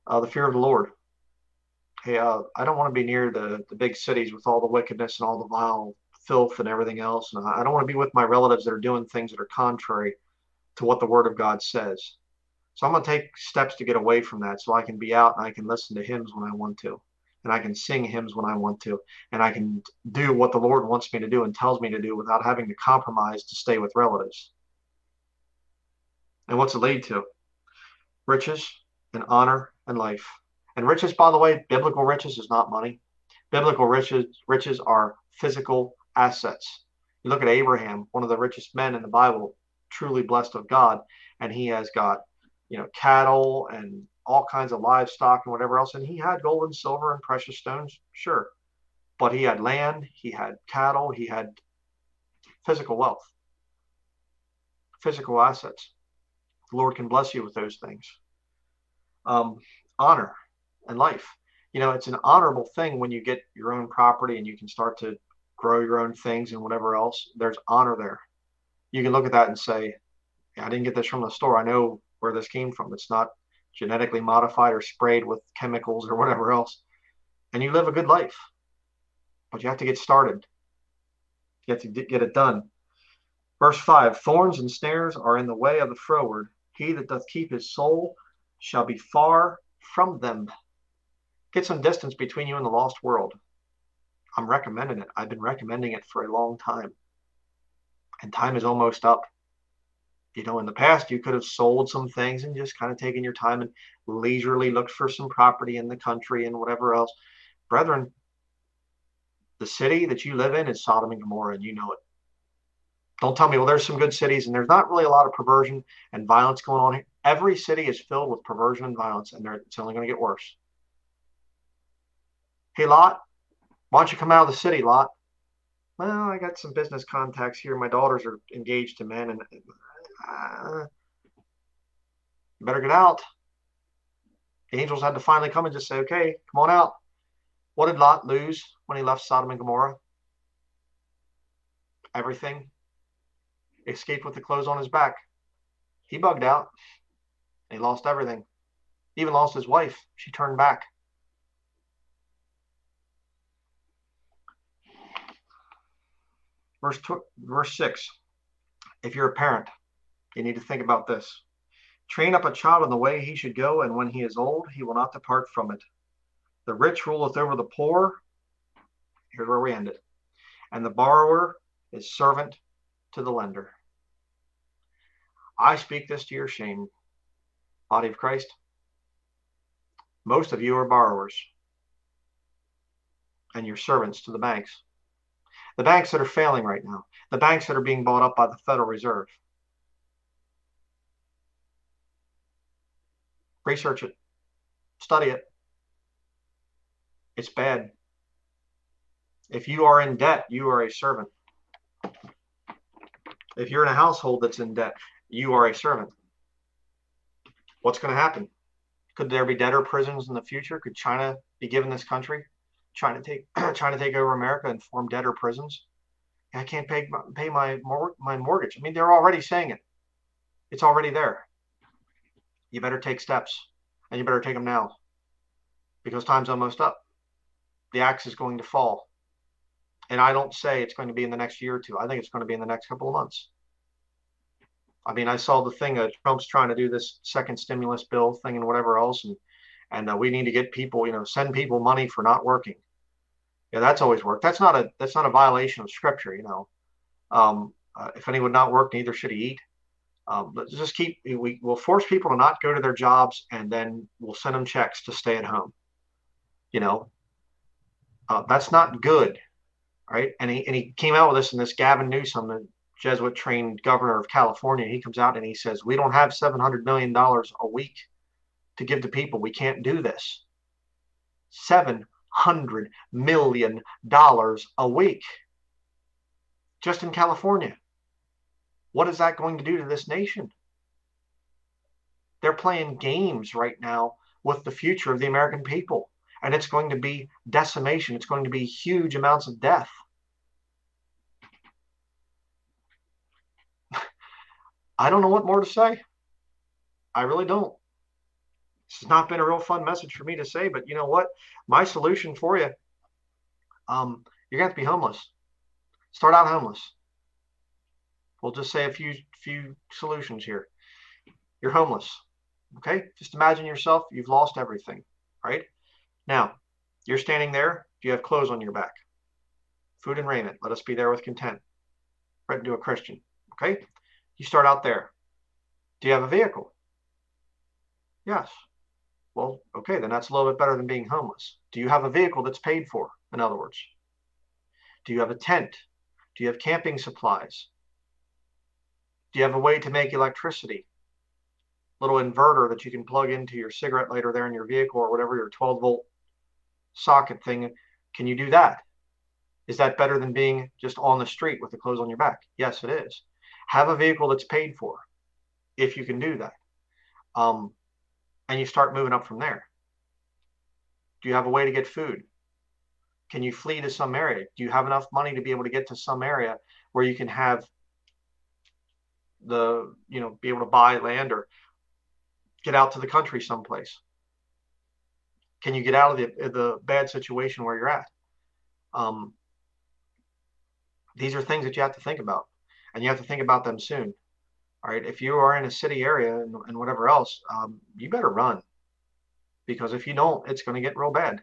Uh, the fear of the Lord. Hey, uh, I don't want to be near the, the big cities with all the wickedness and all the vile filth and everything else. And I don't want to be with my relatives that are doing things that are contrary to what the Word of God says. So I'm going to take steps to get away from that so I can be out and I can listen to hymns when I want to. And I can sing hymns when I want to. And I can do what the Lord wants me to do and tells me to do without having to compromise to stay with relatives. And what's it lead to? Riches and honor and life. And riches, by the way, biblical riches is not money. Biblical riches riches are physical assets. You look at Abraham, one of the richest men in the Bible, truly blessed of God, and he has got you know, cattle and all kinds of livestock and whatever else. And he had gold and silver and precious stones, sure. But he had land, he had cattle, he had physical wealth, physical assets. The Lord can bless you with those things. Um, honor and life. You know, it's an honorable thing when you get your own property and you can start to grow your own things and whatever else. There's honor there. You can look at that and say, I didn't get this from the store. I know where this came from. It's not genetically modified or sprayed with chemicals or whatever else. And you live a good life. But you have to get started. You have to get it done. Verse 5 Thorns and snares are in the way of the froward. He that doth keep his soul shall be far from them. Get some distance between you and the lost world. I'm recommending it. I've been recommending it for a long time. And time is almost up you know, in the past, you could have sold some things and just kind of taken your time and leisurely looked for some property in the country and whatever else. Brethren, the city that you live in is Sodom and Gomorrah, and you know it. Don't tell me, well, there's some good cities and there's not really a lot of perversion and violence going on here. Every city is filled with perversion and violence, and it's only going to get worse. Hey, Lot, why don't you come out of the city, Lot? Well, I got some business contacts here. My daughters are engaged to men, and uh, better get out. The angels had to finally come and just say, okay, come on out. What did Lot lose when he left Sodom and Gomorrah? Everything. Escaped with the clothes on his back. He bugged out. He lost everything. Even lost his wife. She turned back. Verse, tw- verse 6 If you're a parent, you need to think about this. Train up a child in the way he should go, and when he is old, he will not depart from it. The rich ruleth over the poor. Here's where we end it. And the borrower is servant to the lender. I speak this to your shame, body of Christ. Most of you are borrowers, and you're servants to the banks. The banks that are failing right now, the banks that are being bought up by the Federal Reserve, Research it, study it. It's bad. If you are in debt, you are a servant. If you're in a household that's in debt, you are a servant. What's going to happen? Could there be debtor prisons in the future? Could China be given this country? China take China take over America and form debtor prisons? I can't pay pay my my mortgage. I mean, they're already saying it. It's already there you better take steps and you better take them now because time's almost up. The axe is going to fall. And I don't say it's going to be in the next year or two. I think it's going to be in the next couple of months. I mean, I saw the thing uh, Trump's trying to do this second stimulus bill thing and whatever else, and and uh, we need to get people, you know, send people money for not working. Yeah, that's always worked. That's not a that's not a violation of scripture, you know. Um, uh, if any would not work, neither should he eat. Um, but just keep we will force people to not go to their jobs, and then we'll send them checks to stay at home. You know, uh, that's not good, right? And he and he came out with this, and this Gavin Newsom, the Jesuit trained governor of California, he comes out and he says we don't have seven hundred million dollars a week to give to people. We can't do this. $700 million a week just in California. What is that going to do to this nation? They're playing games right now with the future of the American people. And it's going to be decimation. It's going to be huge amounts of death. I don't know what more to say. I really don't. It's not been a real fun message for me to say, but you know what? My solution for you, um, you're to have to be homeless. Start out homeless. We'll just say a few few solutions here. You're homeless. Okay? Just imagine yourself, you've lost everything, right? Now, you're standing there. Do you have clothes on your back? Food and raiment. Let us be there with content. Written to a Christian. Okay? You start out there. Do you have a vehicle? Yes. Well, okay, then that's a little bit better than being homeless. Do you have a vehicle that's paid for, in other words? Do you have a tent? Do you have camping supplies? Do you have a way to make electricity? Little inverter that you can plug into your cigarette lighter there in your vehicle or whatever your 12 volt socket thing. Can you do that? Is that better than being just on the street with the clothes on your back? Yes, it is. Have a vehicle that's paid for if you can do that. Um, and you start moving up from there. Do you have a way to get food? Can you flee to some area? Do you have enough money to be able to get to some area where you can have the, you know, be able to buy land or get out to the country someplace? Can you get out of the, the bad situation where you're at? Um, these are things that you have to think about, and you have to think about them soon. All right, if you are in a city area and, and whatever else, um, you better run because if you don't, it's going to get real bad.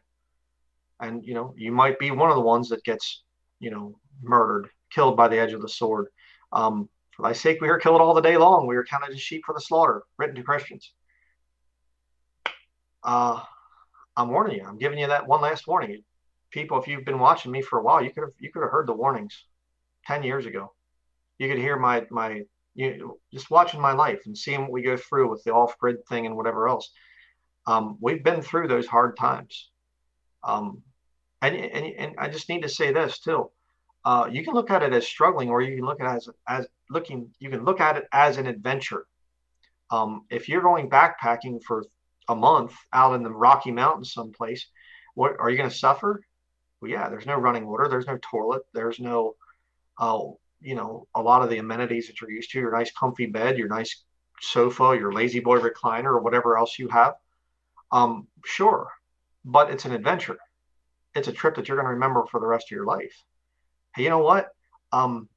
And you know, you might be one of the ones that gets, you know, murdered, killed by the edge of the sword. Um, for thy sake, we are killed all the day long. We are counted as sheep for the slaughter. Written to Christians. Uh, I'm warning you. I'm giving you that one last warning. People, if you've been watching me for a while, you could have you could have heard the warnings ten years ago. You could hear my my you know, just watching my life and seeing what we go through with the off grid thing and whatever else. Um, we've been through those hard times. Um, and, and, and I just need to say this too. Uh, you can look at it as struggling, or you can look at it as, as looking, you can look at it as an adventure. Um, if you're going backpacking for a month out in the Rocky Mountains someplace, what are you going to suffer? Well, yeah, there's no running water, there's no toilet, there's no, uh, you know, a lot of the amenities that you're used to, your nice comfy bed, your nice sofa, your lazy boy recliner, or whatever else you have. Um, sure, but it's an adventure. It's a trip that you're going to remember for the rest of your life. Hey, you know what? Um,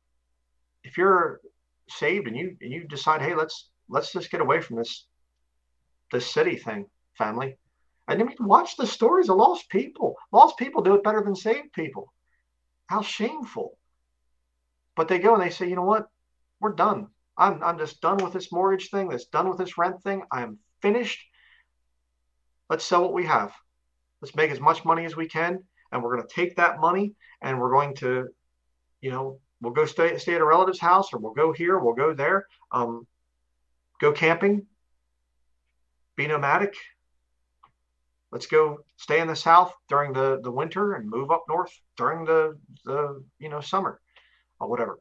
if you're saved and you and you decide, hey, let's let's just get away from this the city thing, family. And then we watch the stories of lost people. Lost people do it better than saved people. How shameful. But they go and they say, you know what? We're done. I'm, I'm just done with this mortgage thing, that's done with this rent thing. I am finished. Let's sell what we have. Let's make as much money as we can. And we're going to take that money and we're going to, you know, we'll go stay, stay at a relative's house or we'll go here, we'll go there, um, go camping, be nomadic. Let's go stay in the south during the the winter and move up north during the the you know summer, or whatever,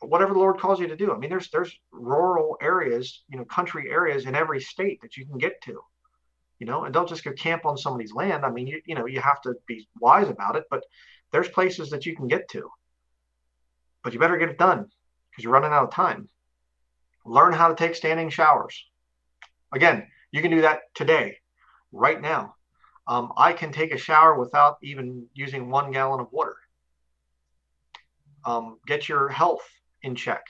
whatever the Lord calls you to do. I mean, there's there's rural areas, you know, country areas in every state that you can get to, you know, and don't just go camp on somebody's land. I mean, you you know, you have to be wise about it, but there's places that you can get to. But you better get it done because you're running out of time. Learn how to take standing showers. Again, you can do that today, right now. Um, I can take a shower without even using one gallon of water. Um, get your health in check.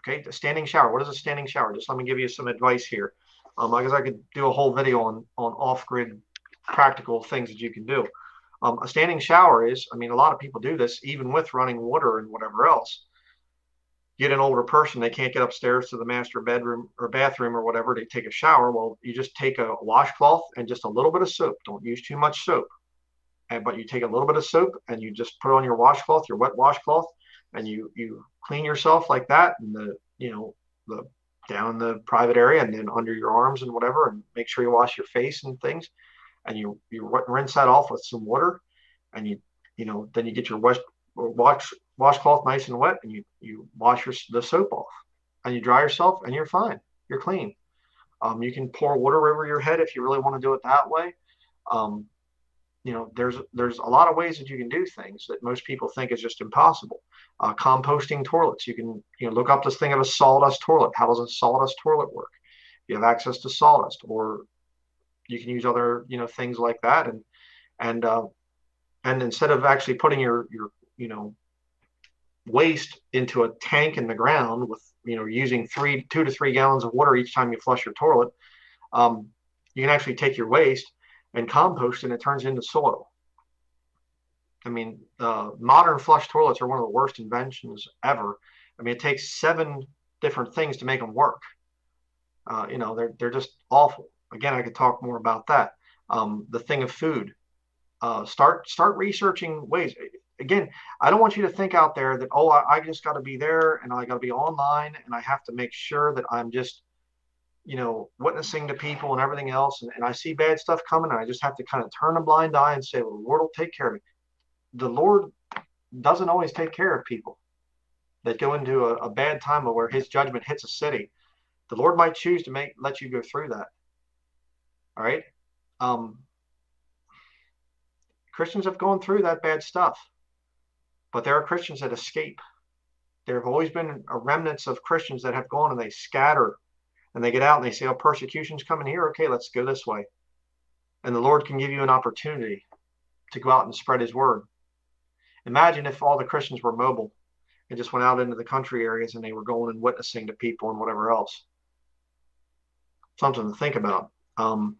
Okay, the standing shower. What is a standing shower? Just let me give you some advice here. Um, I guess I could do a whole video on on off-grid practical things that you can do. Um, a standing shower is, I mean, a lot of people do this even with running water and whatever else get an older person, they can't get upstairs to the master bedroom or bathroom or whatever to take a shower. Well, you just take a washcloth and just a little bit of soap. Don't use too much soap. And, but you take a little bit of soap and you just put on your washcloth, your wet washcloth, and you you clean yourself like that. And the you know the down the private area and then under your arms and whatever, and make sure you wash your face and things. And you you rinse that off with some water, and you you know then you get your wash wash washcloth nice and wet, and you you wash your the soap off, and you dry yourself, and you're fine. You're clean. Um, you can pour water over your head if you really want to do it that way. Um, you know, there's there's a lot of ways that you can do things that most people think is just impossible. Uh, composting toilets. You can you know look up this thing of a sawdust toilet. How does a sawdust toilet work? You have access to sawdust, or you can use other you know things like that, and and uh, and instead of actually putting your your you know waste into a tank in the ground with you know using three two to three gallons of water each time you flush your toilet um, you can actually take your waste and compost and it turns into soil. I mean uh, modern flush toilets are one of the worst inventions ever. I mean it takes seven different things to make them work. Uh, you know they're, they're just awful. Again i could talk more about that. Um, the thing of food. Uh, start start researching ways. Again, I don't want you to think out there that, oh, I, I just got to be there and I got to be online and I have to make sure that I'm just, you know, witnessing to people and everything else. And, and I see bad stuff coming I just have to kind of turn a blind eye and say, well, the Lord will take care of me. The Lord doesn't always take care of people that go into a, a bad time where his judgment hits a city. The Lord might choose to make let you go through that. All right. Um, Christians have gone through that bad stuff. But there are Christians that escape. There have always been remnants of Christians that have gone and they scatter and they get out and they say, oh, persecution's coming here. Okay, let's go this way. And the Lord can give you an opportunity to go out and spread his word. Imagine if all the Christians were mobile and just went out into the country areas and they were going and witnessing to people and whatever else. Something to think about. Um,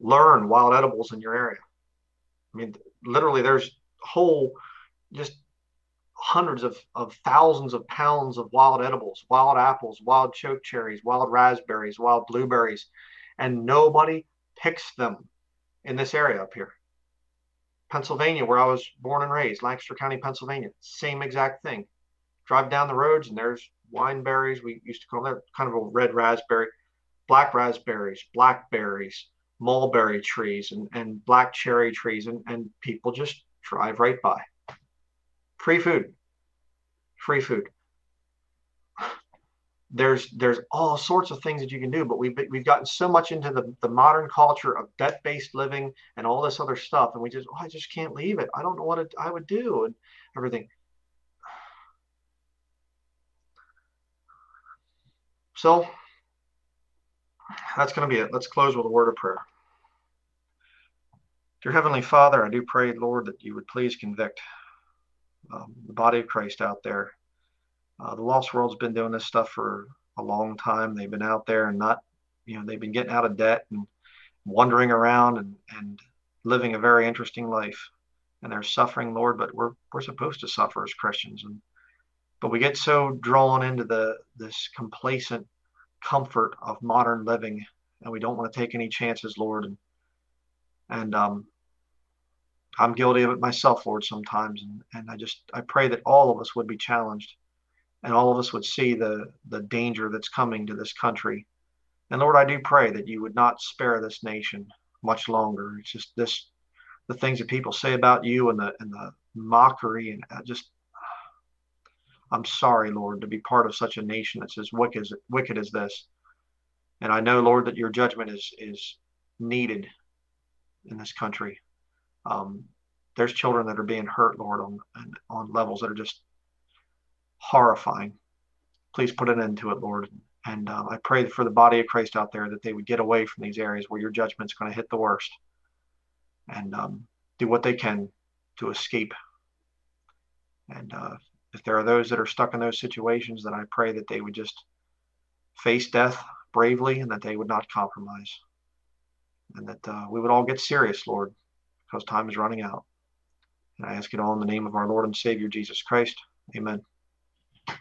learn wild edibles in your area. I mean, literally, there's whole just hundreds of, of thousands of pounds of wild edibles, wild apples, wild choke cherries, wild raspberries, wild blueberries, and nobody picks them in this area up here. Pennsylvania, where I was born and raised, Lancaster County, Pennsylvania, same exact thing. Drive down the roads and there's wineberries. We used to call them kind of a red raspberry, black raspberries, blackberries, mulberry trees, and, and black cherry trees, and, and people just drive right by free food. Free food. There's there's all sorts of things that you can do but we've we've gotten so much into the, the modern culture of debt-based living and all this other stuff and we just oh, i just can't leave it. I don't know what it, i would do and everything. So that's going to be it. Let's close with a word of prayer. Dear heavenly father i do pray lord that you would please convict um, the body of Christ out there. Uh, the lost world's been doing this stuff for a long time. They've been out there and not, you know, they've been getting out of debt and wandering around and, and living a very interesting life. And they're suffering, Lord, but we're we're supposed to suffer as Christians. And but we get so drawn into the this complacent comfort of modern living, and we don't want to take any chances, Lord. And and um, I'm guilty of it myself, Lord, sometimes. And, and I just, I pray that all of us would be challenged and all of us would see the, the danger that's coming to this country. And Lord, I do pray that you would not spare this nation much longer. It's just this, the things that people say about you and the, and the mockery and uh, just, I'm sorry, Lord, to be part of such a nation that's as wicked as, wicked as this. And I know, Lord, that your judgment is, is needed in this country. Um, there's children that are being hurt, Lord, on on levels that are just horrifying. Please put an end to it, Lord. And uh, I pray for the body of Christ out there that they would get away from these areas where your judgment's going to hit the worst, and um, do what they can to escape. And uh, if there are those that are stuck in those situations, then I pray that they would just face death bravely and that they would not compromise, and that uh, we would all get serious, Lord, because time is running out. And I ask it all in the name of our Lord and Savior Jesus Christ. Amen.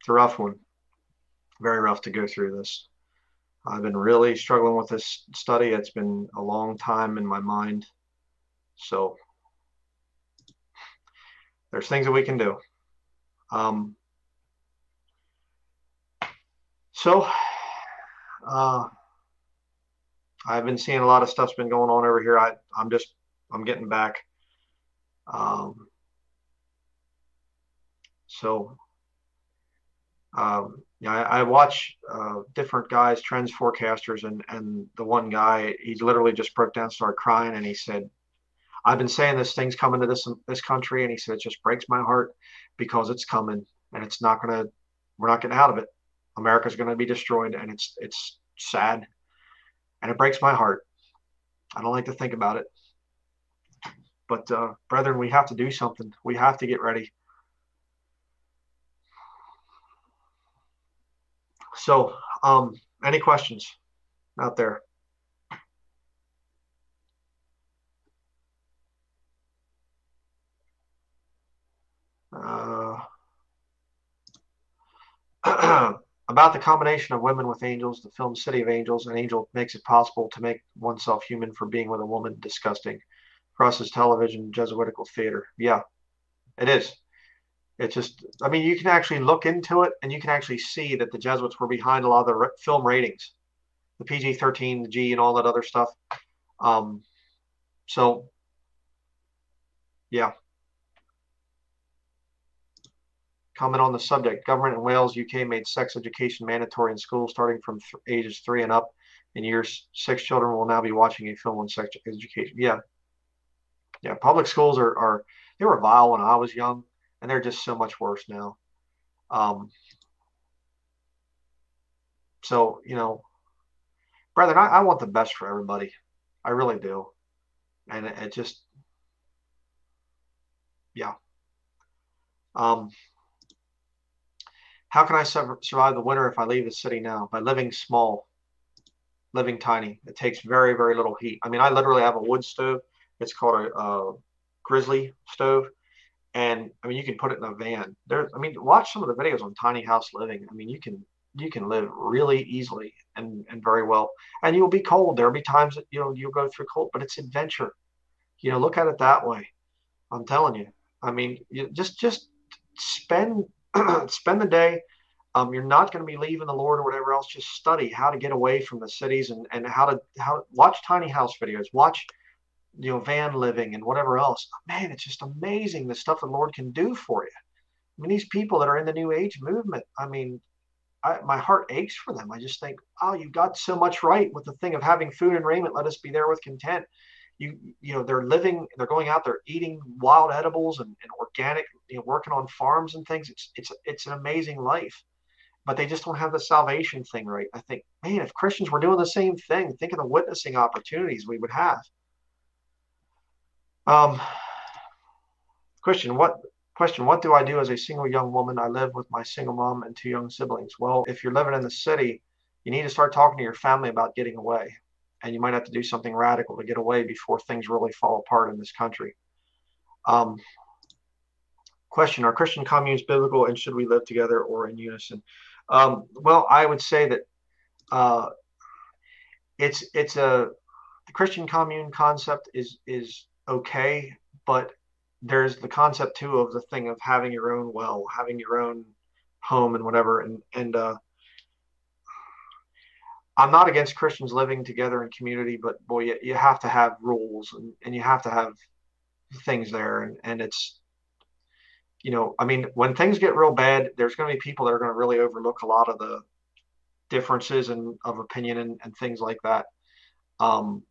It's a rough one. Very rough to go through this. I've been really struggling with this study. It's been a long time in my mind. So there's things that we can do. Um, so, uh, I've been seeing a lot of stuff's been going on over here. I, I'm just, I'm getting back. Um, so, um, yeah, I, I watch uh, different guys, trends forecasters, and and the one guy, he literally just broke down, started crying, and he said, "I've been saying this thing's coming to this this country," and he said, "It just breaks my heart because it's coming, and it's not gonna, we're not getting out of it. America's gonna be destroyed, and it's it's sad, and it breaks my heart. I don't like to think about it, but uh, brethren, we have to do something. We have to get ready." So, um, any questions out there? Uh, about the combination of women with angels, the film City of Angels, an angel makes it possible to make oneself human for being with a woman. Disgusting. As television, Jesuitical theater. Yeah, it is. It's just, I mean, you can actually look into it and you can actually see that the Jesuits were behind a lot of the re- film ratings, the PG 13, the G, and all that other stuff. Um, so, yeah. Comment on the subject. Government in Wales, UK made sex education mandatory in schools starting from th- ages three and up. In years six, children will now be watching a film on sex education. Yeah. Yeah. Public schools are, are they were vile when I was young and they're just so much worse now. Um, so you know, brethren, I, I, want the best for everybody. I really do, and it, it just, yeah. Um, how can I survive the winter if I leave the city now? By living small, living tiny. It takes very, very little heat. I mean, I literally have a wood stove. It's called a, a grizzly stove and I mean you can put it in a van. There, I mean, watch some of the videos on tiny house living. I mean, you can you can live really easily and and very well, and you'll be cold. There'll be times that you know you'll go through cold, but it's adventure. You know, look at it that way. I'm telling you. I mean, you just just spend spend the day. Um, you're not going to be leaving the Lord or whatever else. Just study how to get away from the cities and and how to how watch tiny house videos. Watch you know, van living and whatever else. Man, it's just amazing the stuff the Lord can do for you. I mean, these people that are in the New Age movement, I mean, I, my heart aches for them. I just think, oh, you got so much right with the thing of having food and raiment. Let us be there with content. You, you know, they're living, they're going out, they're eating wild edibles and, and organic, you know, working on farms and things. It's, it's, it's an amazing life, but they just don't have the salvation thing right. I think, man, if Christians were doing the same thing, think of the witnessing opportunities we would have. Um, question: What question? What do I do as a single young woman? I live with my single mom and two young siblings. Well, if you're living in the city, you need to start talking to your family about getting away, and you might have to do something radical to get away before things really fall apart in this country. Um, question: Are Christian communes biblical, and should we live together or in unison? Um, well, I would say that uh, it's it's a the Christian commune concept is is okay, but there's the concept too of the thing of having your own well, having your own home and whatever. And and uh, I'm not against Christians living together in community, but boy, you, you have to have rules and, and you have to have things there. And, and it's, you know, I mean, when things get real bad, there's going to be people that are going to really overlook a lot of the differences and of opinion and, and things like that. Um,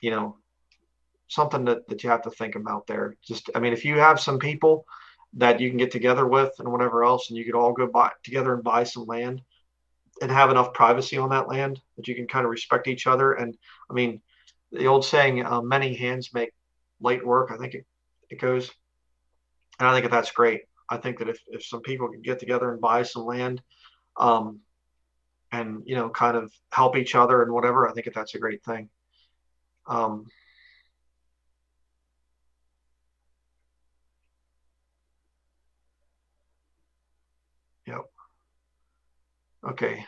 you know, something that, that you have to think about there. Just, I mean, if you have some people that you can get together with and whatever else, and you could all go buy together and buy some land and have enough privacy on that land that you can kind of respect each other. And I mean, the old saying, uh, many hands make light work. I think it, it goes, and I think that that's great. I think that if, if some people can get together and buy some land, um, and you know, kind of help each other and whatever, I think that that's a great thing. Um, yep. Okay.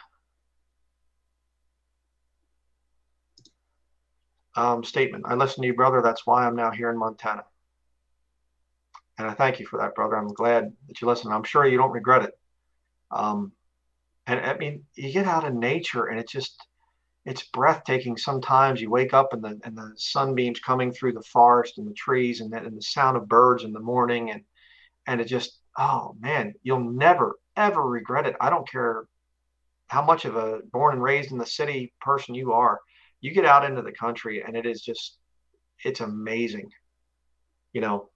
Um, statement. I listened to you, brother. That's why I'm now here in Montana. and I thank you for that, brother. I'm glad that you listen. I'm sure you don't regret it. Um, and I mean, you get out in nature, and it's just it's breathtaking. Sometimes you wake up and the and the sunbeams coming through the forest and the trees, and, and the sound of birds in the morning, and and it just oh man, you'll never ever regret it. I don't care how much of a born and raised in the city person you are. You get out into the country, and it is just it's amazing. You know,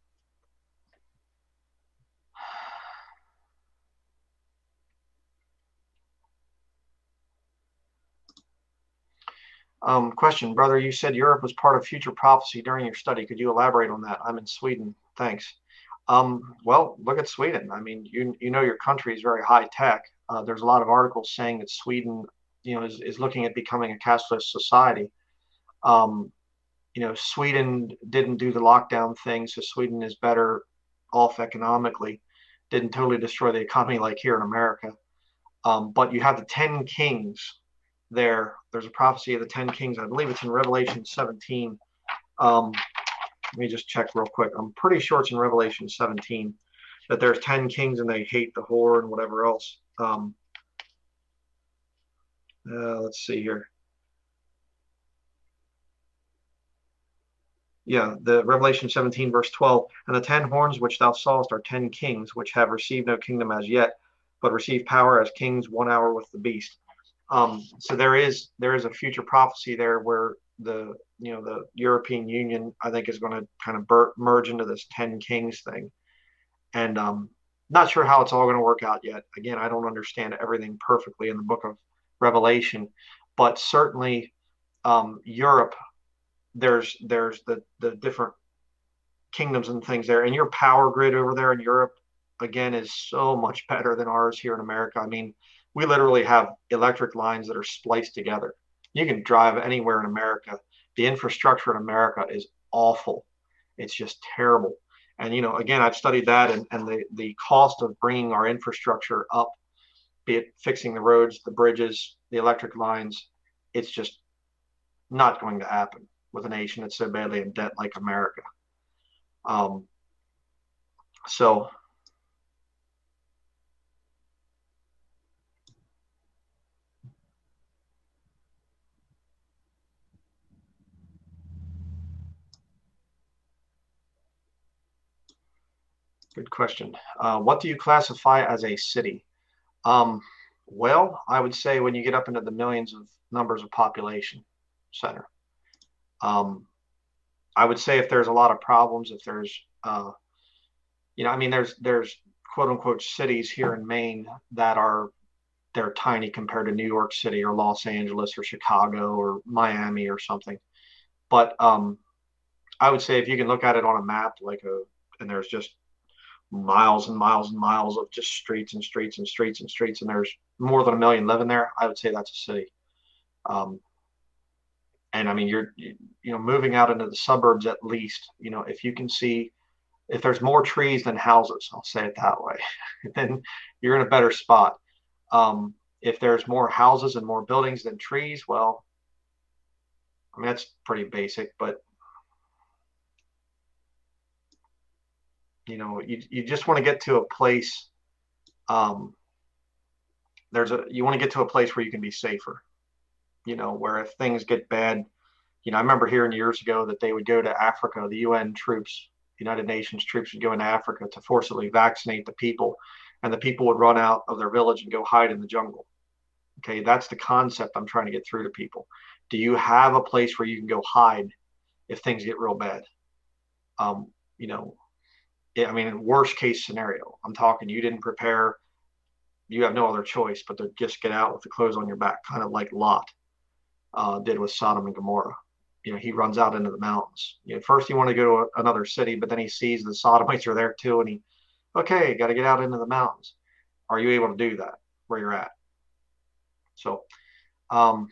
Um, question, brother, you said Europe was part of future prophecy during your study. Could you elaborate on that? I'm in Sweden. Thanks. Um, well, look at Sweden. I mean, you, you know your country is very high tech. Uh, there's a lot of articles saying that Sweden, you know, is, is looking at becoming a cashless society. Um, you know, Sweden didn't do the lockdown thing, so Sweden is better off economically. Didn't totally destroy the economy like here in America. Um, but you have the 10 kings there. There's a prophecy of the 10 kings. I believe it's in Revelation 17. Um, let me just check real quick. I'm pretty sure it's in Revelation 17 that there's 10 kings and they hate the whore and whatever else. Um, uh, let's see here. Yeah, the Revelation 17, verse 12. And the ten horns which thou sawest are ten kings, which have received no kingdom as yet, but receive power as kings one hour with the beast. Um, so there is there is a future prophecy there where the you know the European Union I think is going to kind of ber- merge into this ten kings thing, and um, not sure how it's all going to work out yet. Again, I don't understand everything perfectly in the book of Revelation, but certainly um, Europe there's there's the the different kingdoms and things there, and your power grid over there in Europe again is so much better than ours here in America. I mean we literally have electric lines that are spliced together. You can drive anywhere in America. The infrastructure in America is awful. It's just terrible. And you know, again, I've studied that, and, and the the cost of bringing our infrastructure up, be it fixing the roads, the bridges, the electric lines, it's just not going to happen with a nation that's so badly in debt like America. Um, so Good question. Uh, what do you classify as a city? Um, well, I would say when you get up into the millions of numbers of population center. Um, I would say if there's a lot of problems, if there's, uh, you know, I mean, there's there's quote unquote cities here in Maine that are they're tiny compared to New York City or Los Angeles or Chicago or Miami or something. But um, I would say if you can look at it on a map, like a and there's just miles and miles and miles of just streets and streets and streets and streets, and there's more than a million living there, I would say that's a city. Um, and I mean, you're you know moving out into the suburbs at least. You know, if you can see if there's more trees than houses, I'll say it that way, then you're in a better spot. Um, if there's more houses and more buildings than trees, well, I mean that's pretty basic, but you know you, you just want to get to a place um, there's a you want to get to a place where you can be safer you know where if things get bad you know i remember hearing years ago that they would go to africa the un troops united nations troops would go into africa to forcibly vaccinate the people and the people would run out of their village and go hide in the jungle. Okay that's the concept i'm trying to get through to people. Do you have a place where you can go hide if things get real bad? Um, you know I mean, worst case scenario, I'm talking you didn't prepare, you have no other choice but to just get out with the clothes on your back, kind of like Lot uh, did with Sodom and Gomorrah. You know, he runs out into the mountains. You know, first he wanted to go to another city, but then he sees the Sodomites are there too, and he, okay, got to get out into the mountains. Are you able to do that where you're at? So, um,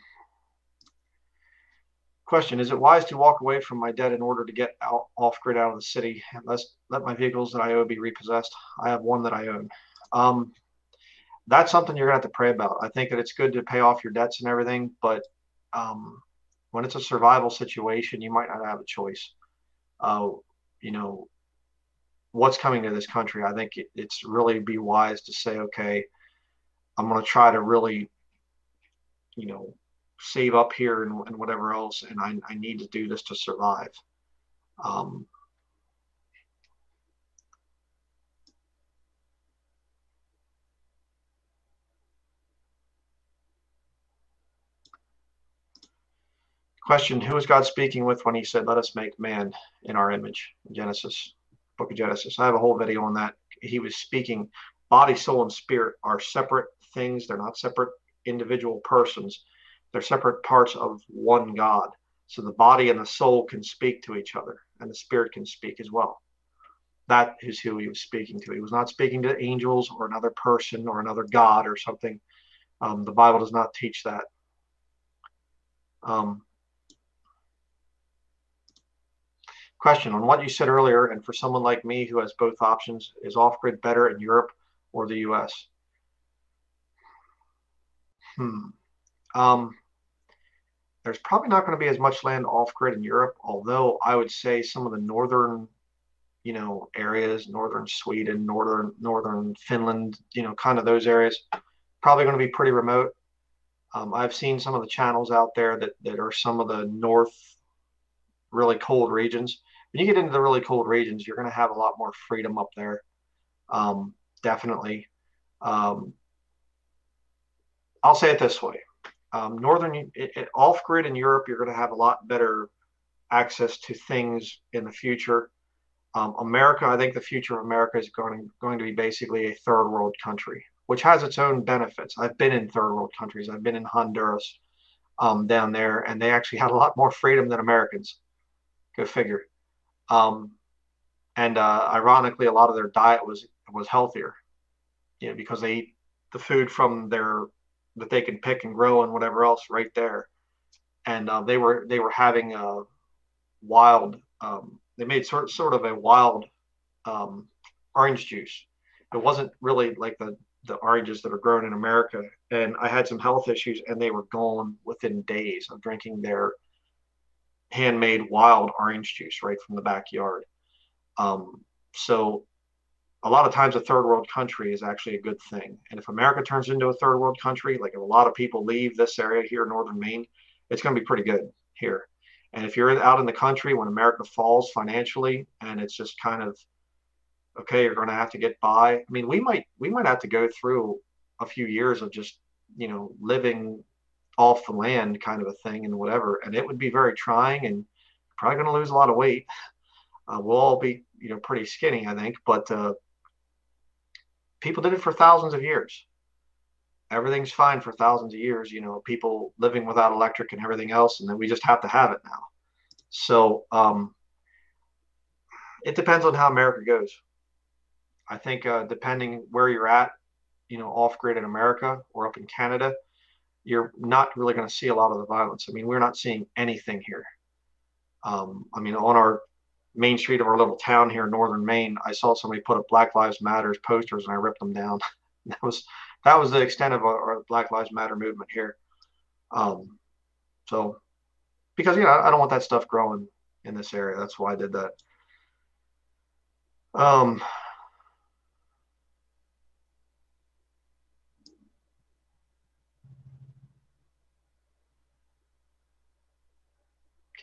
Question: Is it wise to walk away from my debt in order to get out off grid out of the city and let let my vehicles that I own be repossessed? I have one that I own. Um, that's something you're gonna have to pray about. I think that it's good to pay off your debts and everything, but um, when it's a survival situation, you might not have a choice. Uh, you know, what's coming to this country, I think it, it's really be wise to say, okay, I'm going to try to really, you know, save up here and, and whatever else, and I, I need to do this to survive. Um, question who was god speaking with when he said let us make man in our image? Genesis book of genesis. I have a whole video on that. He was speaking body soul and spirit are separate things. They're not separate individual persons they're separate parts of one god. So the body and the soul can speak to each other and the spirit can speak as well. That is who he was speaking to. He was not speaking to angels or another person or another god or something. Um, the bible does not teach that. Um, Question. On what you said earlier, and for someone like me who has both options, is off grid better in Europe or the US? Hmm. Um, there's probably not going to be as much land off grid in Europe, although I would say some of the northern, you know, areas, northern Sweden, northern northern Finland, you know, kind of those areas, probably going to be pretty remote. Um, I've seen some of the channels out there that that are some of the north, really cold regions when you get into the really cold regions, you're going to have a lot more freedom up there. Um, definitely. Um, I'll say it this way: um, northern off grid in Europe, you're going to have a lot better access to things in the future. Um, America, I think the future of America is going going to be basically a third world country, which has its own benefits. I've been in third world countries. I've been in Honduras um, down there, and they actually had a lot more freedom than Americans. Go figure. Um, and uh, ironically, a lot of their diet was was healthier, you know, because they eat the food from their that they can pick and grow and whatever else right there. And uh, they were they were having a wild. Um, they made sort sort of a wild um, orange juice. It wasn't really like the the oranges that are grown in America. And I had some health issues, and they were gone within days of drinking their handmade wild orange juice right from the backyard. Um, so a lot of times a third world country is actually a good thing. And if America turns into a third world country, like if a lot of people leave this area here in northern Maine, it's going to be pretty good here. And if you're out in the country when America falls financially and it's just kind of okay, you're going to have to get by. I mean, we might we might have to go through a few years of just you know living off the land kind of a thing and whatever. And it would be very trying and probably going to lose a lot of weight. Uh, we'll all be, you know, pretty skinny, I think, but uh, people did it for thousands of years. Everything's fine for thousands of years, you know, people living without electric and everything else, and then we just have to have it now. So um, it depends on how America goes. I think uh, depending where you're at, you know, off grid in America or up in Canada, you're not really going to see a lot of the violence. I mean, we're not seeing anything here. Um, I mean, on our main street of our little town here in northern Maine, I saw somebody put up Black Lives Matters posters and I ripped them down. that was that was the extent of our, Black Lives Matter movement here. Um, so, because you know, I don't want that stuff growing in this area. That's why I did that. Um,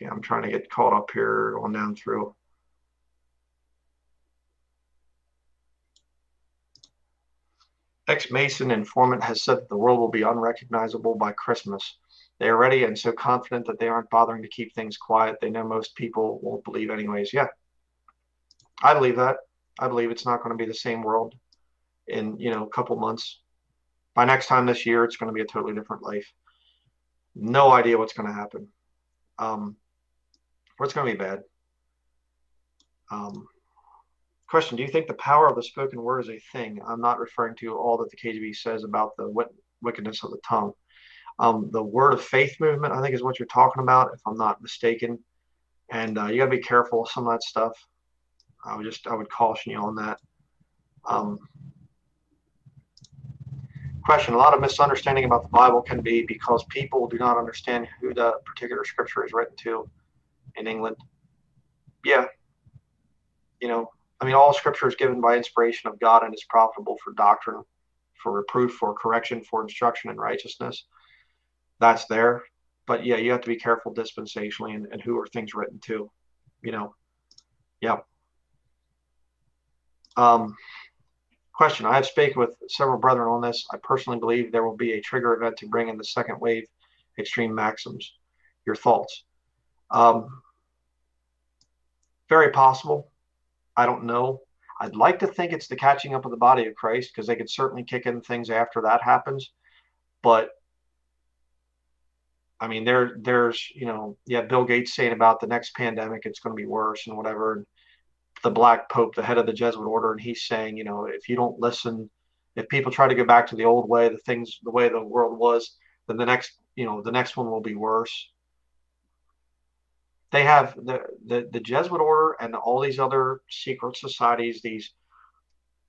Okay, I'm trying to get caught up here on down through. Ex-Mason informant has said that the world will be unrecognizable by Christmas. They are ready and so confident that they aren't bothering to keep things quiet. They know most people won't believe anyways. Yeah, I believe that. I believe it's not going to be the same world in, you know, a couple months. By next time this year, it's going to be a totally different life. No idea what's going to happen. Um, or it's going to be bad. Um, question Do you think the power of the spoken word is a thing? I'm not referring to all that the KJV says about the wickedness of the tongue. Um, the word of faith movement, I think, is what you're talking about, if I'm not mistaken. And uh, you got to be careful with some of that stuff. I would just, I would caution you on that. Um, question a lot of misunderstanding about the bible can be because people do not understand who the particular scripture is written to in England. Yeah, you know, I mean, all scripture is given by inspiration of God and is profitable for doctrine, for reproof, for correction, for instruction in righteousness. That's there. But yeah, you have to be careful dispensationally and, and who are things written to, you know. Yeah. Um, question I have spoken with several brethren on this. I personally believe there will be a trigger event to bring in the second wave extreme maxims. Your thoughts? Um, very possible. I don't know. I'd like to think it's the catching up of the body of Christ because they could certainly kick in things after that happens. But I mean, there, there's, you know, yeah, Bill Gates saying about the next pandemic, it's going to be worse and whatever. And the Black Pope, the head of the Jesuit order, and he's saying, you know, if you don't listen, if people try to go back to the old way, the things, the way the world was, then the next, you know, the next one will be worse. They have the the, the Jesuit order and all these other secret societies. These,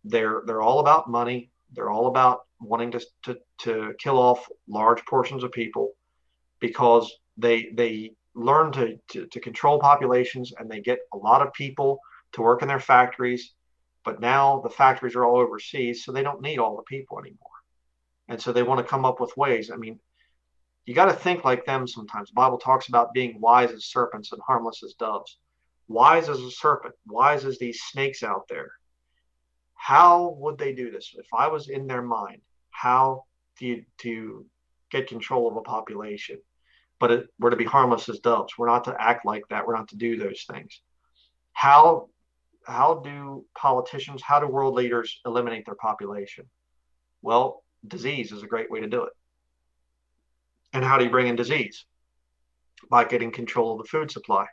they're they're all about money. They're all about wanting to to, to kill off large portions of people because they they learn to, to, to control populations and they get a lot of people to work in their factories. But now the factories are all overseas, so they don't need all the people anymore. And so they want to come up with ways. I mean, you got to think like them sometimes. The Bible talks about being wise as serpents and harmless as doves. Wise as a serpent, wise as these snakes out there. How would they do this? If I was in their mind, how do you to get control of a population? But it, we're to be harmless as doves. We're not to act like that. We're not to do those things. How how do politicians, how do world leaders eliminate their population? Well, disease is a great way to do it. And how do you bring in disease? By getting control of the food supply,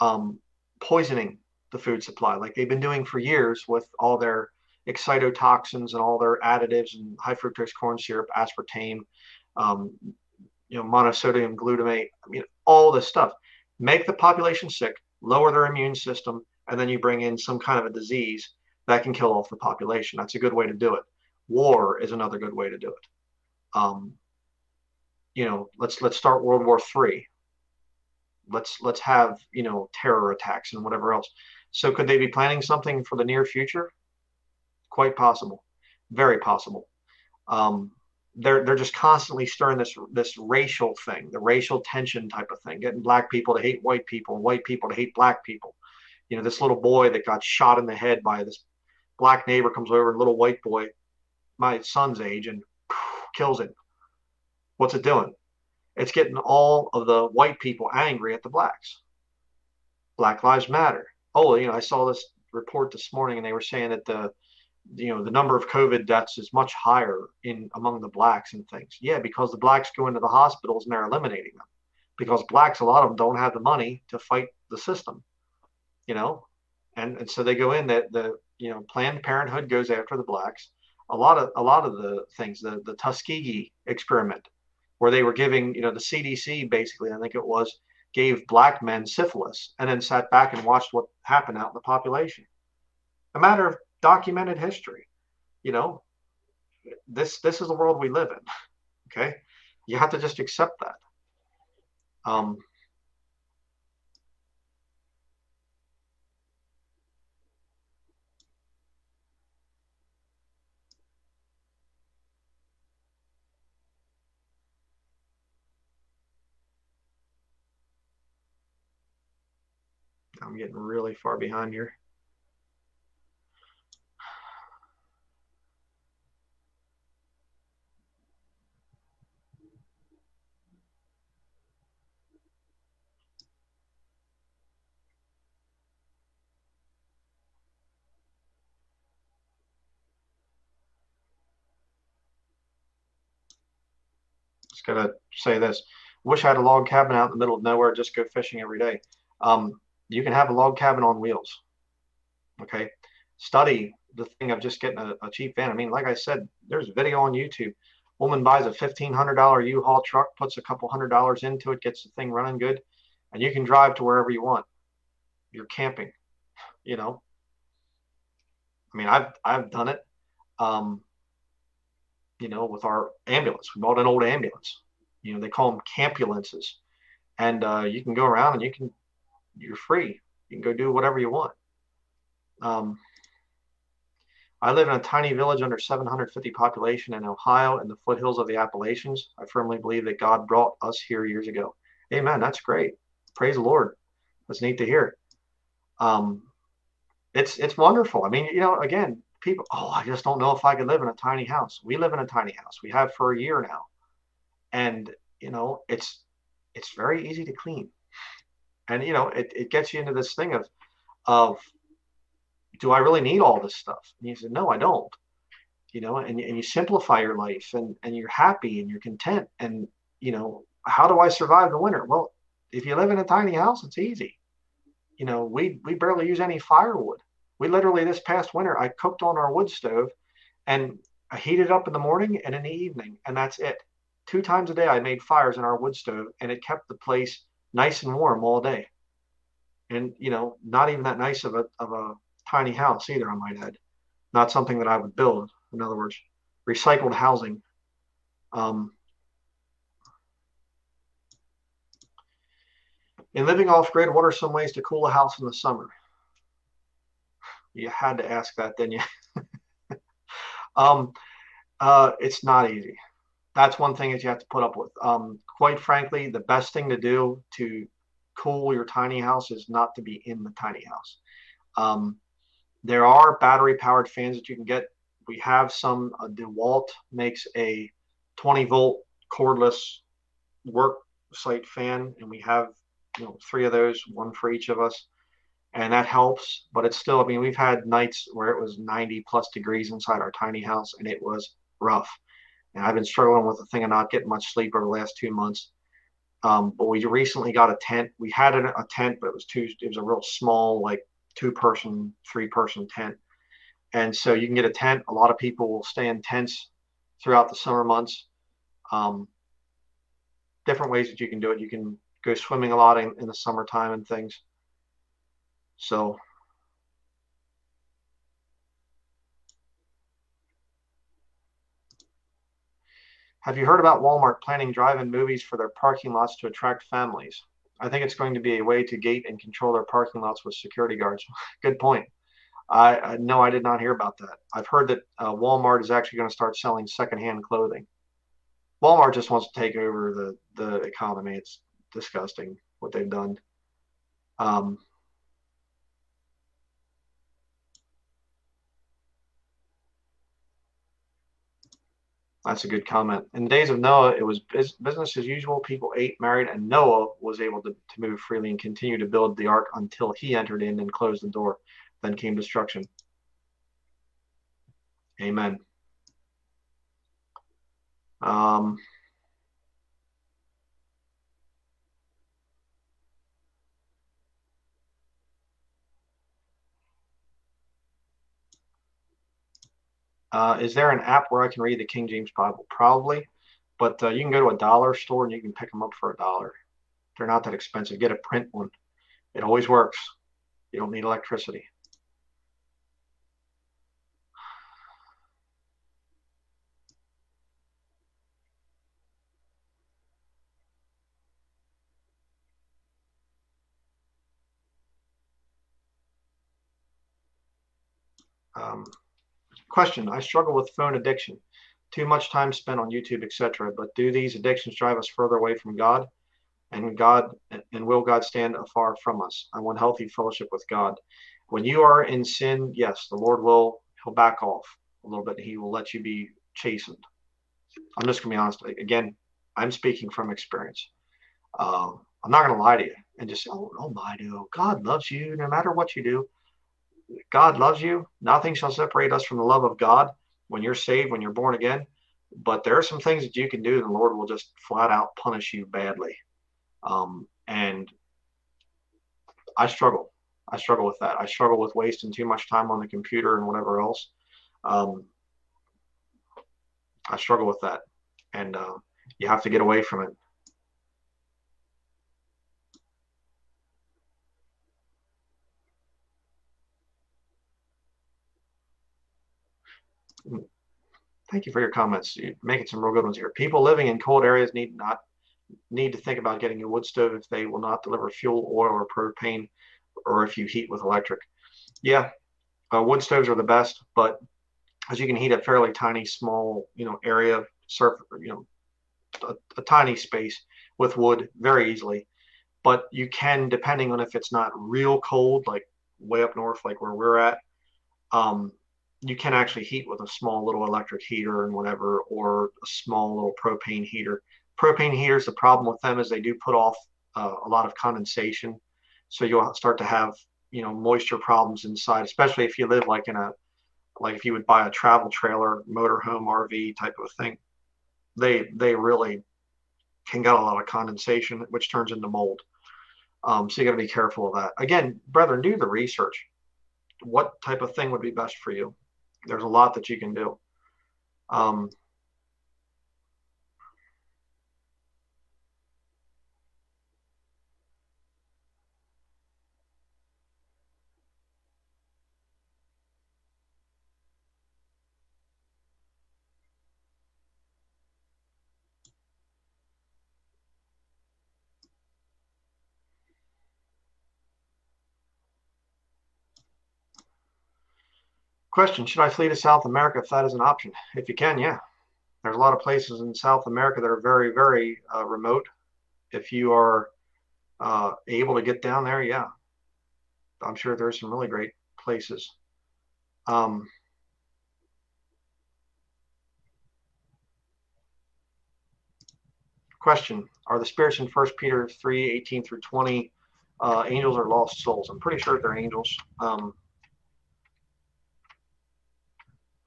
um, poisoning the food supply, like they've been doing for years with all their excitotoxins and all their additives and high fructose corn syrup, aspartame, um, you know, monosodium glutamate. I mean, all this stuff. Make the population sick, lower their immune system, and then you bring in some kind of a disease that can kill off the population. That's a good way to do it. War is another good way to do it. Um, you know, let's let's start World War Three. Let's let's have you know terror attacks and whatever else. So could they be planning something for the near future? Quite possible, very possible. Um, they're they're just constantly stirring this this racial thing, the racial tension type of thing, getting black people to hate white people white people to hate black people. You know, this little boy that got shot in the head by this black neighbor comes over, little white boy, my son's age, and kills him What's it doing? It's getting all of the white people angry at the blacks. Black Lives Matter. Oh, you know, I saw this report this morning and they were saying that the you know the number of covid deaths is much higher in among the blacks and things yeah because the blacks go into the hospitals and they're eliminating them because blacks a lot of them don't have the money to fight the system you know and and so they go in that the you know planned parenthood goes after the blacks a lot of a lot of the things the the tuskegee experiment where they were giving, you know, the CDC basically, I think it was, gave black men syphilis and then sat back and watched what happened out in the population. A matter of documented history. You know, this this is the world we live in. Okay, you have to just accept that. Um, I'm getting really far behind here. Just gotta say this. Wish I had a log cabin out in the middle of nowhere, just go fishing every day. Um, you can have a log cabin on wheels. Okay. Study the thing of just getting a, a cheap van. I mean, like I said, there's a video on YouTube. Woman buys a $1,500 U-Haul truck, puts a couple hundred dollars into it, gets the thing running good, and you can drive to wherever you want. You're camping, you know. I mean, I've I've done it. Um, you know, with our ambulance, we bought an old ambulance. You know, they call them campulances, and uh, you can go around and you can you're free. You can go do whatever you want. Um, I live in a tiny village under 750 population in Ohio in the foothills of the Appalachians. I firmly believe that God brought us here years ago. Amen. That's great. Praise the Lord. That's neat to hear. Um, it's it's wonderful. I mean, you know, again, people, oh, I just don't know if I could live in a tiny house. We live in a tiny house. We have for a year now, and you know, it's it's very easy to clean, and you know, it, it gets you into this thing of of do I really need all this stuff? And he said, no, I don't. You know, and, and you simplify your life and, and you're happy and you're content. And, you know, how do I survive the winter? Well, if you live in a tiny house, it's easy. You know, we, we barely use any firewood. We literally, this past winter, I cooked on our wood stove and I heated up in the morning and in the evening, and that's it. Two times a day, I made fires in our wood stove and it kept the place nice and warm all day. And, you know, not even that nice of a, of a tiny house either, I might add. Not something that I would build. In other words, recycled housing. Um, in living off grid, what are some ways to cool a house in the summer? You had to ask that, didn't you? um, uh, it's not easy. That's one thing that you have to put up with. Um, quite frankly, the best thing to do to cool your tiny house is not to be in the tiny house. Um, there are battery powered fans that you can get. We have some, uh, DeWalt makes a 20 volt cordless work site fan, and we have you know three of those, one for each of us, and that helps. But it's still, I mean, we've had nights where it was 90 plus degrees inside our tiny house, and it was rough. And I've been struggling with the thing of not getting much sleep over the last two months. Um, but we recently got a tent. We had a, a tent, but it was too. It was a real small, like two person, three person tent. And so you can get a tent. A lot of people will stay in tents throughout the summer months. Um, different ways that you can do it. You can go swimming a lot in, in the summertime and things. So Have you heard about Walmart planning drive-in movies for their parking lots to attract families? I think it's going to be a way to gate and control their parking lots with security guards. Good point. I, I no, I did not hear about that. I've heard that uh, Walmart is actually going to start selling secondhand clothing. Walmart just wants to take over the the economy. It's disgusting what they've done. Um, That's a good comment. In the days of Noah, it was business as usual. People ate, married, and Noah was able to, to move freely and continue to build the ark until he entered in and closed the door. Then came destruction. Amen. Um, Uh, is there an app where I can read the King James Bible? Probably, but uh, you can go to a dollar store and you can pick them up for a dollar. They're not that expensive. Get a print one. It always works. You don't need electricity. Um, Question, I struggle with phone addiction. Too much time spent on YouTube, etc. But do these addictions drive us further away from God? And God and will God stand afar from us? I want healthy fellowship with God. When you are in sin, yes, the Lord will he'll back off a little bit. He will let you be chastened. I'm just gonna be honest. Again, I'm speaking from experience. Uh, I'm not gonna lie to you and just say, oh, oh my, do God loves you no matter what you do. God loves you. Nothing shall separate us from the love of God when you're saved, when you're born again. But there are some things that you can do, and the Lord will just flat out punish you badly. Um, and I struggle. I struggle with that. I struggle with wasting too much time on the computer and whatever else. Um, I struggle with that. And uh, you have to get away from it. Thank you for your comments. You're making some real good ones here. People living in cold areas need not need to think about getting a wood stove if they will not deliver fuel, oil, or propane, or if you heat with electric. Yeah, Uh, wood stoves are the best, but as you can heat a fairly tiny, small, you know, area, surf, you know, a, a tiny space with wood very easily. But you can, depending on if it's not real cold, like way up north, like where we're at, um, you can actually heat with a small little electric heater and whatever, or a small little propane heater. Propane heaters, the problem with them is they do put off uh, a lot of condensation, so you'll start to have you know moisture problems inside, especially if you live like in a like if you would buy a travel trailer, motorhome, RV type of thing. They they really can get a lot of condensation, which turns into mold. Um, so you got to be careful of that. Again, brethren, do the research. What type of thing would be best for you? There's a lot that you can do. Um, Question Should I flee to South America if that is an option? If you can, yeah. There's a lot of places in South America that are very, very uh, remote. If you are uh, able to get down there, yeah. I'm sure there's some really great places. Um, question Are the spirits in 1 Peter 3 18 through 20 uh, angels or lost souls? I'm pretty sure they're angels. Um,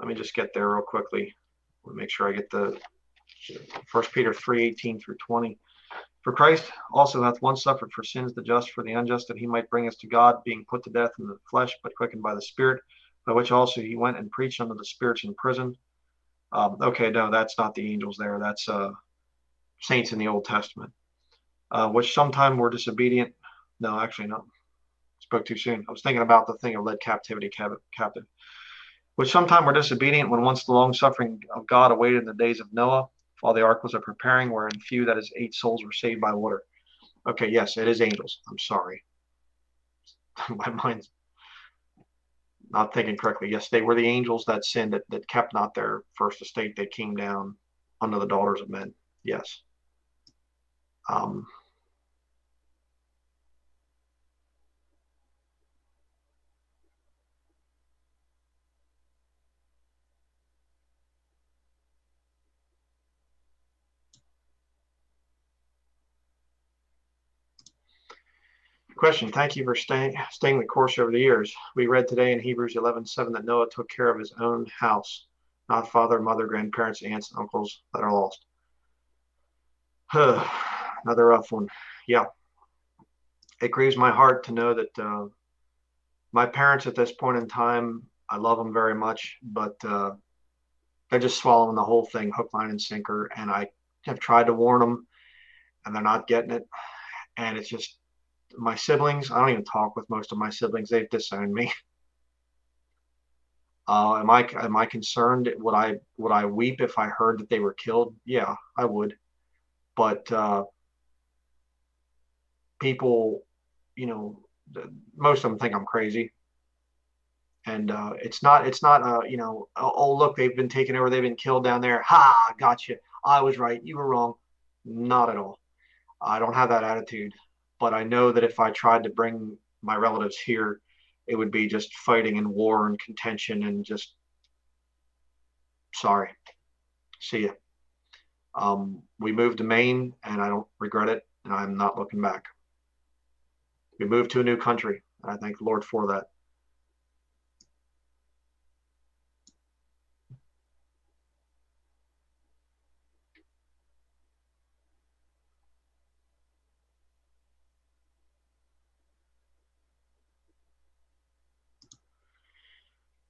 let me just get there real quickly. Make sure I get the First Peter 3, 18 through 20. For Christ also hath once suffered for sins, the just for the unjust, that he might bring us to God, being put to death in the flesh, but quickened by the Spirit, by which also he went and preached unto the spirits in prison. Um, okay, no, that's not the angels there. That's uh, saints in the Old Testament, uh, which sometime were disobedient. No, actually, no. Spoke too soon. I was thinking about the thing of led captivity captive which sometime were disobedient when once the long suffering of God awaited in the days of Noah, while the ark was a preparing, wherein few, that is, eight souls, were saved by water. Okay, yes, it is angels. I'm sorry. My mind's not thinking correctly. Yes, they were the angels that sinned, that, that kept not their first estate. They came down unto the daughters of men. Yes. Um, Question. Thank you for staying, staying the course over the years. We read today in Hebrews 11 7 that Noah took care of his own house, not father, mother, grandparents, aunts, uncles that are lost. Another rough one. Yeah. It grieves my heart to know that uh, my parents at this point in time, I love them very much, but uh, they're just swallowing the whole thing hook, line, and sinker. And I have tried to warn them, and they're not getting it. And it's just my siblings, I don't even talk with most of my siblings. They've disowned me. Uh, am I am I concerned? Would I would I weep if I heard that they were killed? Yeah, I would. But uh, people, you know, most of them think I'm crazy, and uh, it's not it's not uh, you know oh, oh look they've been taken over they've been killed down there ha gotcha I was right you were wrong not at all I don't have that attitude but I know that if I tried to bring my relatives here, it would be just fighting and war and contention and just sorry. See ya. Um, we moved to Maine and I don't regret it and I'm not looking back. We moved to a new country and I thank the Lord for that.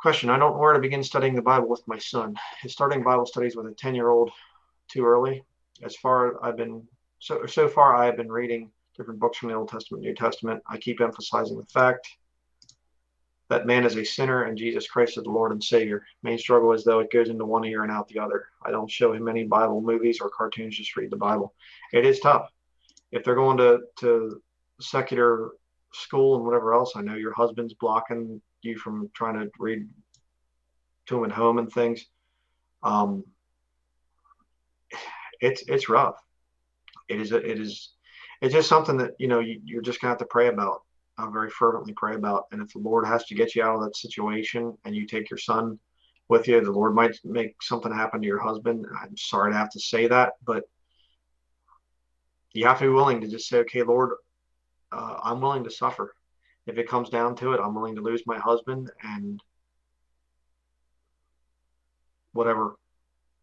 Question I don't know where to begin studying the Bible with my son. Is starting Bible studies with a 10 year old too early? As far I've been so so far I have been reading different books from the Old Testament, New Testament. I keep emphasizing the fact that man is a sinner and Jesus Christ is the Lord and Savior. Main struggle is though it goes into one ear and out the other. I don't show him any Bible movies or cartoons, just read the Bible. It is tough. If they're going to, to secular school and whatever else, I know your husband's blocking you from trying to read to them at home and things. Um, it's it's rough. It is it is it's just something that you know you, are just gonna have to pray about, I very fervently pray about. And if the Lord has to get you out of that situation, and you take your son with you, the Lord might make something happen to your husband. I'm sorry to have to say that, but you have to be willing to just say, okay, Lord, uh, I'm willing to suffer. If it comes down to it, I'm willing to lose my husband and whatever.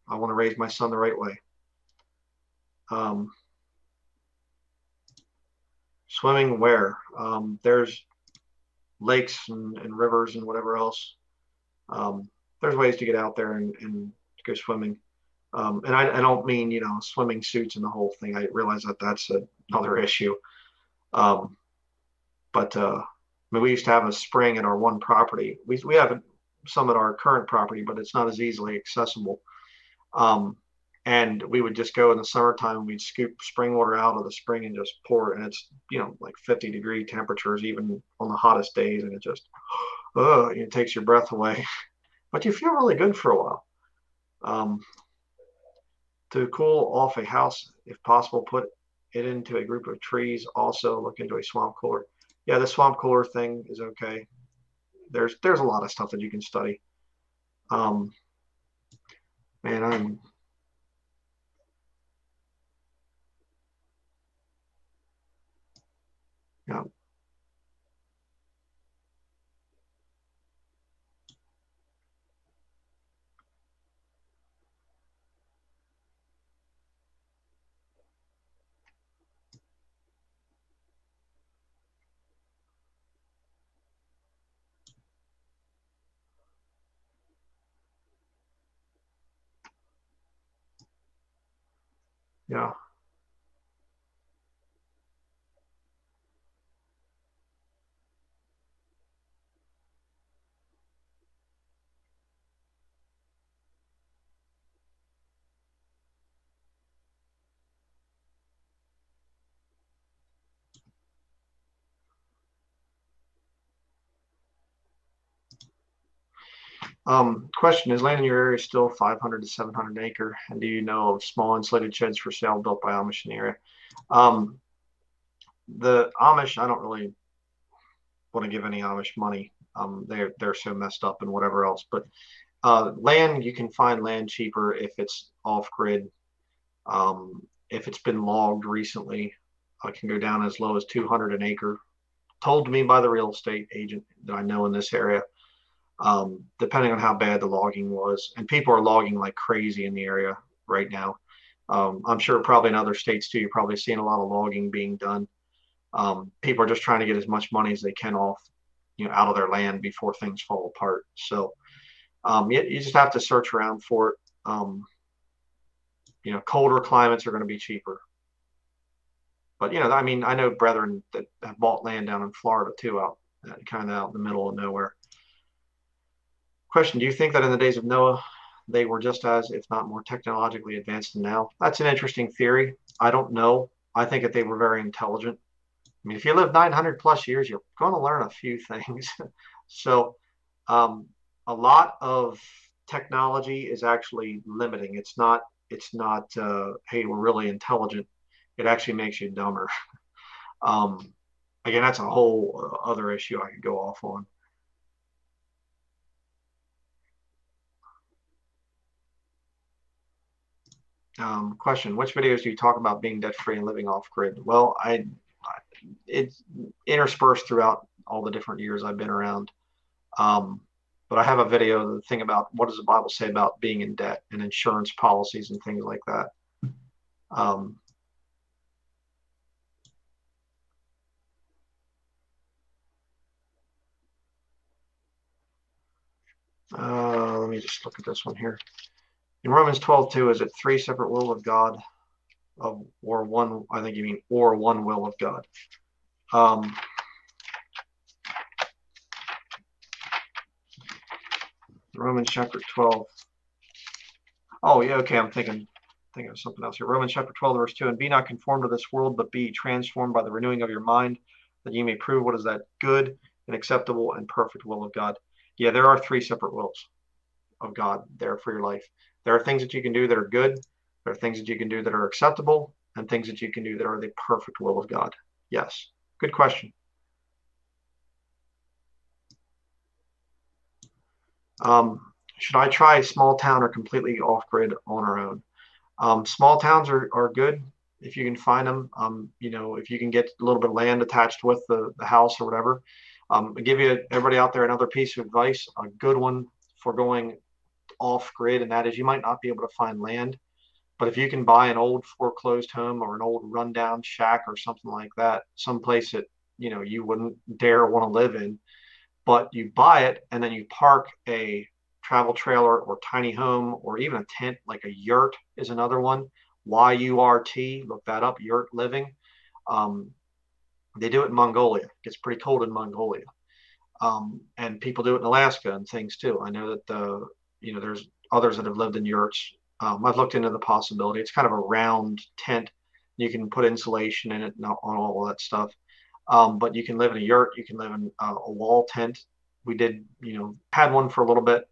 I want to raise my son the right way. Um, swimming where? Um, there's lakes and, and, rivers and whatever else. Um, there's ways to get out there and, and go swimming. Um, and I, I, don't mean, you know, swimming suits and the whole thing. I realize that that's another issue. Um, but uh, I mean, we used to have a spring at our one property. We, we have some at our current property, but it's not as easily accessible. Um, and we would just go in the summertime. And we'd scoop spring water out of the spring and just pour it, and it's you know like 50 degree temperatures even on the hottest days, and it just oh, it takes your breath away. but you feel really good for a while. Um, to cool off a house, if possible, put it into a group of trees. Also, look into a swamp cooler. Yeah, the swamp cooler thing is okay. There's there's a lot of stuff that you can study. Um, man, I'm yeah. Yeah. Um, question is land in your area still 500 to 700 acre? And do you know of small insulated sheds for sale built by Amish in the area? Um, the Amish, I don't really want to give any Amish money. Um, they're, they're so messed up and whatever else, but, uh, land, you can find land cheaper if it's off grid. Um, if it's been logged recently, I can go down as low as 200 an acre told to me by the real estate agent that I know in this area um, depending on how bad the logging was. And people are logging like crazy in the area right now. Um, I'm sure probably in other states too, you're probably seeing a lot of logging being done. Um, people are just trying to get as much money as they can off, you know, out of their land before things fall apart. So um, you, you, just have to search around for it. Um, you know, colder climates are going to be cheaper. But you know, I mean, I know brethren that have bought land down in Florida too, out kind of out in the middle of nowhere. Question Do you think that in the days of Noah, they were just as, if not more technologically advanced than now? That's an interesting theory. I don't know. I think that they were very intelligent. I mean, if you live 900 plus years, you're going to learn a few things. so, um, a lot of technology is actually limiting. It's not. It's not. Uh, hey, we're really intelligent. It actually makes you dumber. um, again, that's a whole other issue I could go off on. Um, question: Which videos do you talk about being debt free and living off grid? Well, I it's interspersed throughout all the different years I've been around. Um, but I have a video, the thing about what does the Bible say about being in debt and insurance policies and things like that. Um, uh, let me just look at this one here. In Romans 12, 2, is it three separate will of God of, or one, I think you mean, or one will of God. Um, Romans chapter 12. Oh, yeah, okay, I'm thinking thinking of something else here. Romans chapter 12, verse 2, and be not conformed to this world, but be transformed by the renewing of your mind, that you may prove what is that good and acceptable and perfect will of God. Yeah, there are three separate wills of God there for your life. There are things that you can do that are good. There are things that you can do that are acceptable and things that you can do that are the perfect will of God. Yes. Good question. Um, should I try a small town or completely off grid on our own? Um, small towns are, are good if you can find them. Um, you know, if you can get a little bit of land attached with the, the house or whatever. Um, give you everybody out there another piece of advice, a good one for going off grid, and that is you might not be able to find land, but if you can buy an old foreclosed home or an old rundown shack or something like that, someplace that you know you wouldn't dare want to live in, but you buy it and then you park a travel trailer or tiny home or even a tent like a yurt is another one y-u-r-t look that up yurt living um, they do it in mongolia. It gets pretty cold in mongolia. Um, and people do it in alaska and things too. I know that the you know there's others that have lived in yurts. Um, i've looked into the possibility. It's kind of a round tent. You can put insulation in it and on all that stuff. Um, but you can live in a yurt. You can live in uh, a wall tent. We did you know had one for a little bit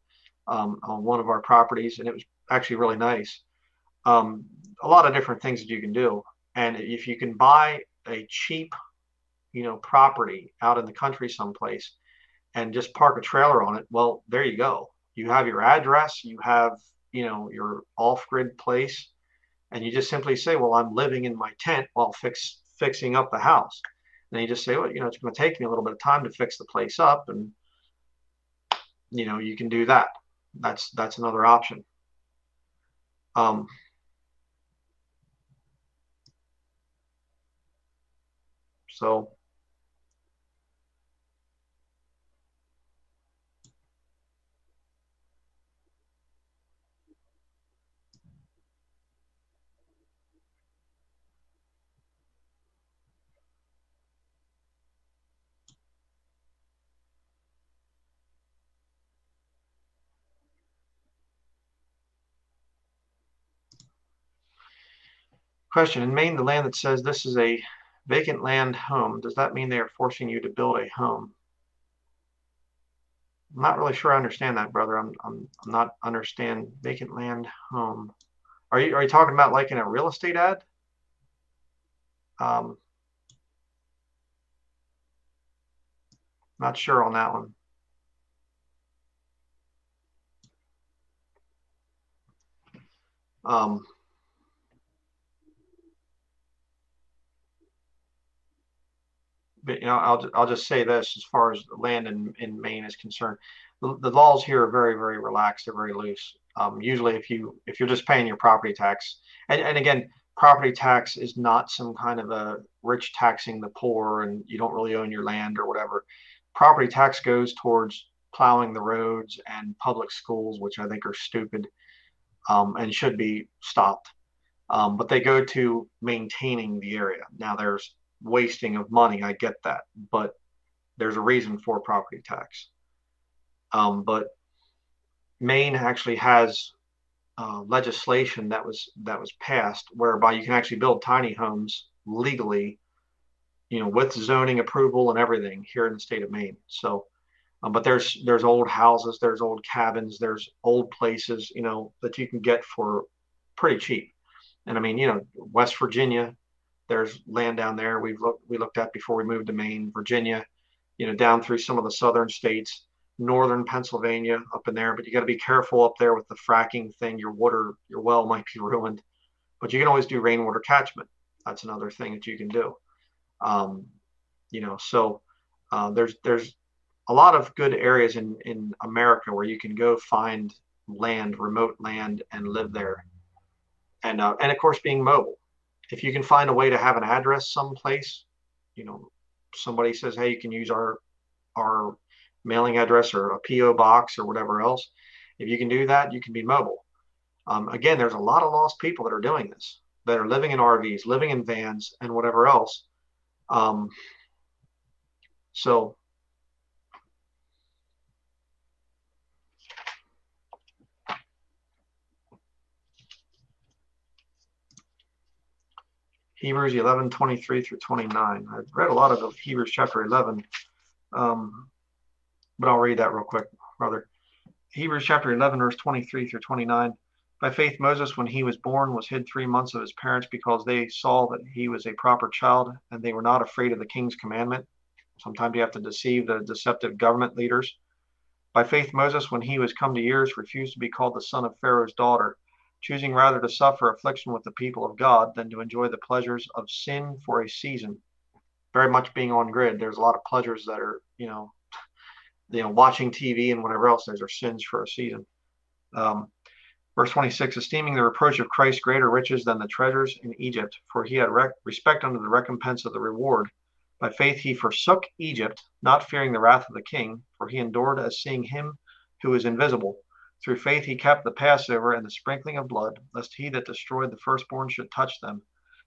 um, on one of our properties, and it was actually really nice. Um, a lot of different things that you can do, and if you can buy a cheap, you know, property out in the country someplace, and just park a trailer on it, well, there you go. You have your address, you have you know your off-grid place, and you just simply say, well, I'm living in my tent while fix fixing up the house. And you just say, well, you know, it's going to take me a little bit of time to fix the place up, and you know, you can do that that's that's another option. Um, so Question, in Maine, the land that says this is a vacant land home, does that mean they are forcing you to build a home? I'm not really sure I understand that, brother. I'm, I'm, I'm not understand vacant land home. Are you, are you talking about like in a real estate ad? Um, not sure on that one. Um, but you know, I'll I'll just say this as far as land in, in Maine is concerned, the, the laws here are very very relaxed. They're very loose. Um, usually, if you if you're just paying your property tax, and, and again, property tax is not some kind of a rich taxing the poor, and you don't really own your land or whatever. Property tax goes towards plowing the roads and public schools, which I think are stupid um, and should be stopped. Um, but they go to maintaining the area. Now, there's wasting of money. I get that, but there's a reason for property tax. Um, but Maine actually has uh, legislation that was that was passed whereby you can actually build tiny homes legally, you know, with zoning approval and everything here in the state of Maine. So, um, but there's there's old houses, there's old cabins, there's old places, you know, that you can get for pretty cheap. And I mean, you know, West Virginia, there's land down there we've looked we looked at before we moved to Maine, Virginia, you know, down through some of the southern states, northern Pennsylvania up in there. But you got to be careful up there with the fracking thing. Your water, your well might be ruined. But you can always do rainwater catchment. That's another thing that you can do. Um, you know, so uh, there's there's a lot of good areas in in America where you can go find land, remote land, and live there. And uh, and of course, being mobile if you can find a way to have an address someplace, you know, somebody says, hey, you can use our our mailing address or a PO box or whatever else. If you can do that, you can be mobile. Um, again, there's a lot of lost people that are doing this, that are living in RVs, living in vans, and whatever else. Um, so Hebrews 11, 23 through 29. I've read a lot of Hebrews chapter 11. Um, but I'll read that real quick, brother. Hebrews chapter 11, verse 23 through 29. By faith, Moses, when he was born, was hid three months of his parents because they saw that he was a proper child and they were not afraid of the king's commandment. Sometimes you have to deceive the deceptive government leaders. By faith, Moses, when he was come to years, refused to be called the son of Pharaoh's daughter, choosing rather to suffer affliction with the people of God than to enjoy the pleasures of sin for a season. Very much being on grid, there's a lot of pleasures that are, you know, you know, watching TV and whatever else. Those are sins for a season. Um, Verse 26 Esteeming the reproach of Christ greater riches than the treasures in Egypt, for he had rec- respect unto the recompense of the reward. By faith he forsook Egypt, not fearing the wrath of the king, for he endured as seeing him who is invisible. Through faith he kept the Passover and the sprinkling of blood, lest he that destroyed the firstborn should touch them.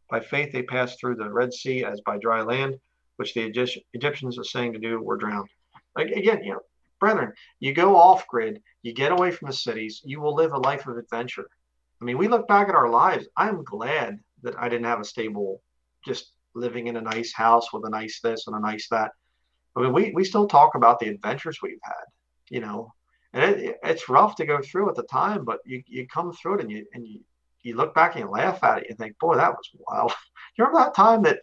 By faith they passed through the Red Sea as by dry land, which the Egyptians, saying to do, were drowned. Again, you know, brethren, you go off grid, you get away from the cities, you will live a life of adventure. I mean, we look back at our lives. I'm glad that I didn't have a stable, just living in a nice house with a nice this and a nice that. I mean, we, we still talk about the adventures we've had, you know, and it, it's rough to go through at the time, but you, you come through it and you, and you, you look back and you laugh at it. You think, boy, that was wild. you remember that time that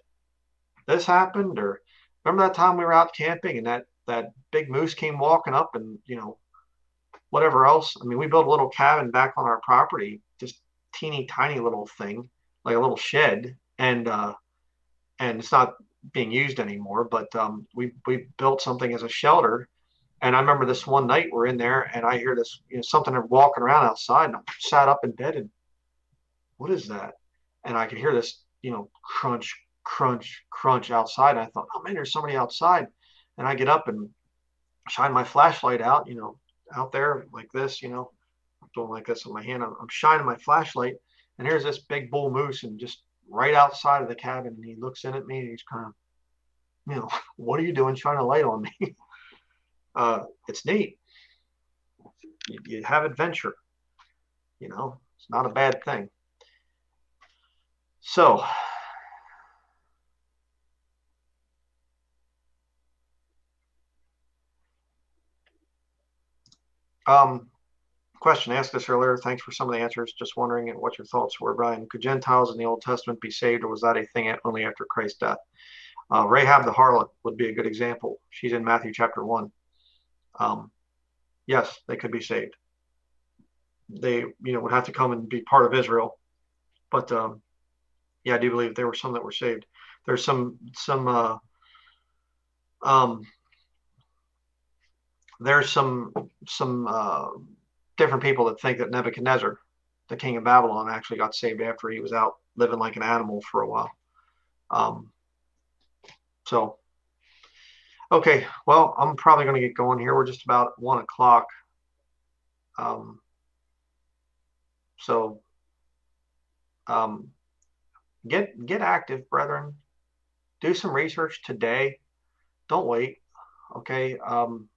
this happened? Or remember that time we were out camping and that that big moose came walking up and you know whatever else i mean we built a little cabin back on our property just teeny tiny little thing like a little shed and uh and it's not being used anymore but um we we built something as a shelter and i remember this one night we're in there and i hear this you know something walking around outside and i sat up in bed and what is that and i could hear this you know crunch crunch crunch outside and i thought oh man there's somebody outside and I get up and shine my flashlight out, you know, out there like this, you know, I'm doing like this with my hand. I'm, I'm shining my flashlight, and here's this big bull moose, and just right outside of the cabin, and he looks in at me, and he's kind of, you know, what are you doing, shining a light on me? uh, it's neat. You, you have adventure. You know, it's not a bad thing. So Um, question asked this earlier. Thanks for some of the answers. Just wondering what your thoughts were, Bryan. Could Gentiles in the Old Testament be saved, or was that a thing only after Christ's death? Uh, Rahab the harlot would be a good example. She's in Matthew chapter one. Um, yes, they could be saved. They, you know, would have to come and be part of Israel. But um, yeah, I do believe there were some that were saved. There's some some uh, um, there's some some uh, different people that think that Nebuchadnezzar, the king of Babylon, actually got saved after he was out living like an animal for a while. Um, so, okay, well, I'm probably going to get going here. We're just about one o'clock. Um, so, um, get get active, brethren. Do some research today. Don't wait. Okay. Um,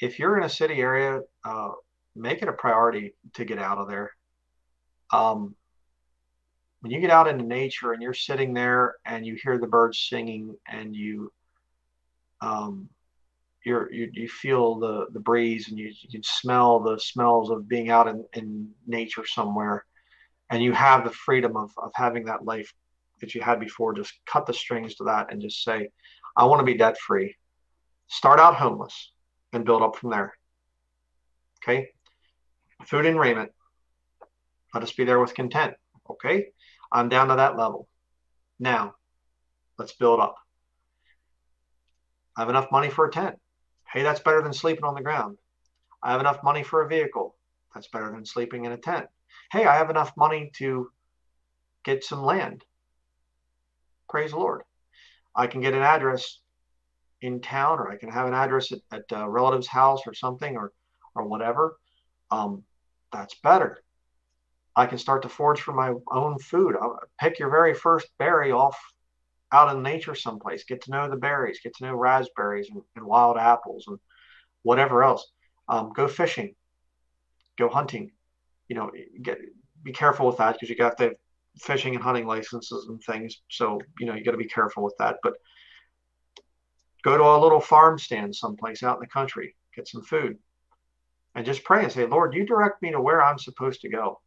if you're in a city area, uh, make it a priority to get out of there. Um, when you get out into nature and you're sitting there and you hear the birds singing and you um, you you feel the, the breeze and you, you can smell the smells of being out in, in nature somewhere and you have the freedom of, of having that life that you had before just cut the strings to that and just say i want to be debt free start out homeless and build up from there. Okay. Food and raiment. Let us be there with content. Okay. I'm down to that level. Now, let's build up. I have enough money for a tent. Hey, that's better than sleeping on the ground. I have enough money for a vehicle. That's better than sleeping in a tent. Hey, I have enough money to get some land. Praise the Lord. I can get an address in town, or I can have an address at, at a relative's house or something, or or whatever. Um, that's better. I can start to forage for my own food. I'll pick your very first berry off out in nature someplace. Get to know the berries. Get to know raspberries and, and wild apples and whatever else. Um, go fishing. Go hunting. You know, get be careful with that because you got the fishing and hunting licenses and things. So you know you got to be careful with that. But Go to a little farm stand someplace out in the country, get some food, and just pray and say, Lord, you direct me to where I'm supposed to go.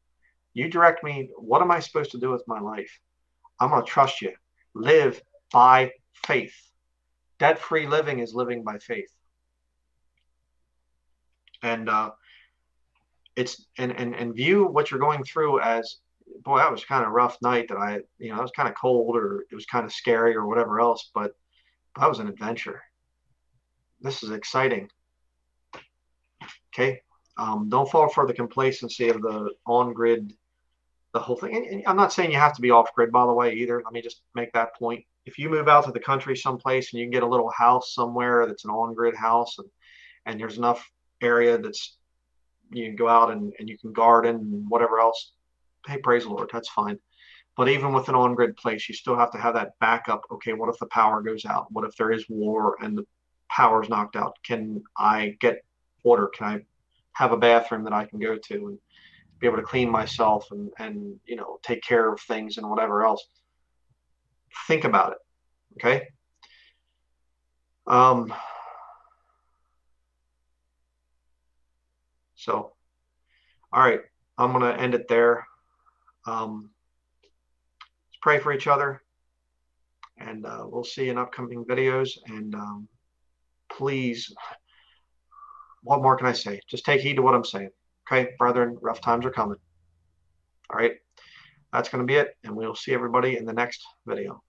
You direct me. What am I supposed to do with my life? I'm going to trust you. Live by faith. Debt free living is living by faith. And, uh, it's and, and and view what you're going through as boy that was kind of rough night that i you know it was kind of cold or it was kind of scary or whatever else but that was an adventure this is exciting okay um, don't fall for the complacency of the on grid the whole thing and, i'm not saying you have to be off grid by the way either let me just make that point if you move out to the country someplace and you can get a little house somewhere that's an on grid house and and there's enough area that's you can go out and, and you can garden and whatever else. Hey, praise the Lord, that's fine. But even with an on grid place, you still have to have that backup. Okay, what if the power goes out? What if there is war and the power's knocked out? Can I get water? Can I have a bathroom that I can go to and be able to clean myself and, and you know, take care of things and whatever else? Think about it. Okay. Um, So, all right, I'm to end it there. Um, let's pray for each other, and uh, we'll see in upcoming videos. And um, please, what more can I say? Just take heed to what I'm saying. Okay, brethren, rough times are coming. All right, that's going to be it, and we'll see everybody in the next video.